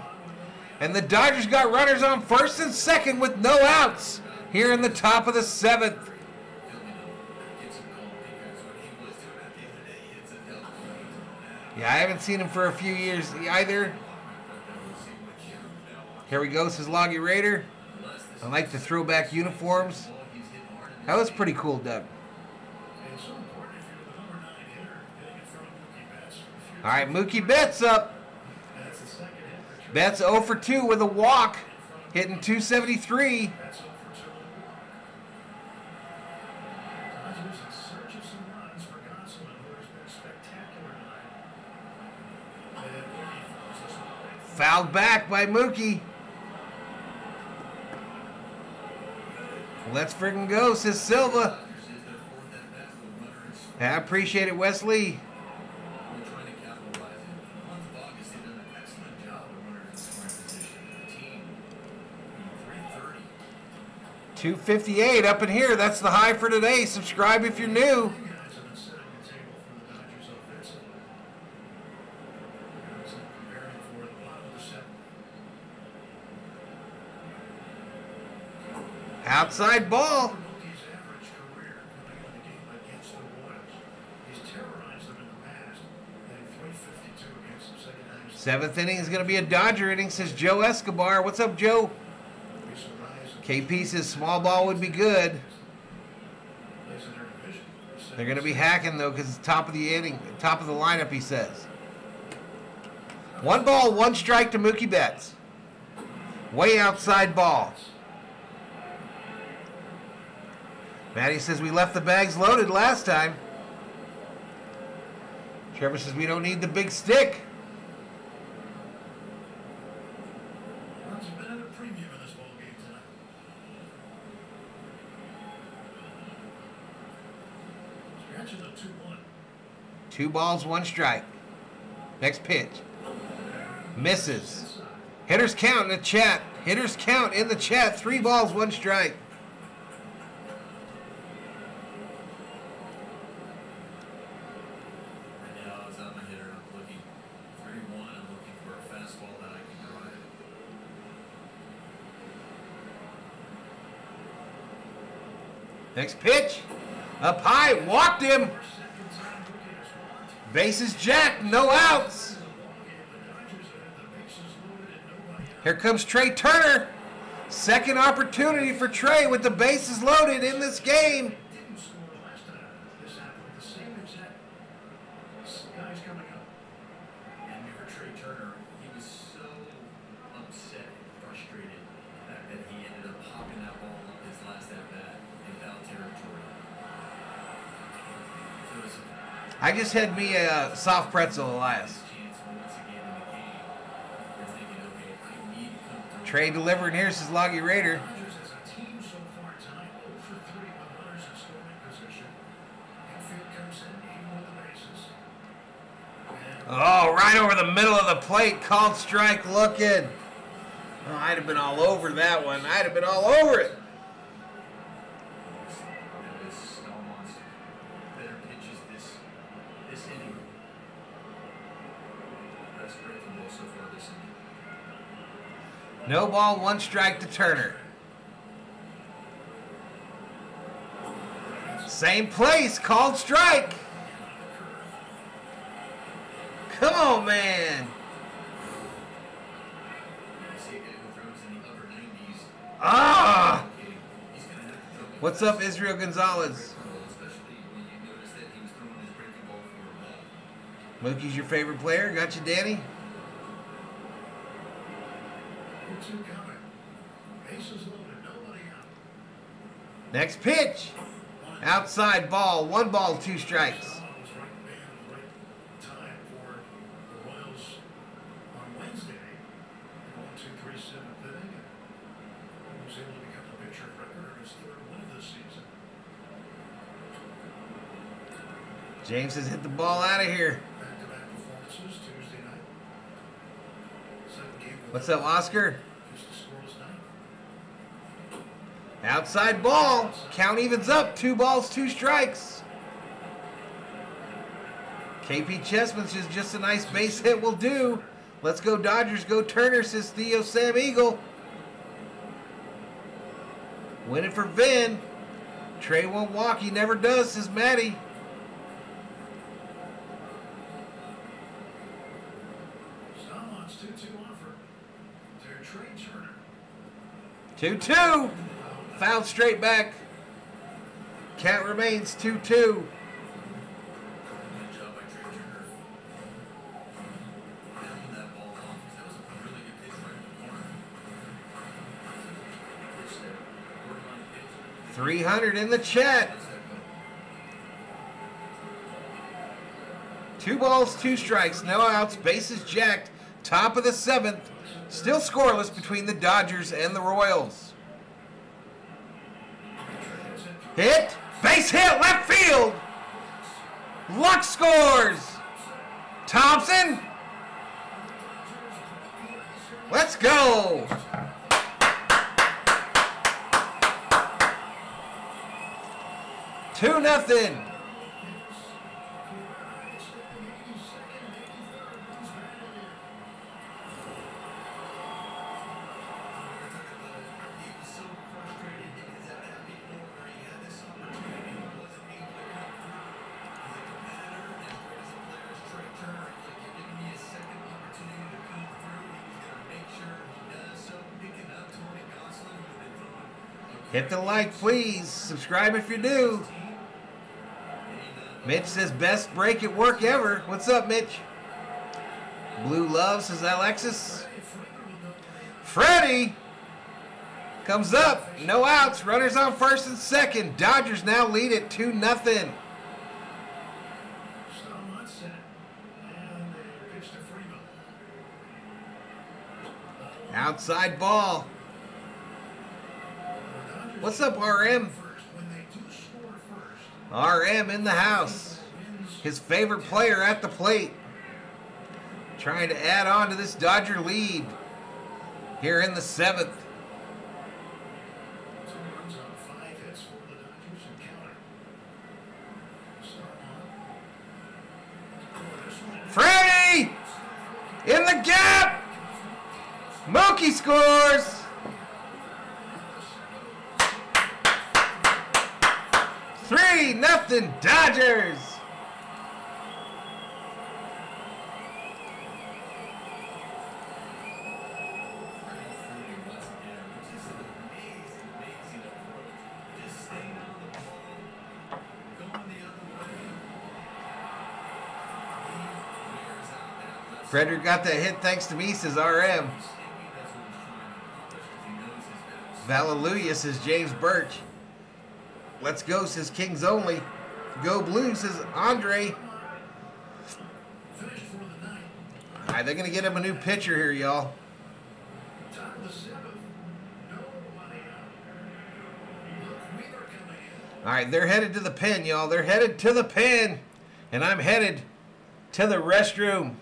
And the Dodgers got runners on first and second with no outs here in the top of the seventh. Yeah, I haven't seen him for a few years either. Here we go, says Loggy Raider. I like the throwback uniforms. That was pretty cool, Doug. All right, Mookie Betts up. That's the second hit for Betts 0 for 2 with a walk, hitting 273. That's over for two on the block. Dodgers in search of some runs for Gonsolin, who has been spectacular tonight. And Mookie throws this one away. Fouled back by Mookie. Let's friggin' go, says Silva. I appreciate it, Wesley. 258 up in here. That's the high for today. Subscribe if you're new. Outside ball. Seventh inning is going to be a Dodger inning, says Joe Escobar. What's up, Joe? KP says small ball would be good. They're going to be hacking though because it's top of the inning, top of the lineup. He says. One ball, one strike to Mookie Betts. Way outside ball. Matty says we left the bags loaded last time. Trevor says we don't need the big stick. Runs have been at a premium in this ball game tonight. Scratching the two-one. Two balls, one strike. Next pitch. Misses. Hitters count in the chat. Hitters count in the chat. Three balls, one strike. Next pitch. Up high. Walked him. Loaded Jack, no outs. Here comes Trea Turner. Second opportunity for Trea with the bases loaded in this game. Didn't score last time. This happened the same exact guys coming up. And for Trea Turner, he was so upset, frustrated that, that he ended up popping that ball up his last at bat in foul territory. So it was I just had me a soft pretzel, Elias. Trea delivering here, says Loggy Raider. Dodgers as a team so far tonight, 0 for 3 with runners in scoring position. Infield comes in, even with the bases. And Oh, right over the middle of the plate. Called strike looking. Oh, I'd have been all over that one. I'd have been all over it. That was Staumont's better pitches this this inning. Best breaking No ball, one strike to Turner. Same place, called strike. Come on, man. You see a guy who throws in the upper 90s. Ah! What's up, Israel Gonzalez? Mookie's your favorite player. Got you, Danny? 2 coming. Bases loaded, nobody out. Next pitch. Outside ball. One ball, two strikes. Staumont was right man at the right time for the Royals on Wednesday. One, two, three, seventh inning. and He was able to become the pitcher of record in his third win of this season. James has hit the ball out of here. Back-to-back performances Tuesday night. Second game. What's up, Oscar? Just a scoreless night. Outside ball. Count evens up. Two balls, two strikes. KP Chessman says just a nice base hit will do. Let's go Dodgers, go Turner, says Theo Sam Eagle. Win it for Vin. Trea won't walk, he never does, says Maddie. Staumont's 2-2 Fouled straight back. Count remains 2 2. Good job by Trea Turner. Pounding that ball off. That was a really good pitch right in the corner. Pitch there. Borderline pitch. 300 in the chat. Let's that go. Two balls, two strikes, no outs, bases jacked. Top of the seventh. Still scoreless between the Dodgers and the Royals. Hit, base hit, left field. Lux scores. Thompson. Let's go. Two nothing. Hit the like, please. Subscribe if you're new. Mitch says best break at work ever. What's up, Mitch? Blue Love says Alexis. Freddie comes up. No outs. Runners on first and second. Dodgers now lead it 2 nothing. Outside ball. What's up, RM? RM in the house. His favorite player at the plate. Trying to add on to this Dodger lead here in the seventh. Frederick got that hit thanks to me, says RM. Hallelujah, says James Birch. Let's go, says Kings Only. Go Blue, says Andre. All right, they're going to get him a new pitcher here, y'all. All right, they're headed to the pen, y'all. They're headed to the pen. And I'm headed to the restroom.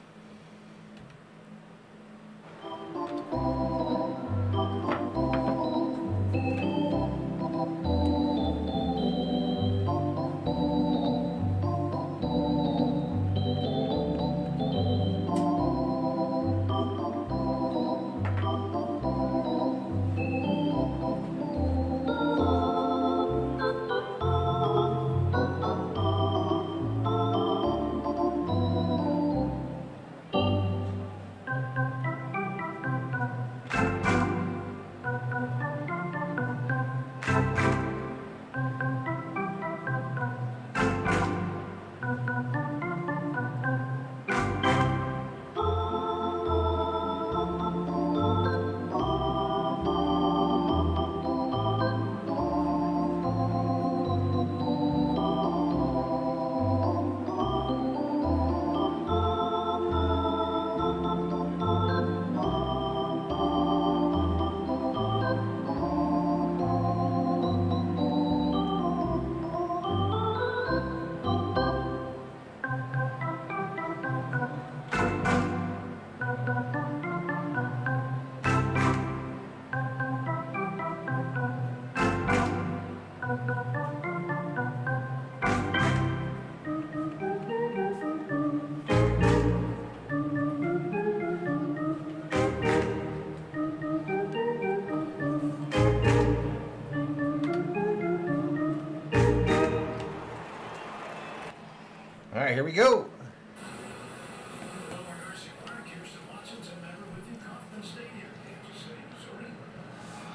Kansas we go.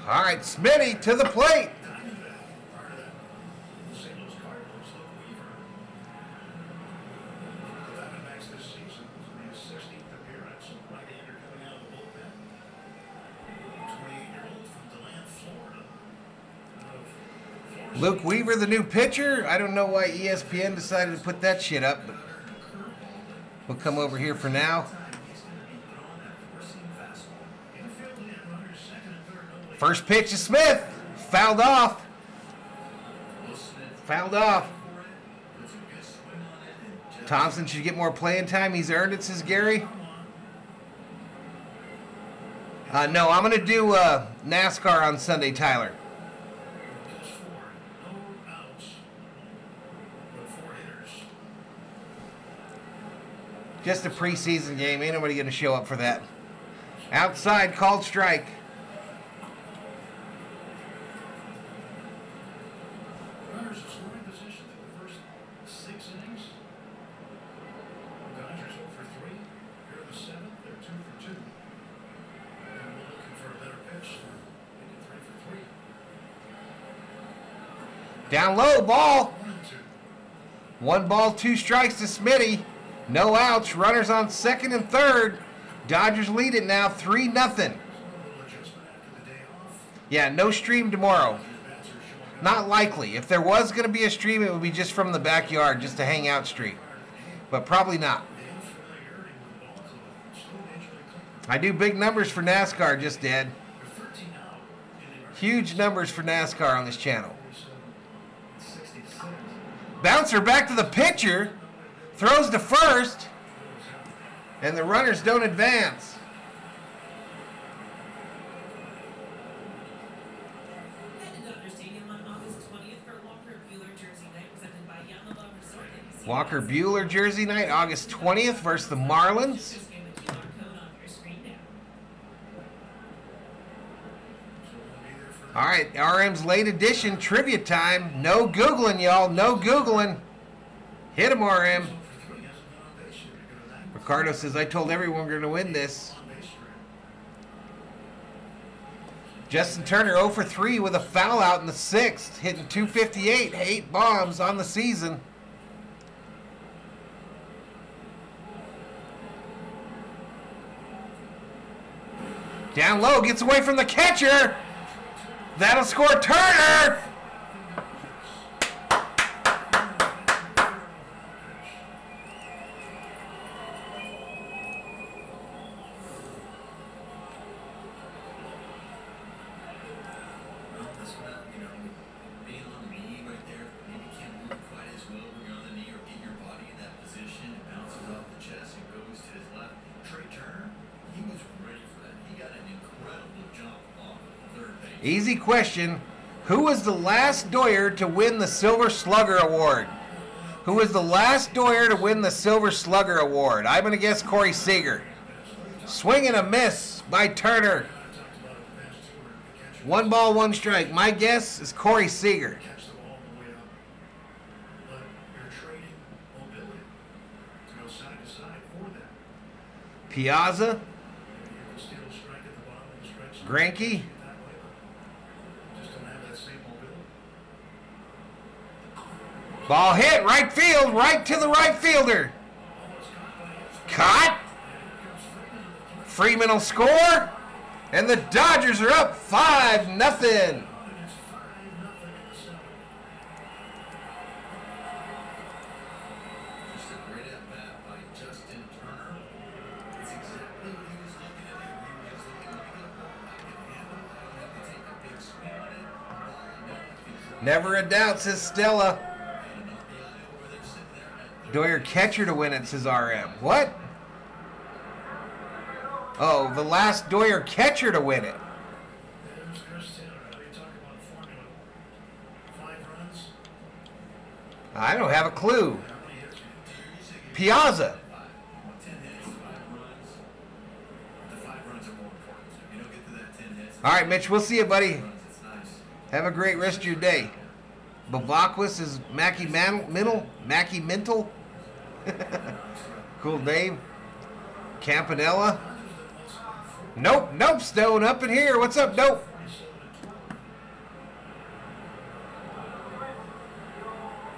All right, Smitty to the plate. Diamondback, part of that. The St. Louis Cardinals, Luke Weaver. The Diamondbacks this season was in his 16th appearance, right-hander coming out of the bullpen. 28-year-old from DeLand, Florida. Out of Florida Luke Weaver, the new pitcher. I don't know why ESPN decided to put that shit up, but we'll come over here for now. First pitch is Smith. Fouled off. Fouled off. Thompson should get more playing time. He's earned it, says Gary. Uh, no, I'm going to do uh, NASCAR on Sunday, Tyler. Pitch four, no outs, but four hitters. Just a preseason game. Ain't nobody going to show up for that. Outside, called strike. Runners in scoring position through the first six innings. Dodgers 0 for 3. Here in the seventh, they're 2 for 2. And we're looking for a better pitch. They did 3 for 3. Down low, ball. One and two. One ball, two strikes to Smitty. No outs. Runners on second and third. Dodgers lead it now, 3 nothing. Yeah, no stream tomorrow. Not likely. If there was going to be a stream, it would be just from the backyard, just a hangout stream. But probably not. I do big numbers for NASCAR, just did. They're 13 out. And they Huge numbers for NASCAR on this channel. Bouncer back to the pitcher. Throws to first. And the runners don't advance. Head to Dodger Stadium on August 20th for Walker Buehler Jersey Night August 20th versus the Marlins. All right, RM's late edition trivia time. No Googling, y'all. No Googling. Hit him, RM. Ricardo says, I told everyone we're going to win this. Justin Turner 0 for 3 with a foul out in the sixth, hitting 258, eight bombs on the season. Down low, gets away from the catcher. That'll score Turner. Well, that's what, you know, being on the knee right there, maybe can't move quite as well when you're on the knee or get your body in that position. It bounces off the chest and goes to his left. Trea Turner, he was ready for that. He got an incredible jump off of third base. Easy question. Who was the last Doyer to win the Silver Slugger Award? Who was the last Doyer to win the Silver Slugger Award? I'm going to guess Corey Seager. Swing and a miss by Turner. One ball, one strike. My guess is Corey Seager. Catch the ball on the way up. But you're trading mobility to go side to side for that. Piazza, You can steal a strike at the bottom of the stretch. Greinke, That way, but Just don't have that same mobility. Ball hit, right field, right to the right fielder. Caught. Freeman will score, and the Dodgers are up 5 nothing. Never a doubt, says Stella. Doyer catcher to win it, says RM. What? Oh, the last Doyer catcher to win it. I don't have a clue. Piazza. All right, Mitch, we'll see you, buddy. Have a great rest of your day. Bavakwas is Mackie Man- Mintle? Mackie Mintle? cool name. Campanella. Nope, nope, Stone up in here. What's up, nope?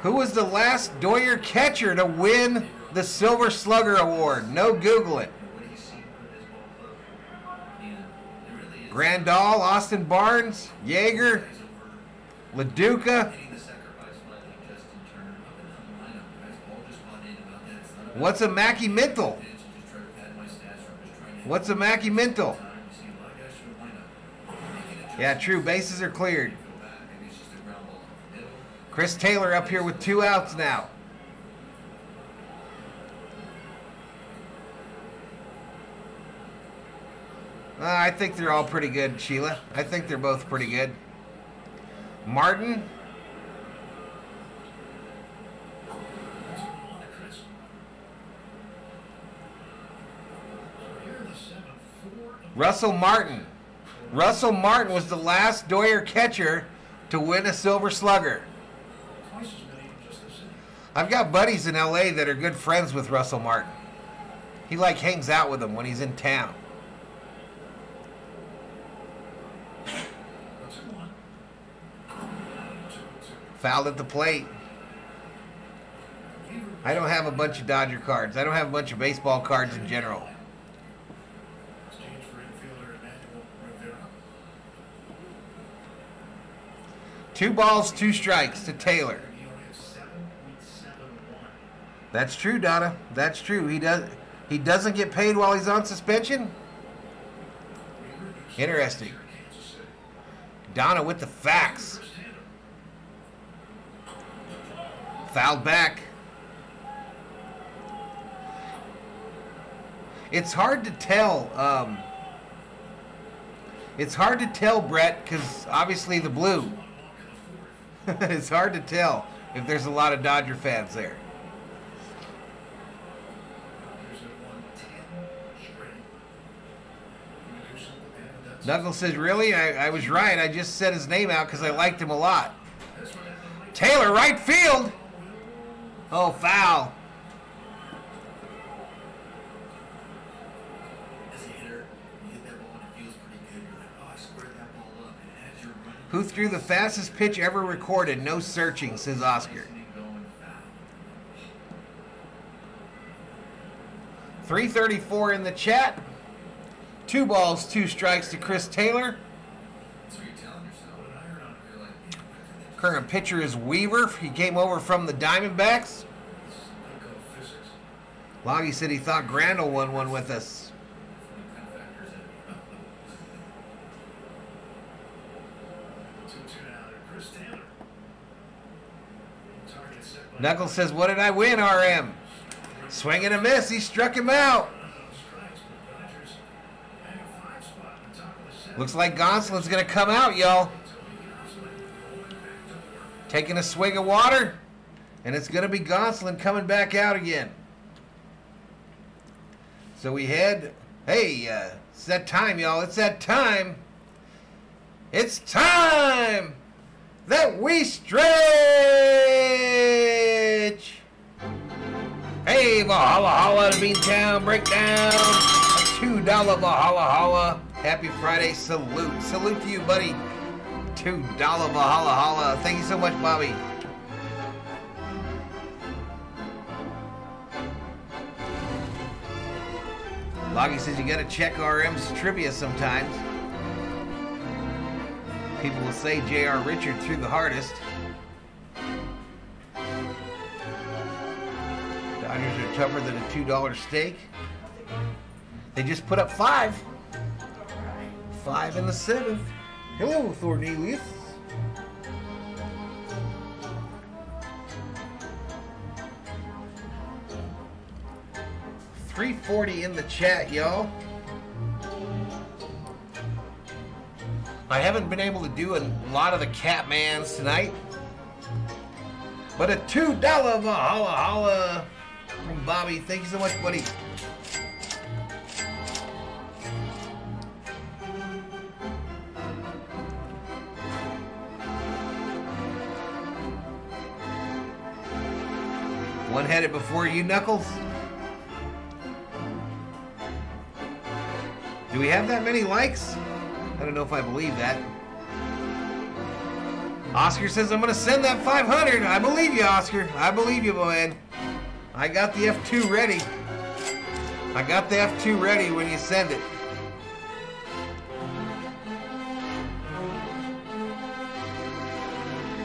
Who was the last Doyer catcher to win the Silver Slugger Award? No? And it. Grandal, Austin Barnes, Jaeger, Lo Duca. Lot a guys Mental? What's a Making Mental? Yeah, true. Bases are cleared. Chris Taylor up here with two outs now. Uh, I think they're all pretty good, Sheila. I think they're both pretty good. Martin, What's going on to Chris? So here in the seventh, four of Russell Martin. Russell Martin was the last Doyer catcher to win a Silver Slugger. I've got buddies in LA that are good friends with Russell Martin. He like hangs out with them when he's in town. Fouled at the plate. I don't have a bunch of Dodger cards. I don't have a bunch of baseball cards in general. Exchange for infielder Emmanuel Rivera. Two balls, two strikes to Taylor. That's true, Donna. That's true. He does. He doesn't get paid while he's on suspension. Interesting. Donna with the facts. Fouled back. It's hard to tell. Um, it's hard to tell, Brett, because obviously the blue. it's hard to tell if there's a lot of Dodger fans there. Knuckles says, "Really? I, I was right. I just said his name out because I liked him a lot." Taylor, right field. Oh, foul. Who threw the fastest pitch ever recorded? No searching, says Oscar. foul. 334 in the chat. Two balls, two strikes to Chris Taylor. Current pitcher is Weaver. He came over from the Diamondbacks. Loggy said he thought Grandal won one with us. that kind of factors in? Two two now there. Chris Taylor. Target set by Knuckles says, What did I win, RM? Swing and a miss. He struck him out. Looks like Gonsolin's going to come out, y'all. Taking a swig of water. And it's going to be Gonsolin coming back out again. So we head. hey, uh, it's that time, y'all. It's that time. It's time that we stretch. Hey, Valhalla Holla to Beantown Breakdown. A $2 Valhalla Holla. Happy Friday salute. Salute to you, buddy. $2 Valhalla Holla. Thank you so much, Bobby. Loggy says you gotta check RM's trivia sometimes. People will say J.R. Richard threw the hardest. Dodgers are tougher than a $2 steak. They just put up five. Five in the seventh. Hello, Thornelius. Three forty in the chat, y'all. I haven't been able to do a lot of the Catmans tonight, but a two dollar holla holla from Bobby. Thank you so much, buddy. One headed before you, Knuckles. Do we have that many likes? I don't know if I believe that. Oscar says I'm gonna send that 500. I believe you, Oscar. I believe you, man. I got the F2 ready. I got the F2 ready when you send it.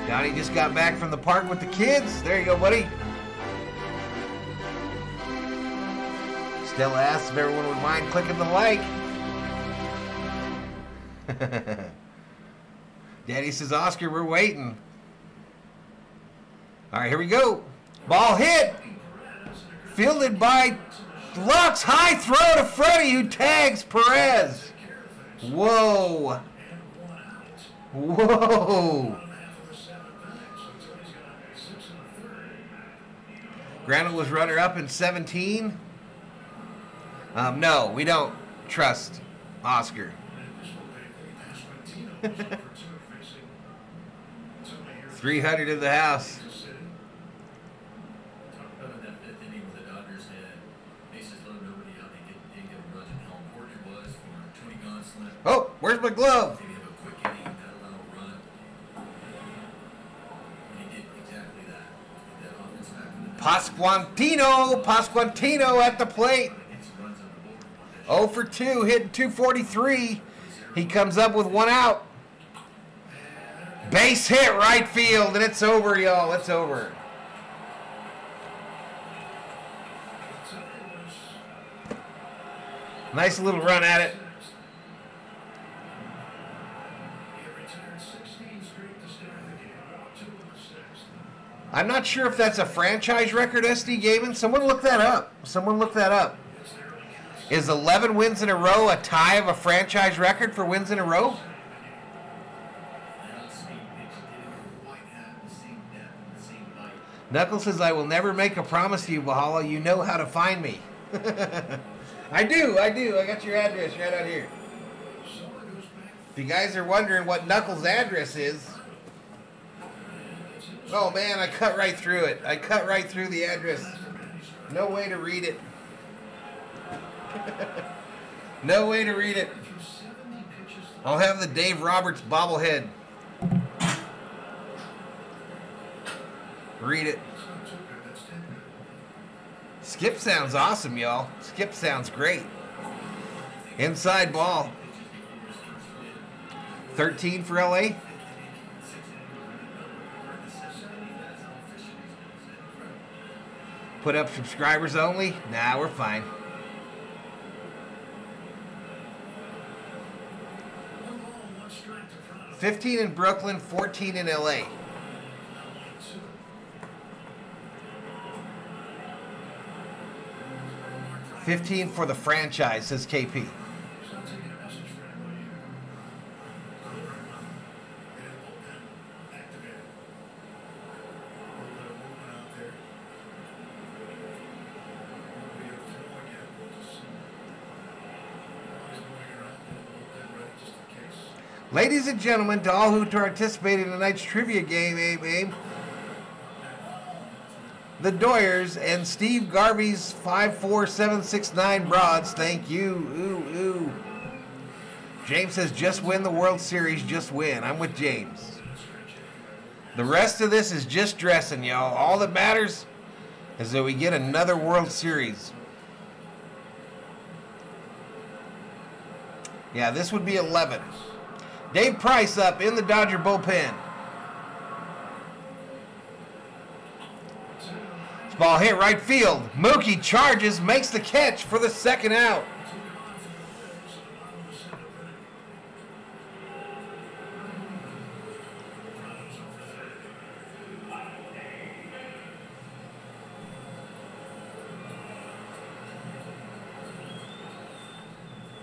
Donnie just got back from the park with the kids. There you go, buddy. Stella asks if everyone would mind clicking the like. Daddy says, Oscar, we're waiting. All right, here we go. Ball hit. Fielded by Lux. High throw to Freddie, who tags Perez. Whoa. Whoa. Granite was runner up in 17. Um, no, we don't trust Oscar. Here. 300 in the house. Kansas City. Talk about in that fifth inning where the Dodgers had bases loaded, nobody out. They didn't, didn't get a run, and how important it was for Tony Gonsolin. Oh, where's my glove? Maybe have a quick inning, not allow a run. When he did Pasquantino, Pasquantino at the plate. It's runs on the board. on that 0 for 2, hitting 243. He comes up with one out. Base hit right field, and it's over, y'all. It's over. Nice little run at it. I'm not sure if that's a franchise record, SD Gavin. Someone look that up. Someone look that up. Is 11 wins in a row a tie of a franchise record for wins in a row? Knuckles says, I will never make a promise to you, Valhalla. You know how to find me. I do, I do. I got your address right out here. If you guys are wondering what Knuckles' address is, oh man, I cut right through it. I cut right through the address. No way to read it. no way to read it. Through 70 pitches. I'll have the Dave Roberts bobblehead. Read it. That's not too good. That's 10 good. Skip sounds awesome, y'all. Skip sounds great. Inside ball. 13 for LA. Put up subscribers only? Nah, we're fine. 15 in Brooklyn, 14 in LA. 15 for the franchise, says KP. Ladies and gentlemen, to all who participated in tonight's trivia game, Abe, Abe, the Doyers and Steve Garvey's 54769 Broads, thank you. Ooh, ooh. James says, just win the World Series, just win. I'm with James. The rest of this is just dressing, y'all. All that matters is that we get another World Series. Yeah, this would be 11. Dave Price up in the Dodger bullpen. Ball hit right field. Mookie charges, makes the catch for the second out.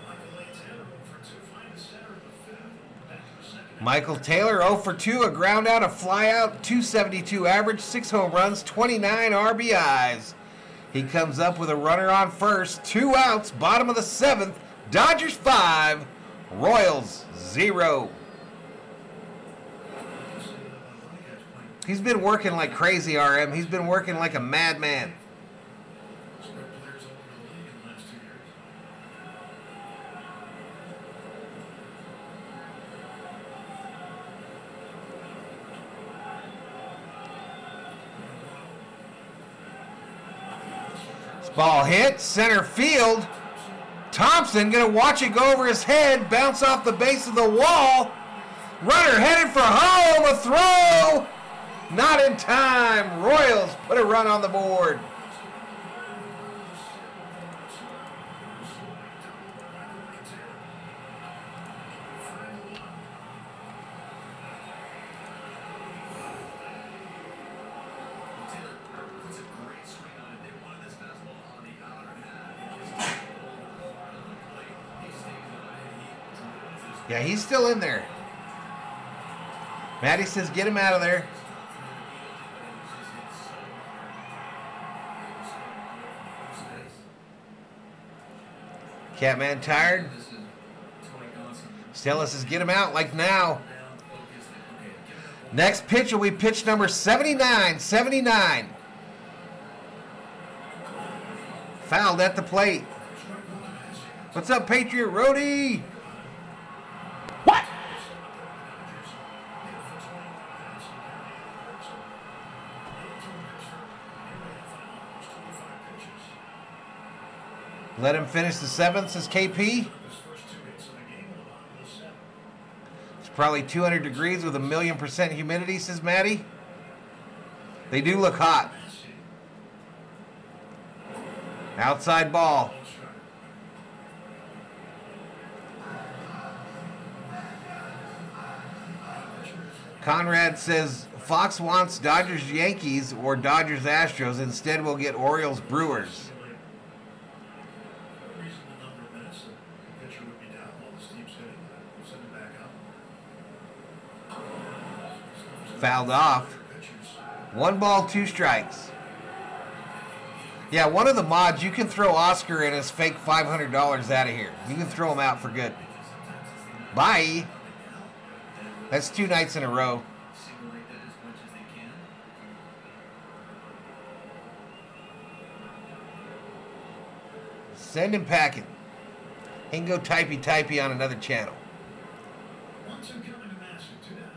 Michael A. Taylor over two. Find the center of the fifth. Back to the second. Michael Taylor 0 for 2, a ground out, a fly out, 272 average, 6 home runs, 29 RBIs. He comes up with a runner on first, two outs, bottom of the seventh. Dodgers 5, Royals 0. He's been working like crazy, RM. He's been working like a madman. Ball hit center field. Thompson gonna watch it go over his head, bounce off the base of the wall. Runner headed for home. A throw, not in time. Royals put a run on the board. Yeah, he's still in there. Maddie says, get him out of there. Catman tired. Stella says, get him out like now. Next pitch will be pitch number 79. 79. Fouled at the plate. What's up, Patriot Roadie? Let him finish the seventh, says KP. It's probably 200 degrees with a million percent humidity, says Maddie. They do look hot. Outside. Ball. Conrad says Fox wants Dodgers Yankees or Dodgers Astros. Instead, we'll get Orioles Brewers. A reasonable number of minutes, the pitcher would be down while this team's hitting, uh, send it back up. Fouled off. One ball, two strikes. Yeah, one of the mods, you can throw Oscar and his fake $500 out of here. You can throw him out for good. Bye. That's two nights in a row. Send him packing. He can go typey typey on another channel. one, two coming to Massey, two down.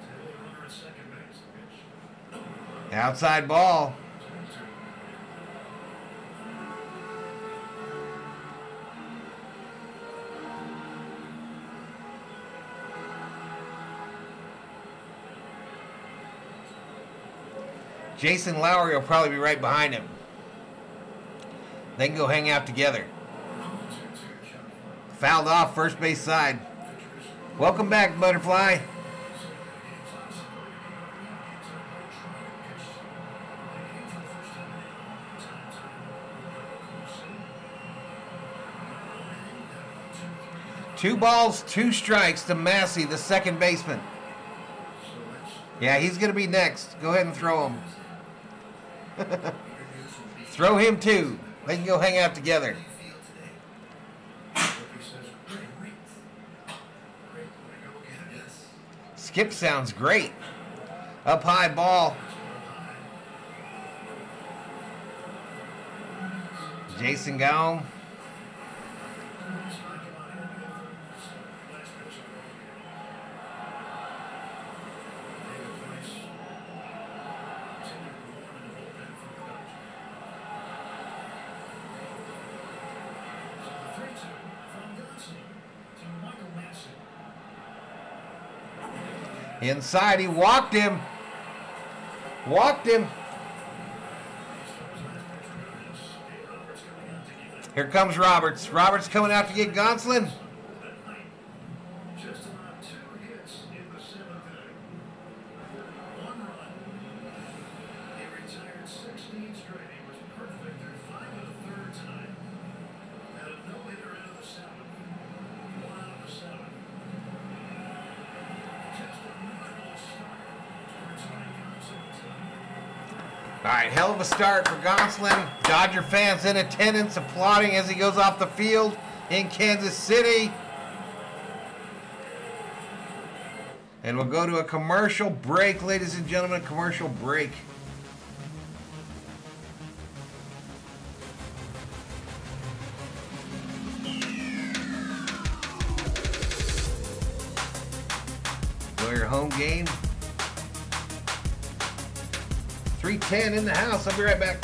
Taylor runner at second base, the pitch. Outside ball. Jason Lowry will probably be right behind him. They can go hang out together. Fouled off first base side. Welcome back, Butterfly. Two balls, two strikes to Massey, the second baseman. Yeah, he's going to be next. Go ahead and throw him. throw him too. They can go hang out together. Skip sounds great. Up high ball. Jason gone. Inside, he walked him. Walked him. Here comes Roberts. Roberts coming out to get Gonsolin. Just about two hits in the seventh inning. One run. He retired 16 straight. He was perfect through five of the third tonight. Had a no-hitter into the seventh. One out of the seventh. Just a marvelous start for Tony Gonsolin tonight. All right, hell of a start for Gonsolin. Dodger fans in attendance applauding as he goes off the field in Kansas City. And we'll go to a commercial break, ladies and gentlemen. Commercial break. 310 in the house. I'll be right back.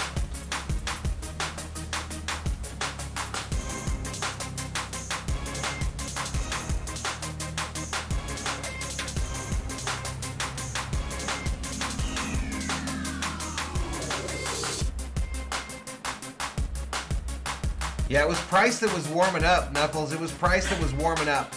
Yeah, it was Price that was warming up, Knuckles. It was Price that was warming up.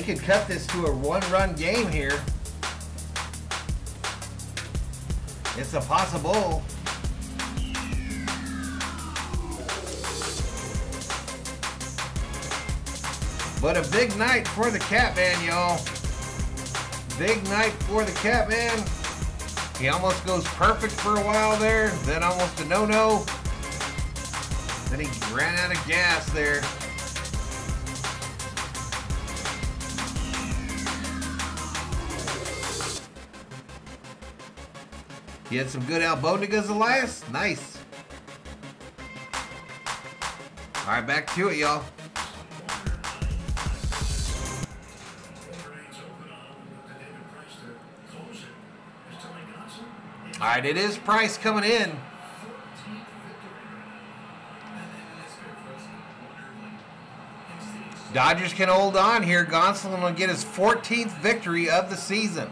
They could cut this to a one-run game here. It's a possible. But a big night for the Catman, y'all. Big night for the Catman. He almost goes perfect for a while there, then almost a no-no. Then he ran out of gas there. He had some good albonigas, Elias. Nice. All right, back to it, y'all. All right, it is Price coming in. Dodgers can hold on here. Gonsolin will get his 14th victory of the season.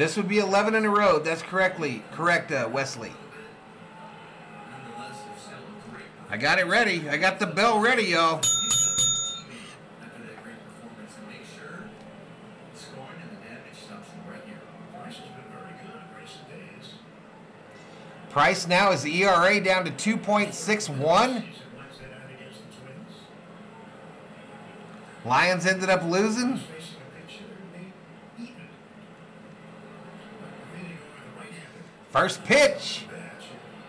This would be 11 in a row. That's correctly correct, uh, Wesley. Nonetheless, it's still a great I got it ready. I got the bell ready, y'all. after that great performance and make sure the scoring and the damage stops right here. Price has been very good in recent days. Price now is the ERA down to 2.61. Season Wednesday night against the Twins. Lions ended up losing. Facing a pitch hitter named Eaton. Leaning over the right-handed First pitch.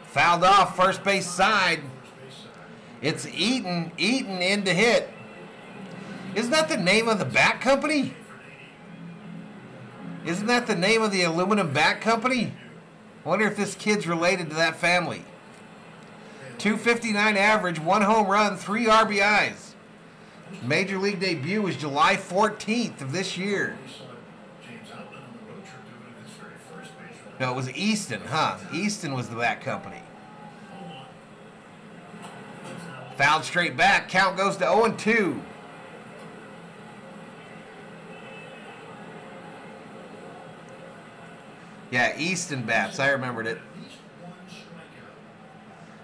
Fouled off first base side. It's Eaton. Eaton in to hit. Isn't that the name of the bat company? Isn't that the name of the aluminum bat company? I wonder if this kid's related to that family. 259 average, one home run, three RBIs. Major league debut was July 14th of this year. We saw James Outman on the road trip doing it his very first major league. No, it was Easton, huh? Easton was the bat company. Fouled straight back. Count goes to 0 2. Yeah, Easton bats. I remembered it.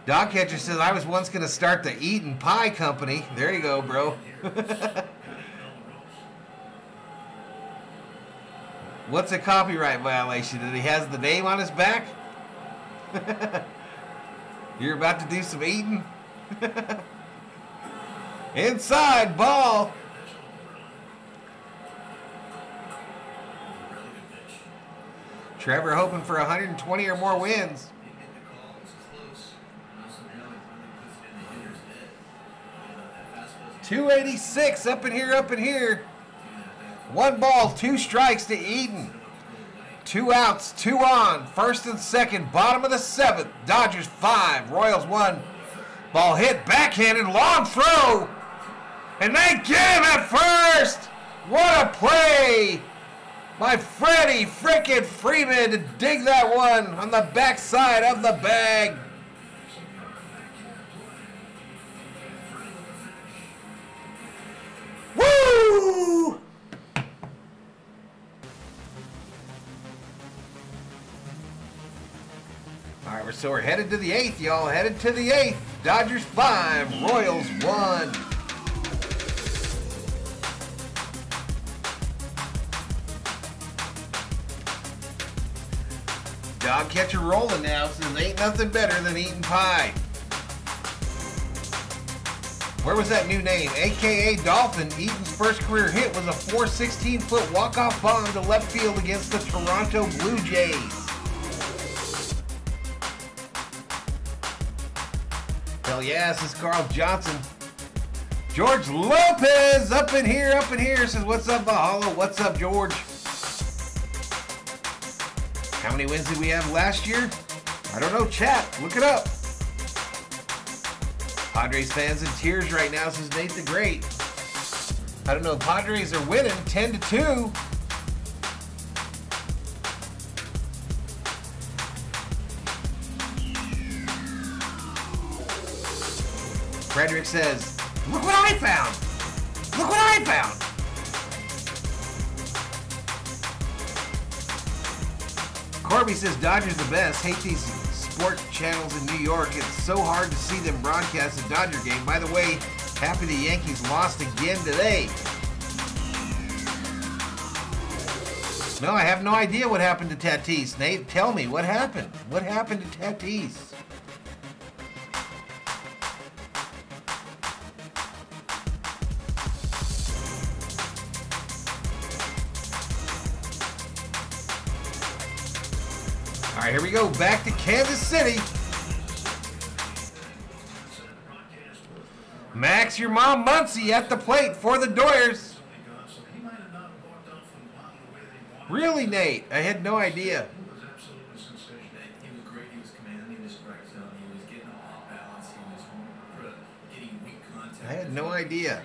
Dog catcher says I was once going to start the Eaton Pie Company. There you go, bro. What's a copyright violation? That he has the name on his back? You're about to do some eating? Inside ball. Trevor hoping for 120 or more wins. That fastball's 286 up in here, up in here. One ball, two strikes to Eaton. Two outs, two on. First and second, bottom of the seventh. Dodgers five, Royals one. Ball hit, backhanded, long throw. And they get him at first. What a play by Freddie frickin' Freeman to dig that one on the backside of the bag. Woo! All right, so we're headed to the eighth, y'all. Headed to the eighth. Dodgers five, Royals one. Dog catcher rolling now says ain't nothing better than eating pie. Where was that new name? AKA Dolphin. Eaton's first career hit was a 416 foot walk-off bomb to left field against the Toronto Blue Jays. Hell yeah, this is Carl Johnson. George Lopez up in here, up in here. Says, what's up, Valhalla? What's up, George? How many wins did we have last year? I don't know, chat. Look it up. Padres fans in tears right now, says Nate the Great. I don't know, Padres are winning 10 to 2. Frederick says, Look what I found! Look what I found! Corby says Dodgers the best. Hate these sport channels in New York. It's so hard to see them broadcast a Dodger game. By the way, happy the Yankees lost again today. No, I have no idea what happened to Tatis. Nate, tell me what happened. What happened to Tatis? Right, here we go. Back to Kansas City. Max, your mom, Muncy, at the plate for the Doyers. Really, Nate? I had no idea. I had no idea.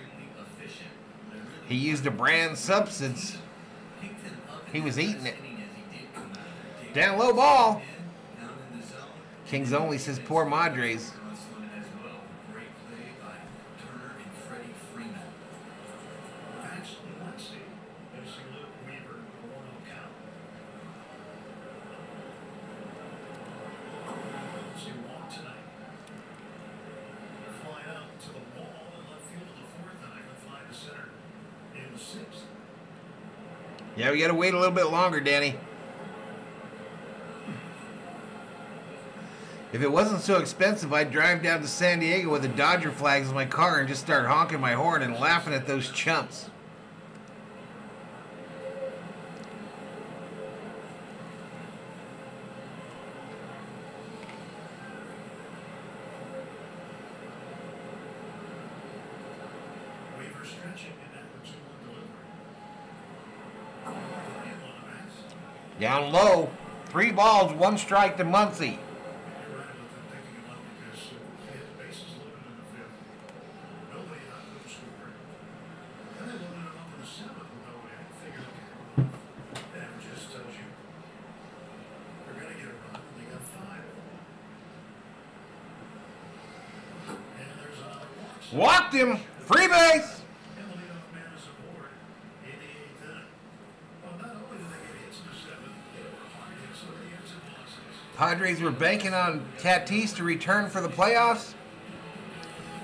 He used a brand substance. He was eating it. inning as he did come out of there. Down low ball. Kings only says poor Madres. Yeah, we gotta wait a little bit longer, Danny. If it wasn't so expensive, I'd drive down to San Diego with the Dodger flags in my car and just start honking my horn and laughing at those chumps. Down low, three balls, one strike to Muncy. You're right about them picking him up because uh, they had the bases loaded in the fifth. Nobody out, no score. Then they loaded him up in the seventh with nobody out. Figured, okay, that just tells you they're gonna get a run. They got five. And there's another walk. Walked him, free base. And the leadoff man is aboard in the eighth inning. Well, not only did they get hits in the seventh, they were hard hits with the hits and losses. Padres were banking on Tatis to return for the playoffs.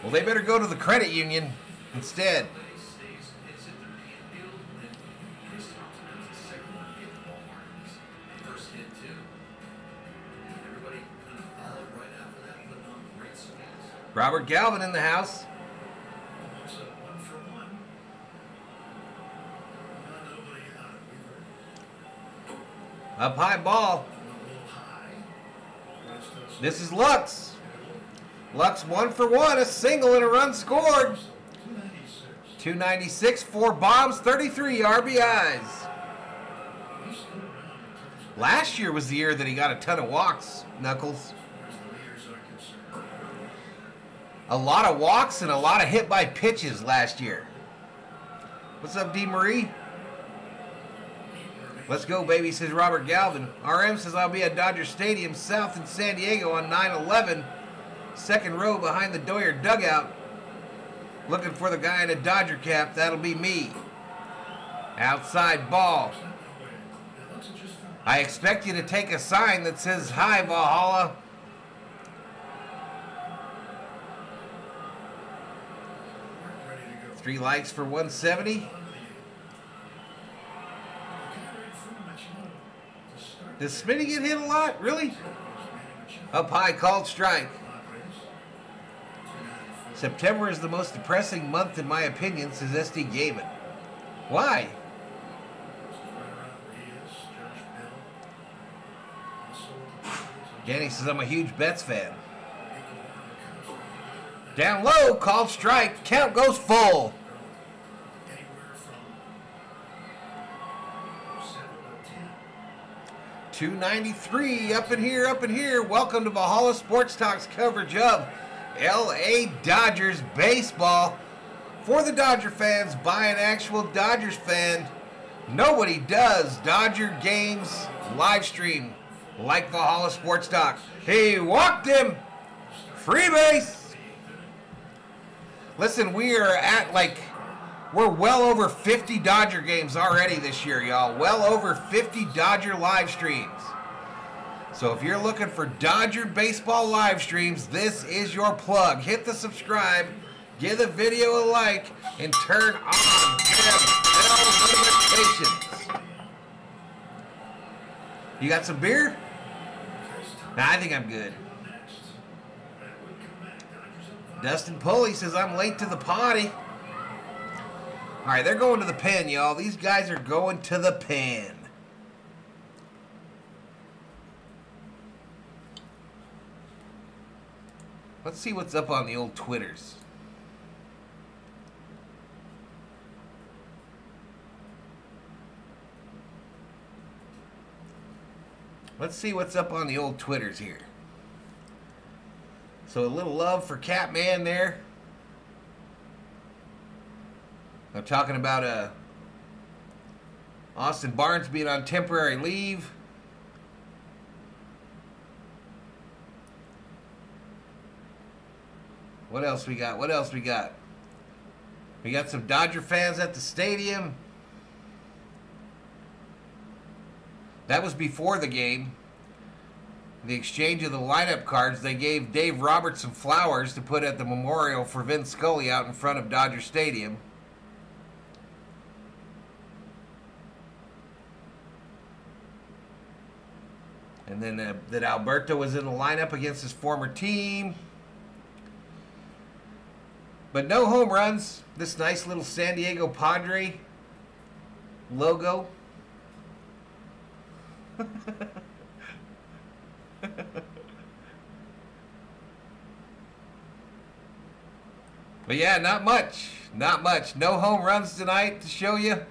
Well, they better go to the credit union instead. Robert Galvin in the the Up high ball. This is Lux. Lux one for one, a single and a run scored. 296. 296, four bombs, 33 RBIs. Last year was the year that he got a ton of walks, Knuckles. A lot of walks and a lot of hit by pitches last year. What's up, D. Marie? Let's go, baby, says Robert Galvin. RM says I'll be at Dodger Stadium South in San Diego on 9 11. Second row behind the Doyer dugout. Looking for the guy in a Dodger cap. That'll be me. Outside ball. I expect you to take a sign that says Hi Valhalla. Three likes for 170. Does Smitty get hit a lot? Really? Up high, called strike. September is the most depressing month, in my opinion, says SD Gaiman. Why? Danny says I'm a huge Betts fan. Down low, called strike. Count goes full. anywhere from seven to ten. 293 up in here, up in here. Welcome to Valhalla Sports Talks coverage of LA Dodgers baseball. For the Dodger fans, by an actual Dodgers fan. Nobody does Dodger games live stream like Valhalla Sports Talk. He walked him. Free base. Listen, we are at like we're well over 50 Dodger games already this year, y'all. Well over 50 Dodger live streams. So if you're looking for Dodger baseball live streams, this is your plug. Hit the subscribe, give the video a like, and turn on bell notifications. You got some beer? Nah, I think I'm good. Dustin Pulley says I'm late to the potty. All right, they're going to the pen, y'all. These guys are going to the pen. Let's see what's up on the old Twitters. Let's see what's up on the old Twitters here. So a little love for Catman there. I'm talking about uh, Austin Barnes being on temporary leave. What else we got? What else we got? We got some Dodger fans at the stadium. That was before the game. The exchange of the lineup cards, they gave Dave Roberts some flowers to put at the memorial for Vin Scully out in front of Dodger Stadium. And then uh, that Alberto was in the lineup against his former team. But no home runs. This nice little San Diego Padre logo. but yeah, not much. Not much. No home runs tonight to show you.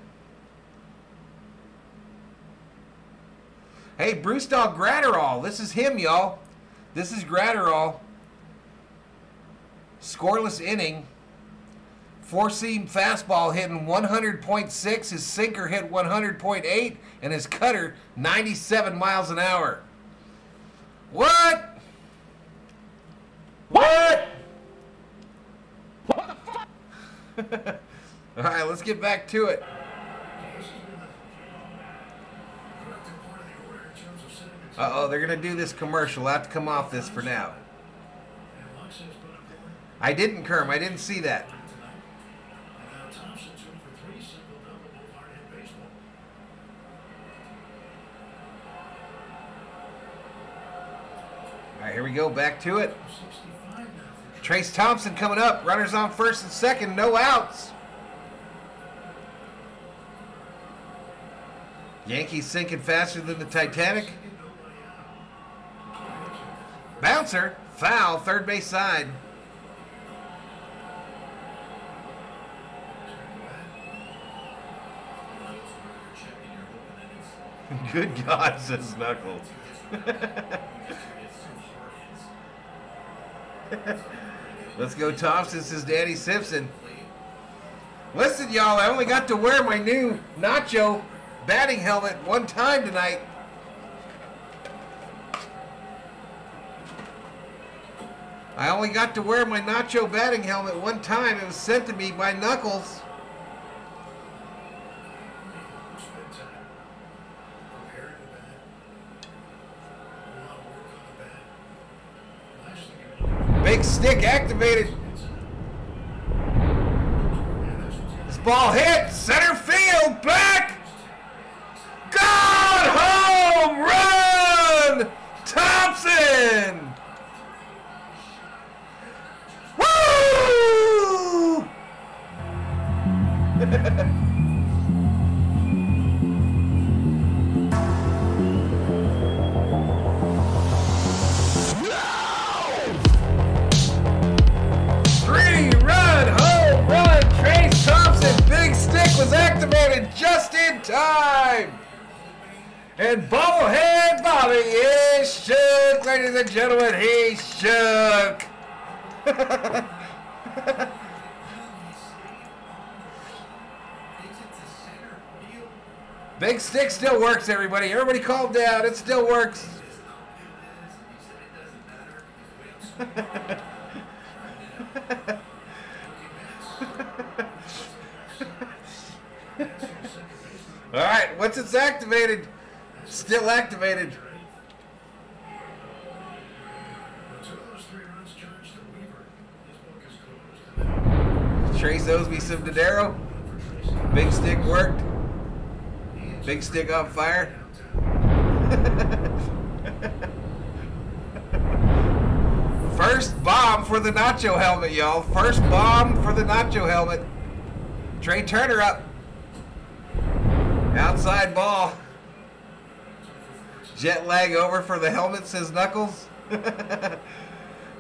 Hey, Bruce Dog Graterol. This is him, y'all. This is Graterol. Scoreless inning. Four seam fastball hitting 100.6. His sinker hit 100.8. And his cutter 97 miles an hour. What? What? What the fuck? All right, let's get back to it. Terms of setting the Uh oh, they're going to do this commercial. I have to come off this for now. I didn't, Kerm. I didn't see that. All right, here we go. Back to it. 65 now for Trayce Thompson coming up. Runners on first and second. No outs. Yankees sinking faster than the Titanic. Bouncer. Foul. Third base side. Good God, says Knuckles. Let's go, Thompson, says Danny Simpson. Listen, y'all, I only got to wear my new Nacho batting helmet one time tonight. I only got to wear my Nacho batting helmet one time. It was sent to me by Knuckles. Big stick activated. This ball hit. Center field. Back. Gone. Home run. Thompson. Was activated just in time. And bobblehead Bobby is shook, ladies and gentlemen. He's shook. Big stick still works, everybody. Everybody calm down. It still works. All right, once it's activated, still activated. Trayce owes me some Dodero. Big stick worked. Big stick on fire. First bomb for the Nacho helmet, y'all. First bomb for the Nacho helmet. Trea Turner up. Outside ball. Jet lag over for the helmet, says Knuckles. that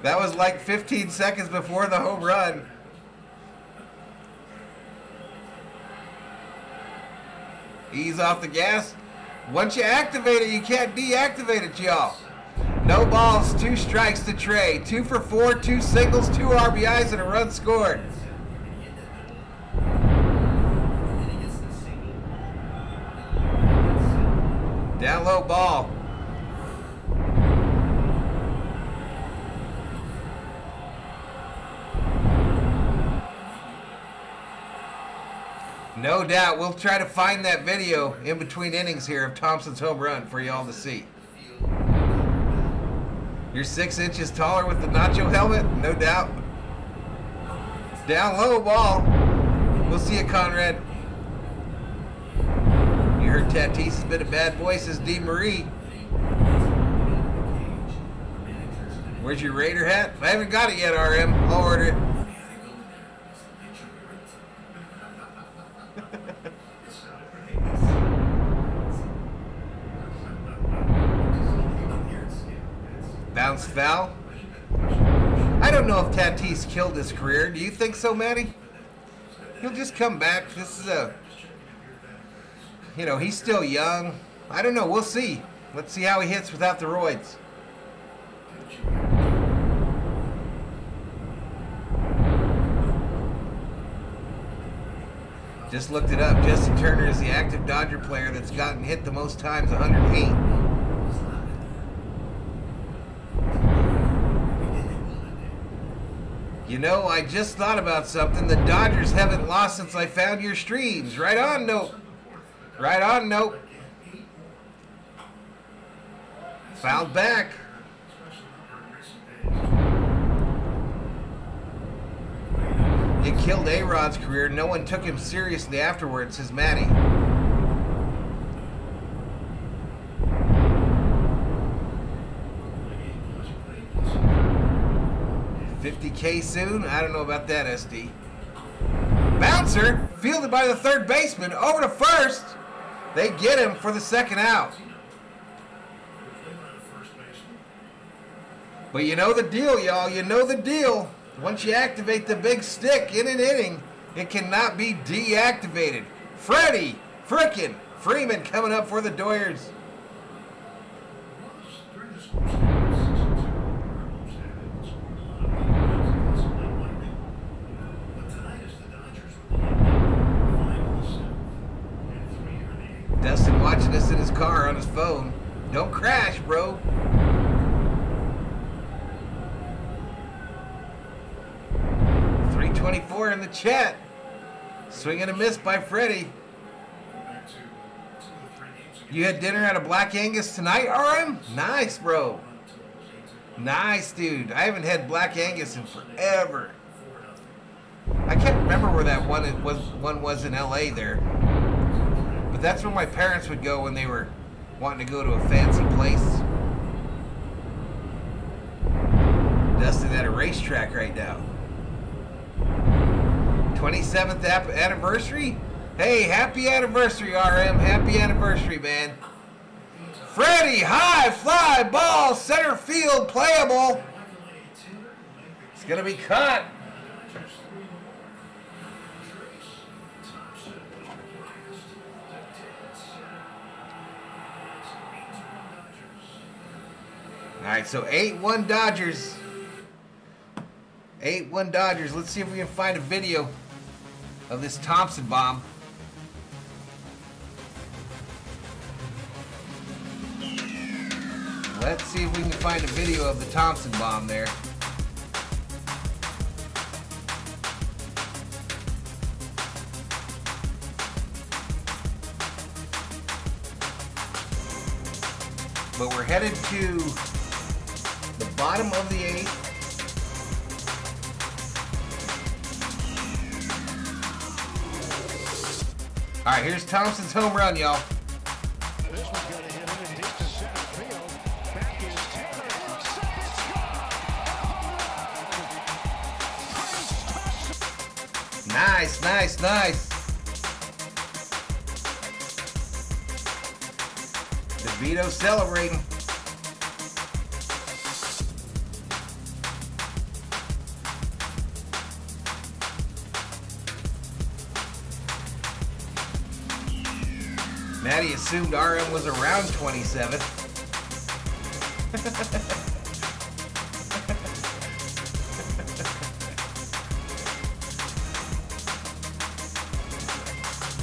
was like 15 seconds before the home run. Ease off the gas. Once you activate it, you can't deactivate it, y'all. No balls, two strikes to Trea. Two for four, two singles, two RBIs, and a run scored. Down low ball. No doubt, we'll try to find that video in between innings here of Thompson's home run for y'all to see. You're six inches taller with the Nacho helmet, no doubt. Down low ball. We'll see you, Conrad. You heard Tatis has been a bad boy since Dee Marie. Where's your Raider hat? I haven't got it yet, RM. I'll order it. Bounce foul. I don't know if Tatis killed his career. Do you think so, Matty? He'll just come back. This is a, you know, he's still young. I don't know. We'll see. Let's see how he hits without the roids. Just looked it up. Justin Turner is the active Dodger player that's gotten hit the most times, 108. You know, I just thought about something. The Dodgers haven't lost since I found your streams. Right on, nope. Right on, nope. Fouled back. It killed A-Rod's career. No one took him seriously afterwards, says Matty. 50K soon? I don't know about that, SD. Bouncer, fielded by the third baseman, over to first. They get him for the second out. But you know the deal, y'all. You know the deal. Once you activate the big stick in an inning, it cannot be deactivated. Freddie frickin' Freeman coming up for the Doyers. During this course, six and two, Cardinals had scored a lot of runs, and lightning. But tonight is the Dodgers with the lightning, five in the seventh, and three in the eighth. Dustin watching us in his car on his phone. Don't crash, bro. Three twenty-four in the chat. Swing and a miss by Freddie. You had dinner at a Black Angus tonight, RM? Nice, bro. Nice, dude. I haven't had Black Angus in forever. I can't remember where that one was one was in LA there. But that's where my parents would go when they were wanting to go to a fancy place. Dustin at a racetrack right now. 27th ap- anniversary? Hey, happy anniversary, RM. Happy anniversary, man. Freddie, high fly ball, center field, playable. It's gonna be cut. All right, so 8-1 Dodgers. 8-1 Dodgers. Let's see if we can find a video of this Thompson bomb. Let's see if we can find a video of the Thompson bomb there. But we're headed to the bottom of the eighth. All right, here's Thompson's home run, y'all. This one's going to hit him and deep to center field. Back is Taylor. Second Nice, nice, nice. DeVito celebrating. assumed RM was around 27.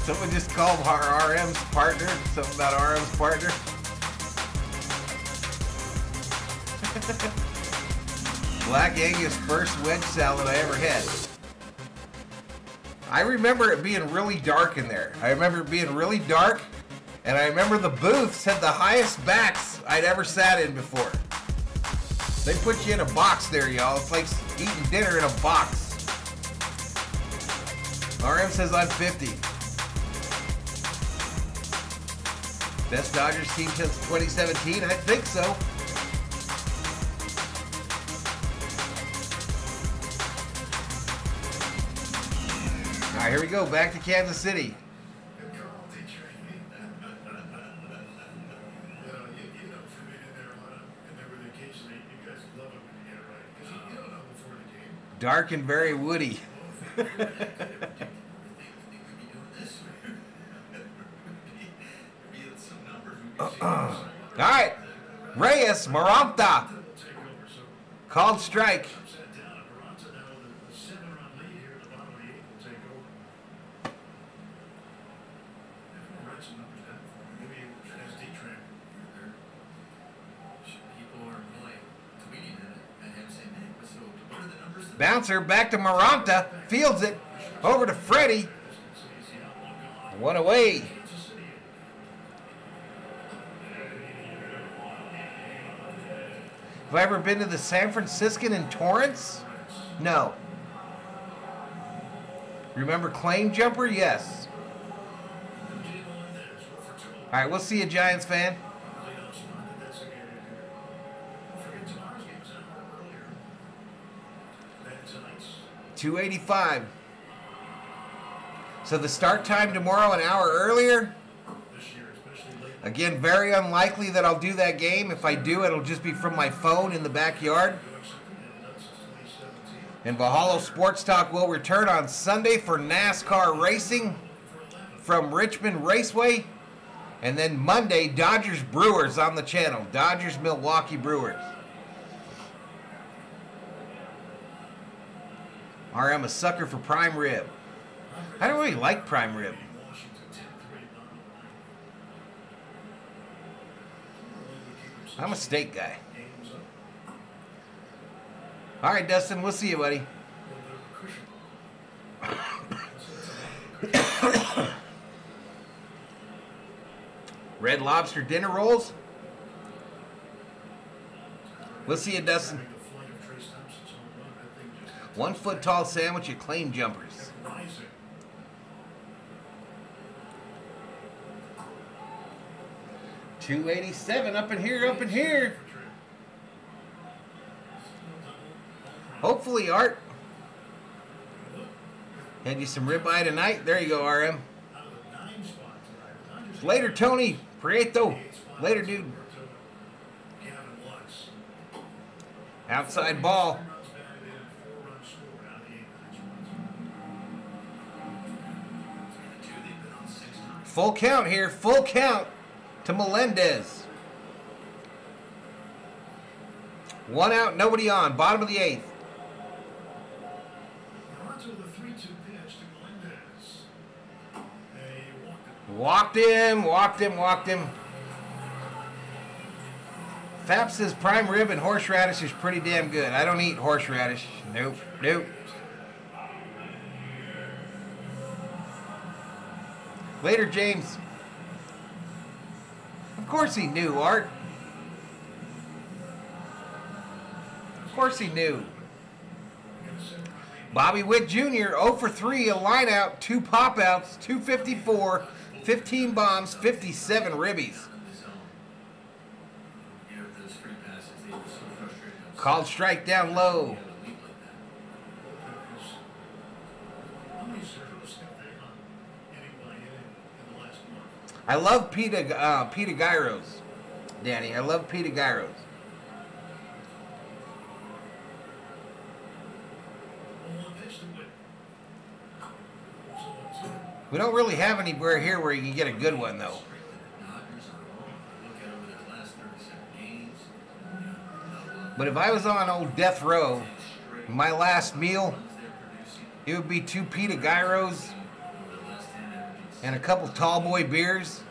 Someone just called our RM's partner, something about RM's partner. Black Angus first wedge salad I ever had. I remember it being really dark in there. I remember it being really dark and I remember the booths had the highest backs I'd ever sat in before. They put you in a box there, y'all. It's like eating dinner in a box. RM says I'm 50. Best Dodgers team since 2017? I think so. All right, here we go. Back to Kansas City. Good call, D-Train. You know, you, you know, for being in there a lot, and there with occasionally, you guys love it when you get it right. Because you, you don't know before the game. Dark and very woody. think we could be doing this. Be at some numbers we could see. All right. Reyes Moronta Will take over, so called strike. comes that down, and Barata now with a- a seven-run lead here at the bottom of the eighth will take over. If we'll write some numbers down for him, maybe as D-Train. People are really tweeting at it and him saying, "Hey, so what are the numbers?" that- Bouncer back to Moronta. Fields it. Over to Freddie. One away. Have I ever been to the San Franciscan in Torrance? No. Remember Claim Jumper? Yes. All right, we'll see you, Giants fan. Forget tomorrow's game, is an hour earlier than tonight's. 285. So the start time tomorrow an hour earlier. This year, especially late. Again, very unlikely that I'll do that game. If I do, it'll just be from my phone in the backyard. Doing something they haven't done since 2017. And Valhalla Sports Talk will return on Sunday for NASCAR racing from Richmond Raceway. And then Monday, Dodgers Brewers on the channel. Dodgers Milwaukee Brewers. RM a sucker for prime rib. I don't really like prime rib. I'm a steak guy. All right, Dustin, we'll see you, buddy. Red Lobster dinner rolls. We'll see you, Dustin. The flight of Trayce Thompson's home run, that thing just got One foot tall sandwich at Claim Jumpers. Two eighty seven up in here, up in here. Hopefully, Art had you some ribeye tonight. There you go, RM. Later, Tony Prieto. Later, dude. Outside ball. Full count here. Full count to Melendez. One out, nobody on. Bottom of the eighth. On to the 3-2 pitch to Melendez. They walked it. Walked him, walked him, walked him. Fap says prime rib and horseradish is pretty damn good. I don't eat horseradish. Nope, nope. Later, James. Of course he knew, Art. Of course he knew. Bobby Witt Jr. 0 for 3, a line out, two pop outs, 254, 15 bombs, 57 ribbies. Called strike down low. You have a lead like that. How many zeros have they on inning by inning in the last month? I love Pita, uh, Pita Gyros, Danny. I love Pita Gyros. We don't really have anywhere here where you can get a good one, though. The Dodgers are home. Look at over their last 37 games. You know, But if I was on old death row, my last meal, it would be two Pita Gyros and a couple tall boy beers.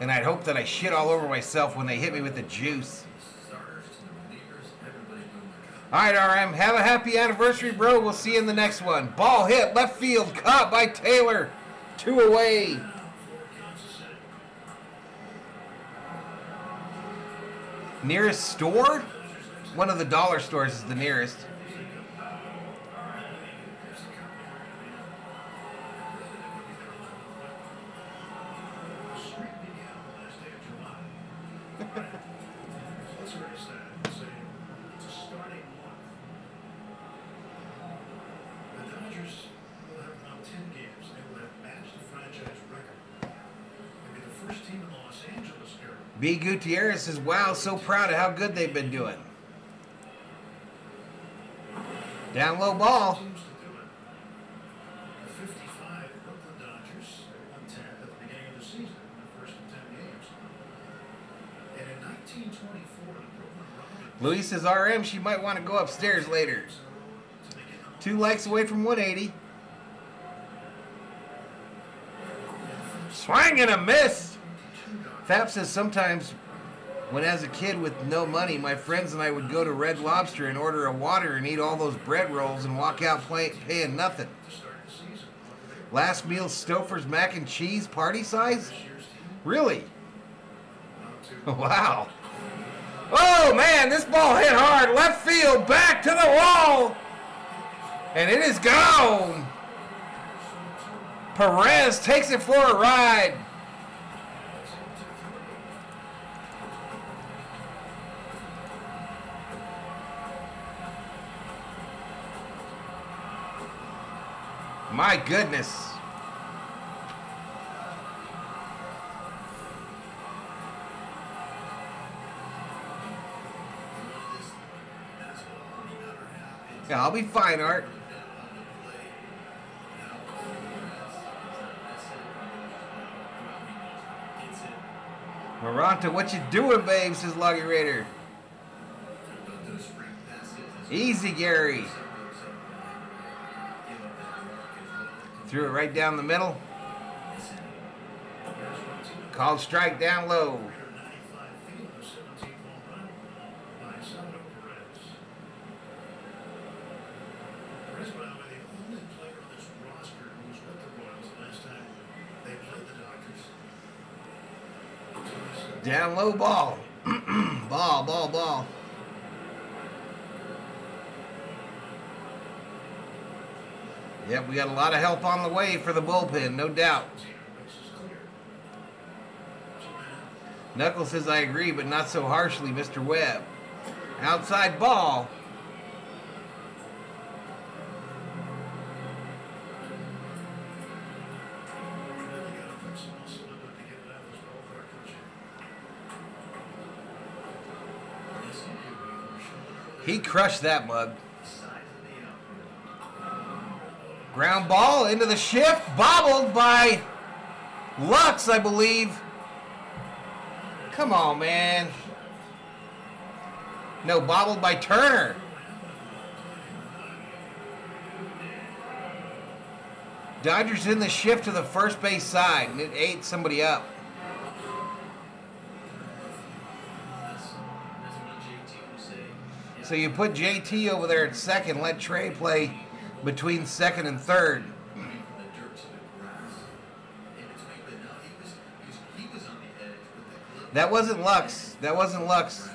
And I'd hope that I shit all over myself when they hit me with the juice. starters to the relievers. All right, RM. Have a happy anniversary, bro. We'll see you in the next one. Ball hit left field, caught by Taylor. Two away. Nearest store? One of the dollar stores is the nearest. B. Gutierrez says, wow, so proud of how good they've been doing. Down low ball. teams to. The Dodgers, they won 10 at the beginning of the season, in the first 10 games. And in 1924, the Brooklyn Luis says, RM, she might want to go upstairs later. Two likes away from 180. Swing and a miss. Fap says sometimes when as a kid with no money, my friends and I would go to Red Lobster and order a water and eat all those bread rolls and walk out play, paying nothing. Last meal Stouffer's mac and cheese party size? Really? Wow. Oh man, this ball hit hard. Left field, back to the wall. And it is gone. Perez takes it for a ride. My goodness. Yeah, I'll be fine, Art. Moronta, what you doing, babe? Says Loggy Raider. Easy, Gary. Threw it right down the middle. Called strike down low. 95 feet on a 17 home run by Salvador Perez. Perez, by the way, the only player on this roster who was with the Royals the last time they played the Dodgers. Down low ball. ball, ball, ball. Yep, we got a lot of help on the way for the bullpen, no doubt. Knuckles says, I agree, but not so harshly, Mr. Webb. Outside ball. He crushed that put Ground ball into the shift, bobbled by Lux, I believe. Come on, man. No, bobbled by Turner. Dodgers in the shift to the first base side, and it ate somebody up. So you put JT over there at second, let Trea play between second and third. That wasn't Lux. That wasn't Lux.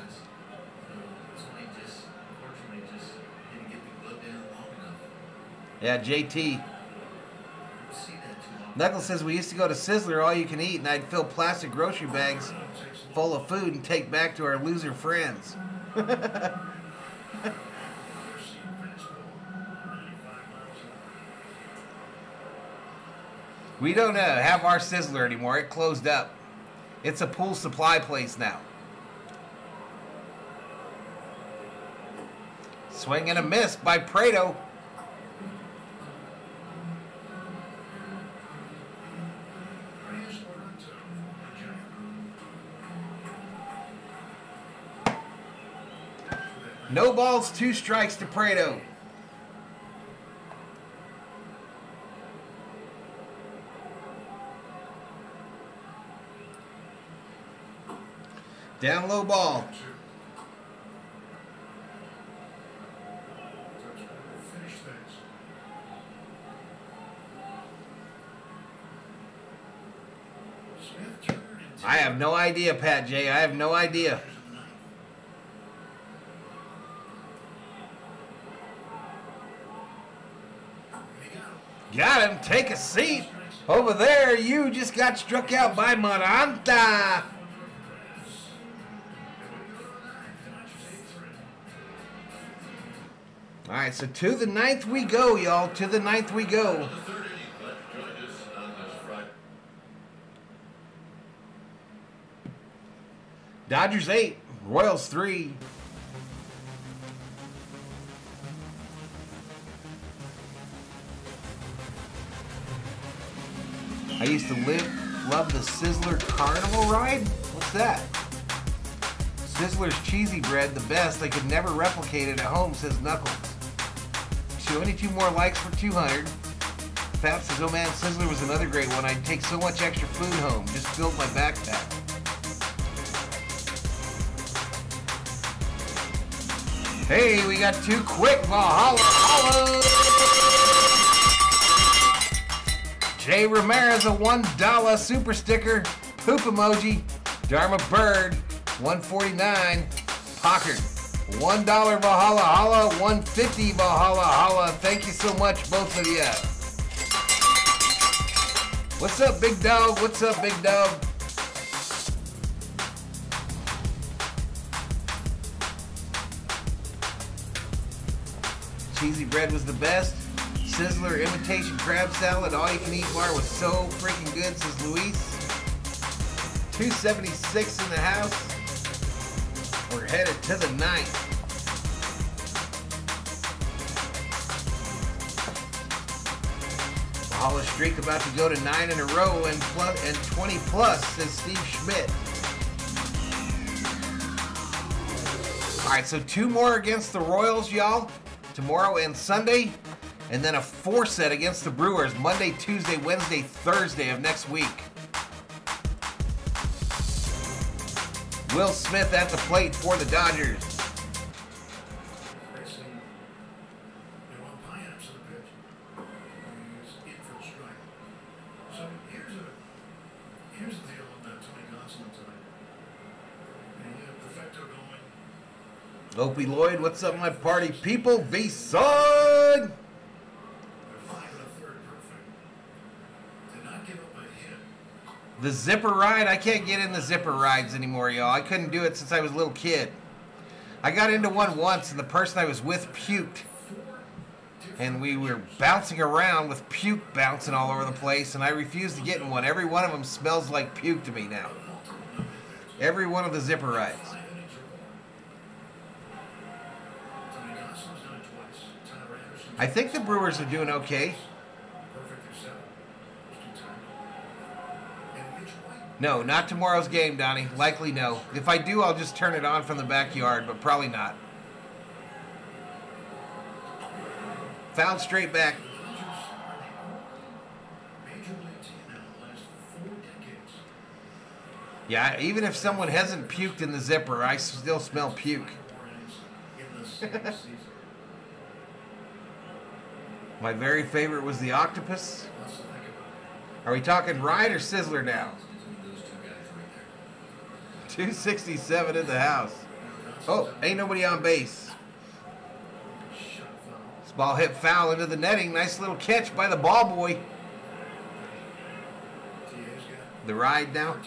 Yeah, JT. Knuckles says we used to go to Sizzler all you can eat, and I'd fill plastic grocery bags full of food and take back to our loser friends. we don't uh, have our Sizzler anymore. It closed up. It's a pool supply place now. Swing and a miss by Pratto. No balls, two strikes to Pratto. Down low ball. I have no idea, Pat J. I have no idea. Got him. Take a seat. Over there, you just got struck out by Moronta. All right, so to the ninth we go, y'all. To the ninth we go. Dodgers eight, Royals three. I used to live, love the Sizzler Carnival ride. What's that? Sizzler's cheesy bread, the best. I could never replicate it at home, says Knuckles. 22 more likes for 200. Fab says, oh man, Sizzler was another great one. I'd take so much extra food home. Just filled my backpack. Hey, we got two quick Valhalla. Jay Ramirez, a $1 super sticker. Poop emoji. Dharma Bird, 149 Pockard. $1 Valhalla Holla, 150 Valhalla Holla. Thank you so much, both of you. What's up, big dog? What's up, big dog? Cheesy bread was the best. Sizzler imitation crab salad, all you can eat bar was so freaking good, says Luis. 276 in the house. Headed to the ninth. Mahalla streak about to go to nine in a row and plus and 20 plus, says Steve Schmidt. All right, so two more against the Royals, y'all, tomorrow and Sunday, and then a four set against the Brewers Monday, Tuesday, Wednesday, Thursday of next week. Will Smith at the plate for the Dodgers. Basically, they want Pineapps in the pitch. He's in for a strike. So here's a here's the deal on that Tony Gonsolin tonight. And you have Perfecto going. Opie Lloyd, what's up, my party people? V Son! They're five and a third perfect. Did not give up a hit. The zipper ride, I can't get in the zipper rides anymore, y'all. I couldn't do it since I was a little kid. I got into one once, and the person I was with puked. And we were bouncing around with puke bouncing all over the place, and I refused to get in one. Every one of them smells like puke to me now. Every one of the zipper rides. I think the Brewers are doing okay. No, not tomorrow's game, Donnie. Likely no. If I do, I'll just turn it on from the backyard, but probably not. Foul straight back. Yeah, even if someone hasn't puked in the zipper, I still smell puke. My very favorite was the octopus. Are we talking Ride or Sizzler now? Between those two guys right there. 267 in the house. Oh, ain't nobody on base. This ball hit foul into the netting. Nice little catch by the ball boy. The ride now.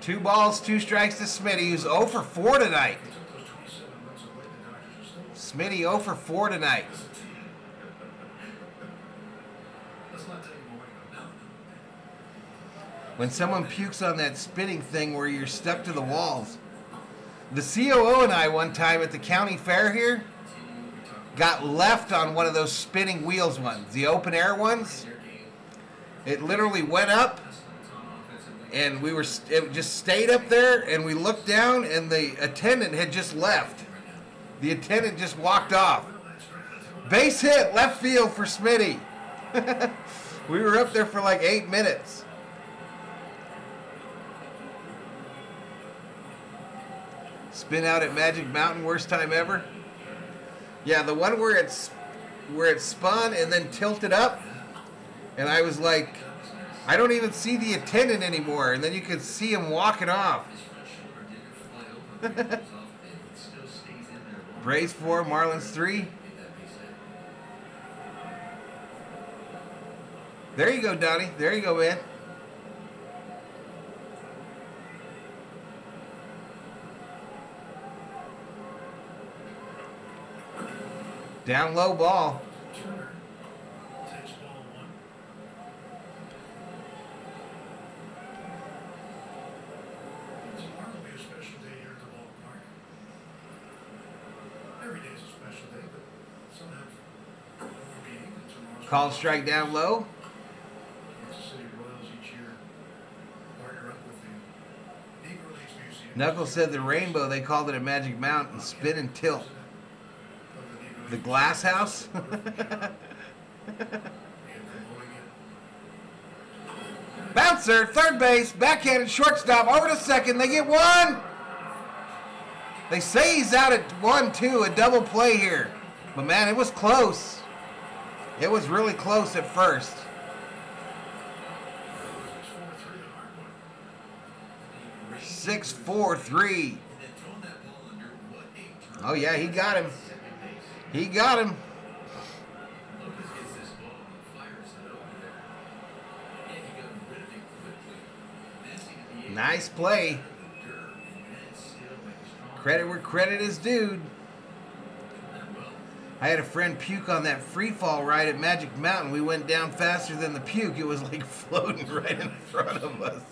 Two balls, two strikes to Smitty, who's 0 for 4 tonight. They took those 27 runs away. The Dodgers are still. Smitty 0 for 4 tonight. Let's not take him away from now. When someone pukes on that spinning thing where you're stuck to the walls. The COO and I, one time at the county fair here, got left on one of those spinning wheels ones, the open air ones. It literally went up, and we were it just stayed up there, and we looked down, and the attendant had just left. The attendant just walked off. Base hit, left field for Smitty. we were up there for like eight minutes. Spin out at Magic Mountain, worst time ever. Yeah, the one where it's where it spun and then tilted up, and I was like, I don't even see the attendant anymore. And then you could see him walking off. Braves four, Marlins three. There you go, Donnie. There you go, man. Down low ball. Turner takes ball one. Tomorrow will be a special day here at the ballpark. Every day's a special day, but some have more meaning than tomorrow's. Called strike down low. Kansas City Royals each year partner low ball. the Negro Leagues Museum. Knuckles said the rainbow, they called it a magic mountain, spin and tilt. The glass house? Bouncer, third base, backhanded shortstop, over to second. They get one. They say he's out at one, two, a double play here. But man, it was close. It was really close at first. Six four three. Oh yeah, he got him. He got him. Nice play. Credit where credit is due. I had a friend puke on that free fall ride at Magic Mountain. We went down faster than the puke. It was like floating right in front of us.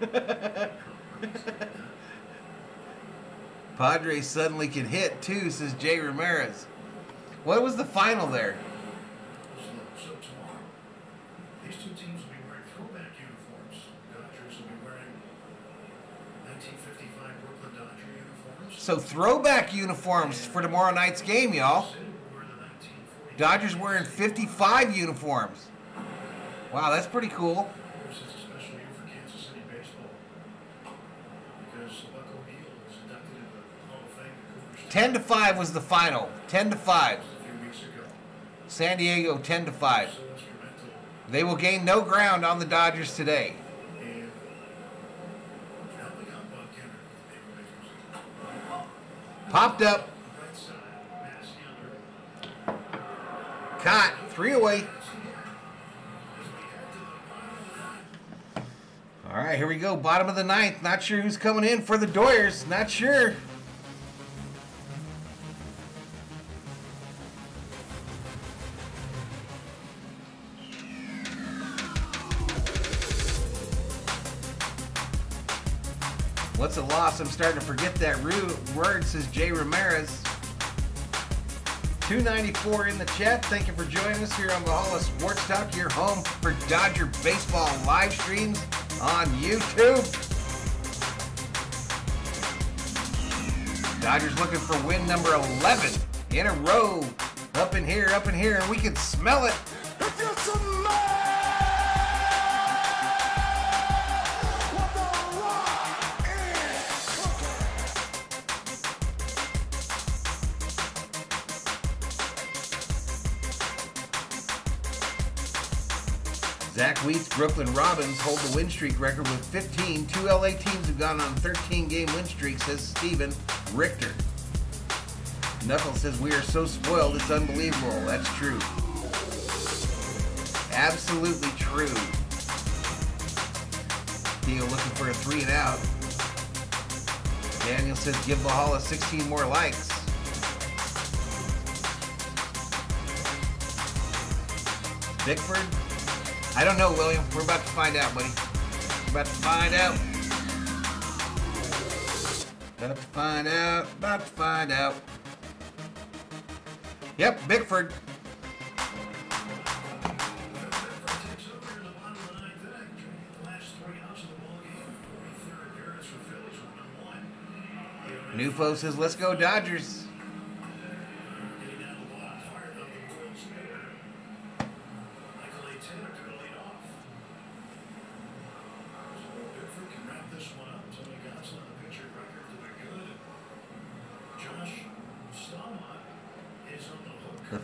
Padres suddenly can hit too, says Jay Ramirez. What was the final there? So, so tomorrow, these two teams will be wearing throwback uniforms. Dodgers will be wearing 1955 Brooklyn Dodger uniforms. So throwback uniforms for tomorrow night's game, y'all. City will wear the 1940 Dodgers wearing 55 uniforms. Wow, that's pretty cool. This is a special year for Kansas City baseball because Buck O'Neil was inducted into the Hall of Fame 10 to 5 was the final. 10 to 5. a few weeks ago. San Diego 10 to 5. They will gain no ground on the Dodgers today. Popped up, caught, three away. All right, here we go. Bottom of the ninth. Not sure who's coming in for the Doyers. Not sure. What's a loss? I'm starting to forget that ru- word, says Jay Ramirez. 294 in the chat. Thank you for joining us here on Valhalla Sports Talk, your home for Dodger baseball live streams on YouTube. Dodgers looking for win number 11 in a row. Up in here, up in here, and we can smell it. Zach Wheats, Brooklyn Robins hold the win streak record with 15. Two LA teams have gone on 13 game win streaks, says Steven Richter. Knuckles says, We are so spoiled, it's unbelievable. That's true. Absolutely true. Theo looking for a three and out. Daniel says, Give Valhalla 16 more likes. Bickford? I don't know, William. We're about to find out, buddy. We're about to find out. About to find out. About to find out. Yep, Bickford. takes over in the bottom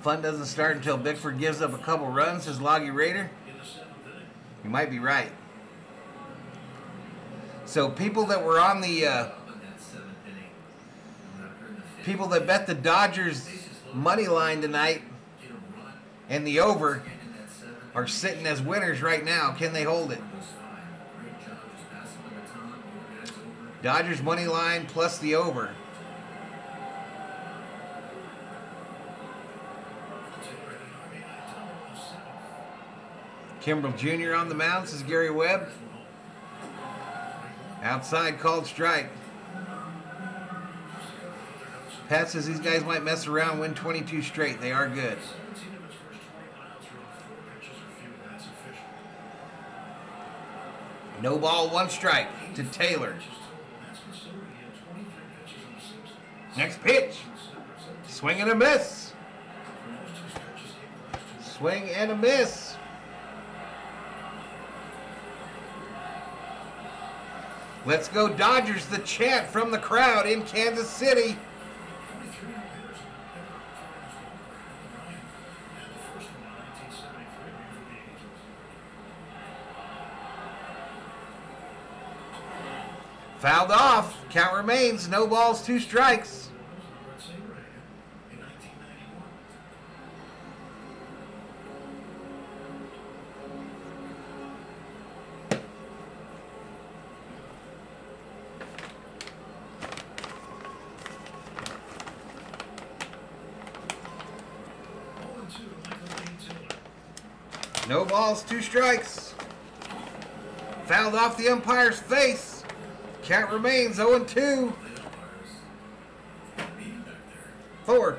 Fun doesn't start until Bickford gives up a couple runs, says Loggy Raider. You might be right. So people that were on the uh, people that bet the Dodgers money line tonight and the over are sitting as winners right now. Can they hold it? Dodgers money line plus the over. Kimbrel Jr. on the mound. This is Gary Webb. Outside called strike. Pat says these guys might mess around, win 22 straight. They are good. No ball, one strike to Taylor. Next pitch. Swing and a miss. Swing and a miss. Let's go Dodgers, the chant from the crowd in Kansas City. Fouled off. Count remains. No balls, two strikes. balls, two strikes. Fouled off the umpire's face. Count remains 0 2. Four.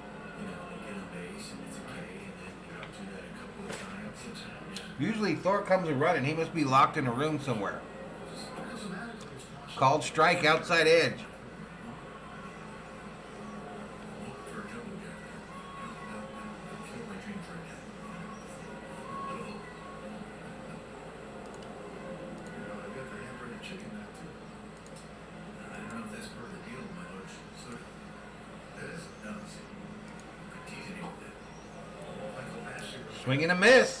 Usually Thor comes and running. He must be locked in a room somewhere. Called strike outside edge. Swing and a miss.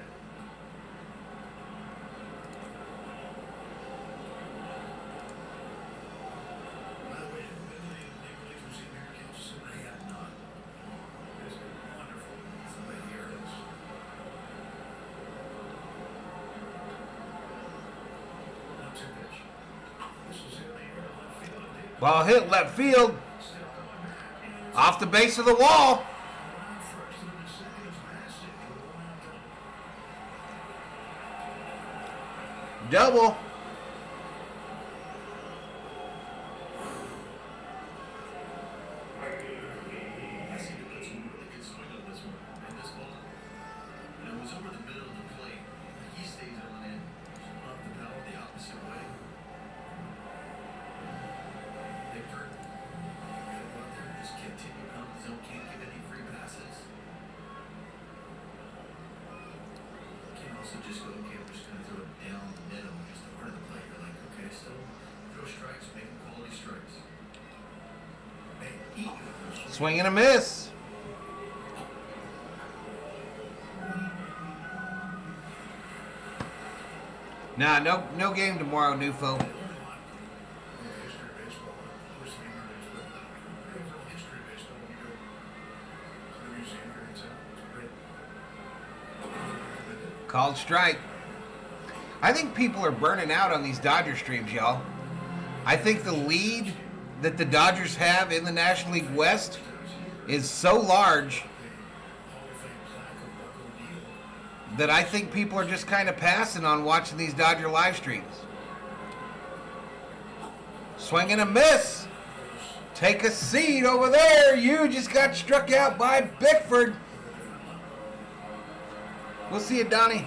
Oh, hit left field. Off the base of the wall. Double. and a miss. Nah, no, no game tomorrow, Newfo. Called strike. I think people are burning out on these Dodger streams, y'all. I think the lead that the Dodgers have in the National League West is so large that I think people are just kind of passing on watching these Dodger live streams. Swing and a miss. Take a seat over there. You just got struck out by Bickford. We'll see you, Donnie.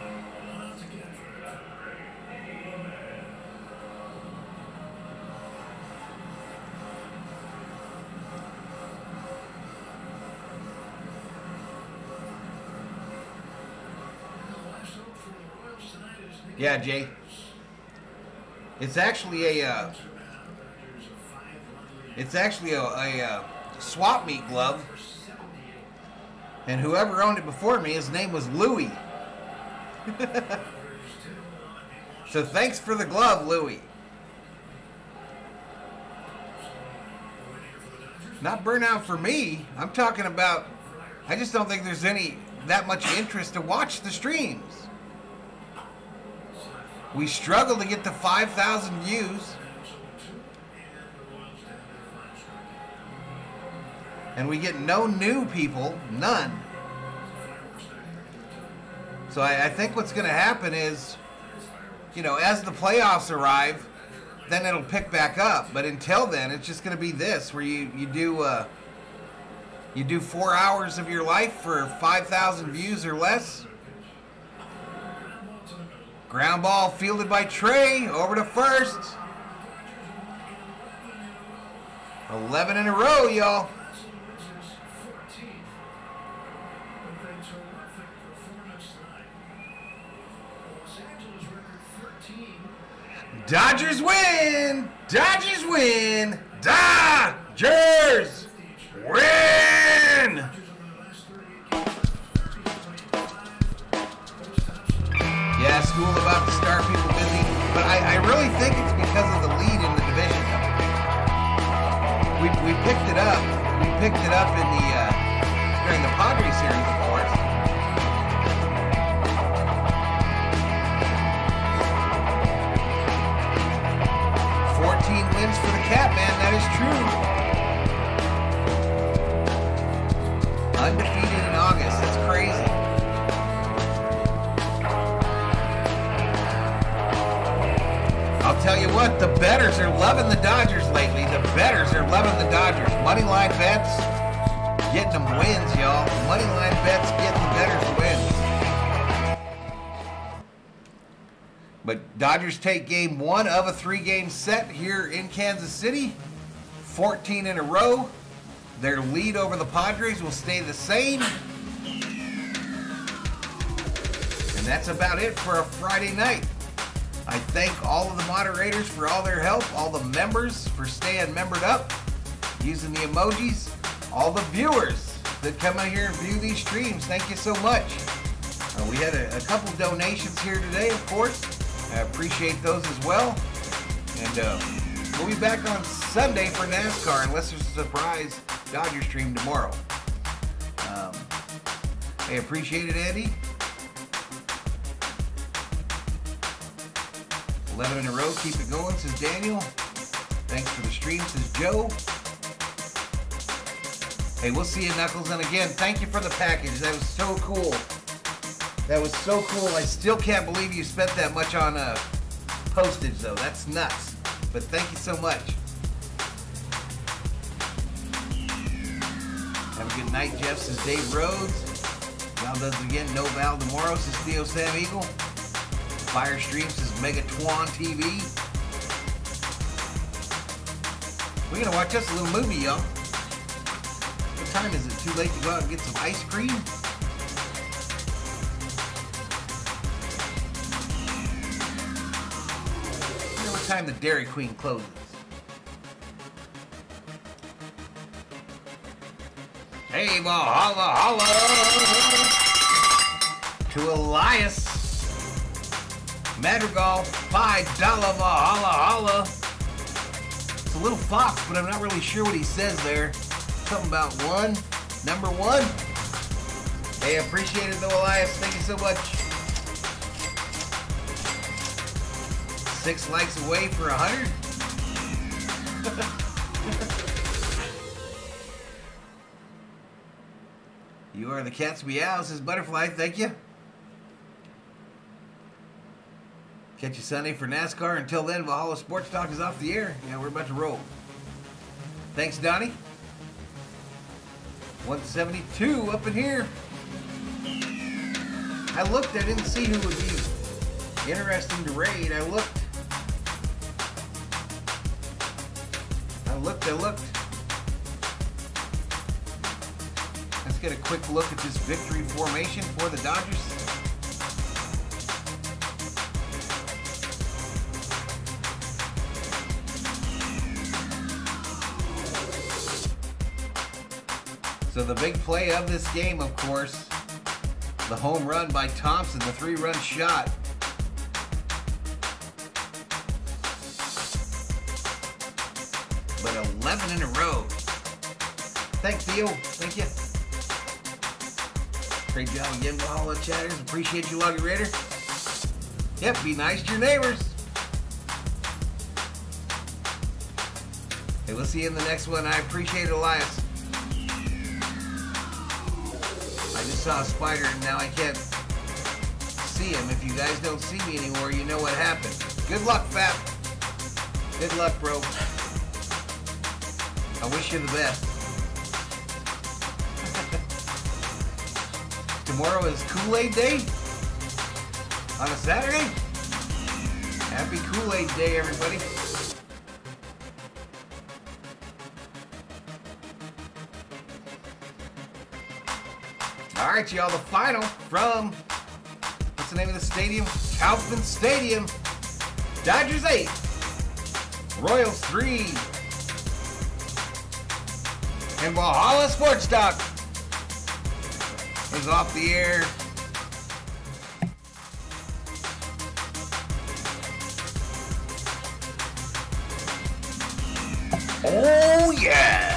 Yeah, Jay. It's actually a uh, it's actually a, a uh, swap meet glove, and whoever owned it before me, his name was Louie. so thanks for the glove, Louie. Not burnout for me. I'm talking about. I just don't think there's any that much interest to watch the streams. We struggle to get to 5,000 views. And we get no new people, none. So I, I think what's going to happen is, you know, as the playoffs arrive, then it'll pick back up. But until then, it's just going to be this, where you you do uh, you do four hours of your life for 5,000 views or less. Ground ball fielded by Trea over to first. 11 in a row, y'all. Dodgers win! Dodgers win! Dodgers win! Yeah, school about to start, people busy. But I, I really think it's because of the lead in the division. We, we picked it up. We picked it up in the uh, during the Padres series, of course. Fourteen wins for the Cat Man. That is true. Undefeated in August. That's crazy. Tell you what, the betters are loving the Dodgers lately. The betters are loving the Dodgers. Moneyline bets, getting them wins, y'all. Moneyline bets, getting the betters wins. But Dodgers take game one of a three-game set here in Kansas City. 14 in a row. Their lead over the Padres will stay the same. And that's about it for a Friday night. I thank all of the moderators for all their help, all the members for staying membered up, using the emojis, all the viewers that come out here and view these streams. Thank you so much. Uh, we had a, a couple donations here today, of course. I appreciate those as well. And uh, we'll be back on Sunday for NASCAR, unless there's a surprise Dodger stream tomorrow. Um, I appreciate it, Andy. 11 in a row, keep it going, says Daniel. Thanks for the stream, says Joe. Hey, we'll see you, Knuckles. And again, thank you for the package. That was so cool. That was so cool. I still can't believe you spent that much on uh, postage, though. That's nuts. But thank you so much. Have a good night, Jeff, says Dave Rhodes. Val does it again. No Val tomorrow, says Theo Sam Eagle. Fire Stream says Megatron TV. We're gonna watch us a little movie, y'all. What time is it? Too late to go out and get some ice cream? You know what time the Dairy Queen closes? Hey, holla, holla to Elias. Madrigal, five dollar holla holla. It's a little fox, but I'm not really sure what he says there. Something about one, number one. Hey, appreciate it though, Elias. Thank you so much. Six likes away for a hundred. you are the cat's meow, says Butterfly. Thank you. Catch you Sunday for NASCAR. Until then, Valhalla Sports Talk is off the air. Yeah, we're about to roll. Thanks, Donnie. 172 up in here. I looked, I didn't see who would be interesting to raid. I looked. I looked, I looked. Let's get a quick look at this victory formation for the Dodgers. So the big play of this game, of course, the home run by Thompson, the three-run shot. But 11 in a row. Thanks, Theo. Thank you. Great job again, Valhalla Chatters. Appreciate you, Loggy Raider. Yep, be nice to your neighbors. Hey, we'll see you in the next one. I appreciate it, Elias. Saw a spider and now I can't see him. If you guys don't see me anymore, you know what happened. Good luck, Fat. Good luck, bro. I wish you the best. Tomorrow is Kool-Aid Day? On a Saturday? Happy Kool-Aid Day, everybody. All right, y'all, the final from, what's the name of the stadium? Kauffman Stadium. Dodgers 8, Royals 3, and Valhalla Sports Talk is off the air. Oh, yeah.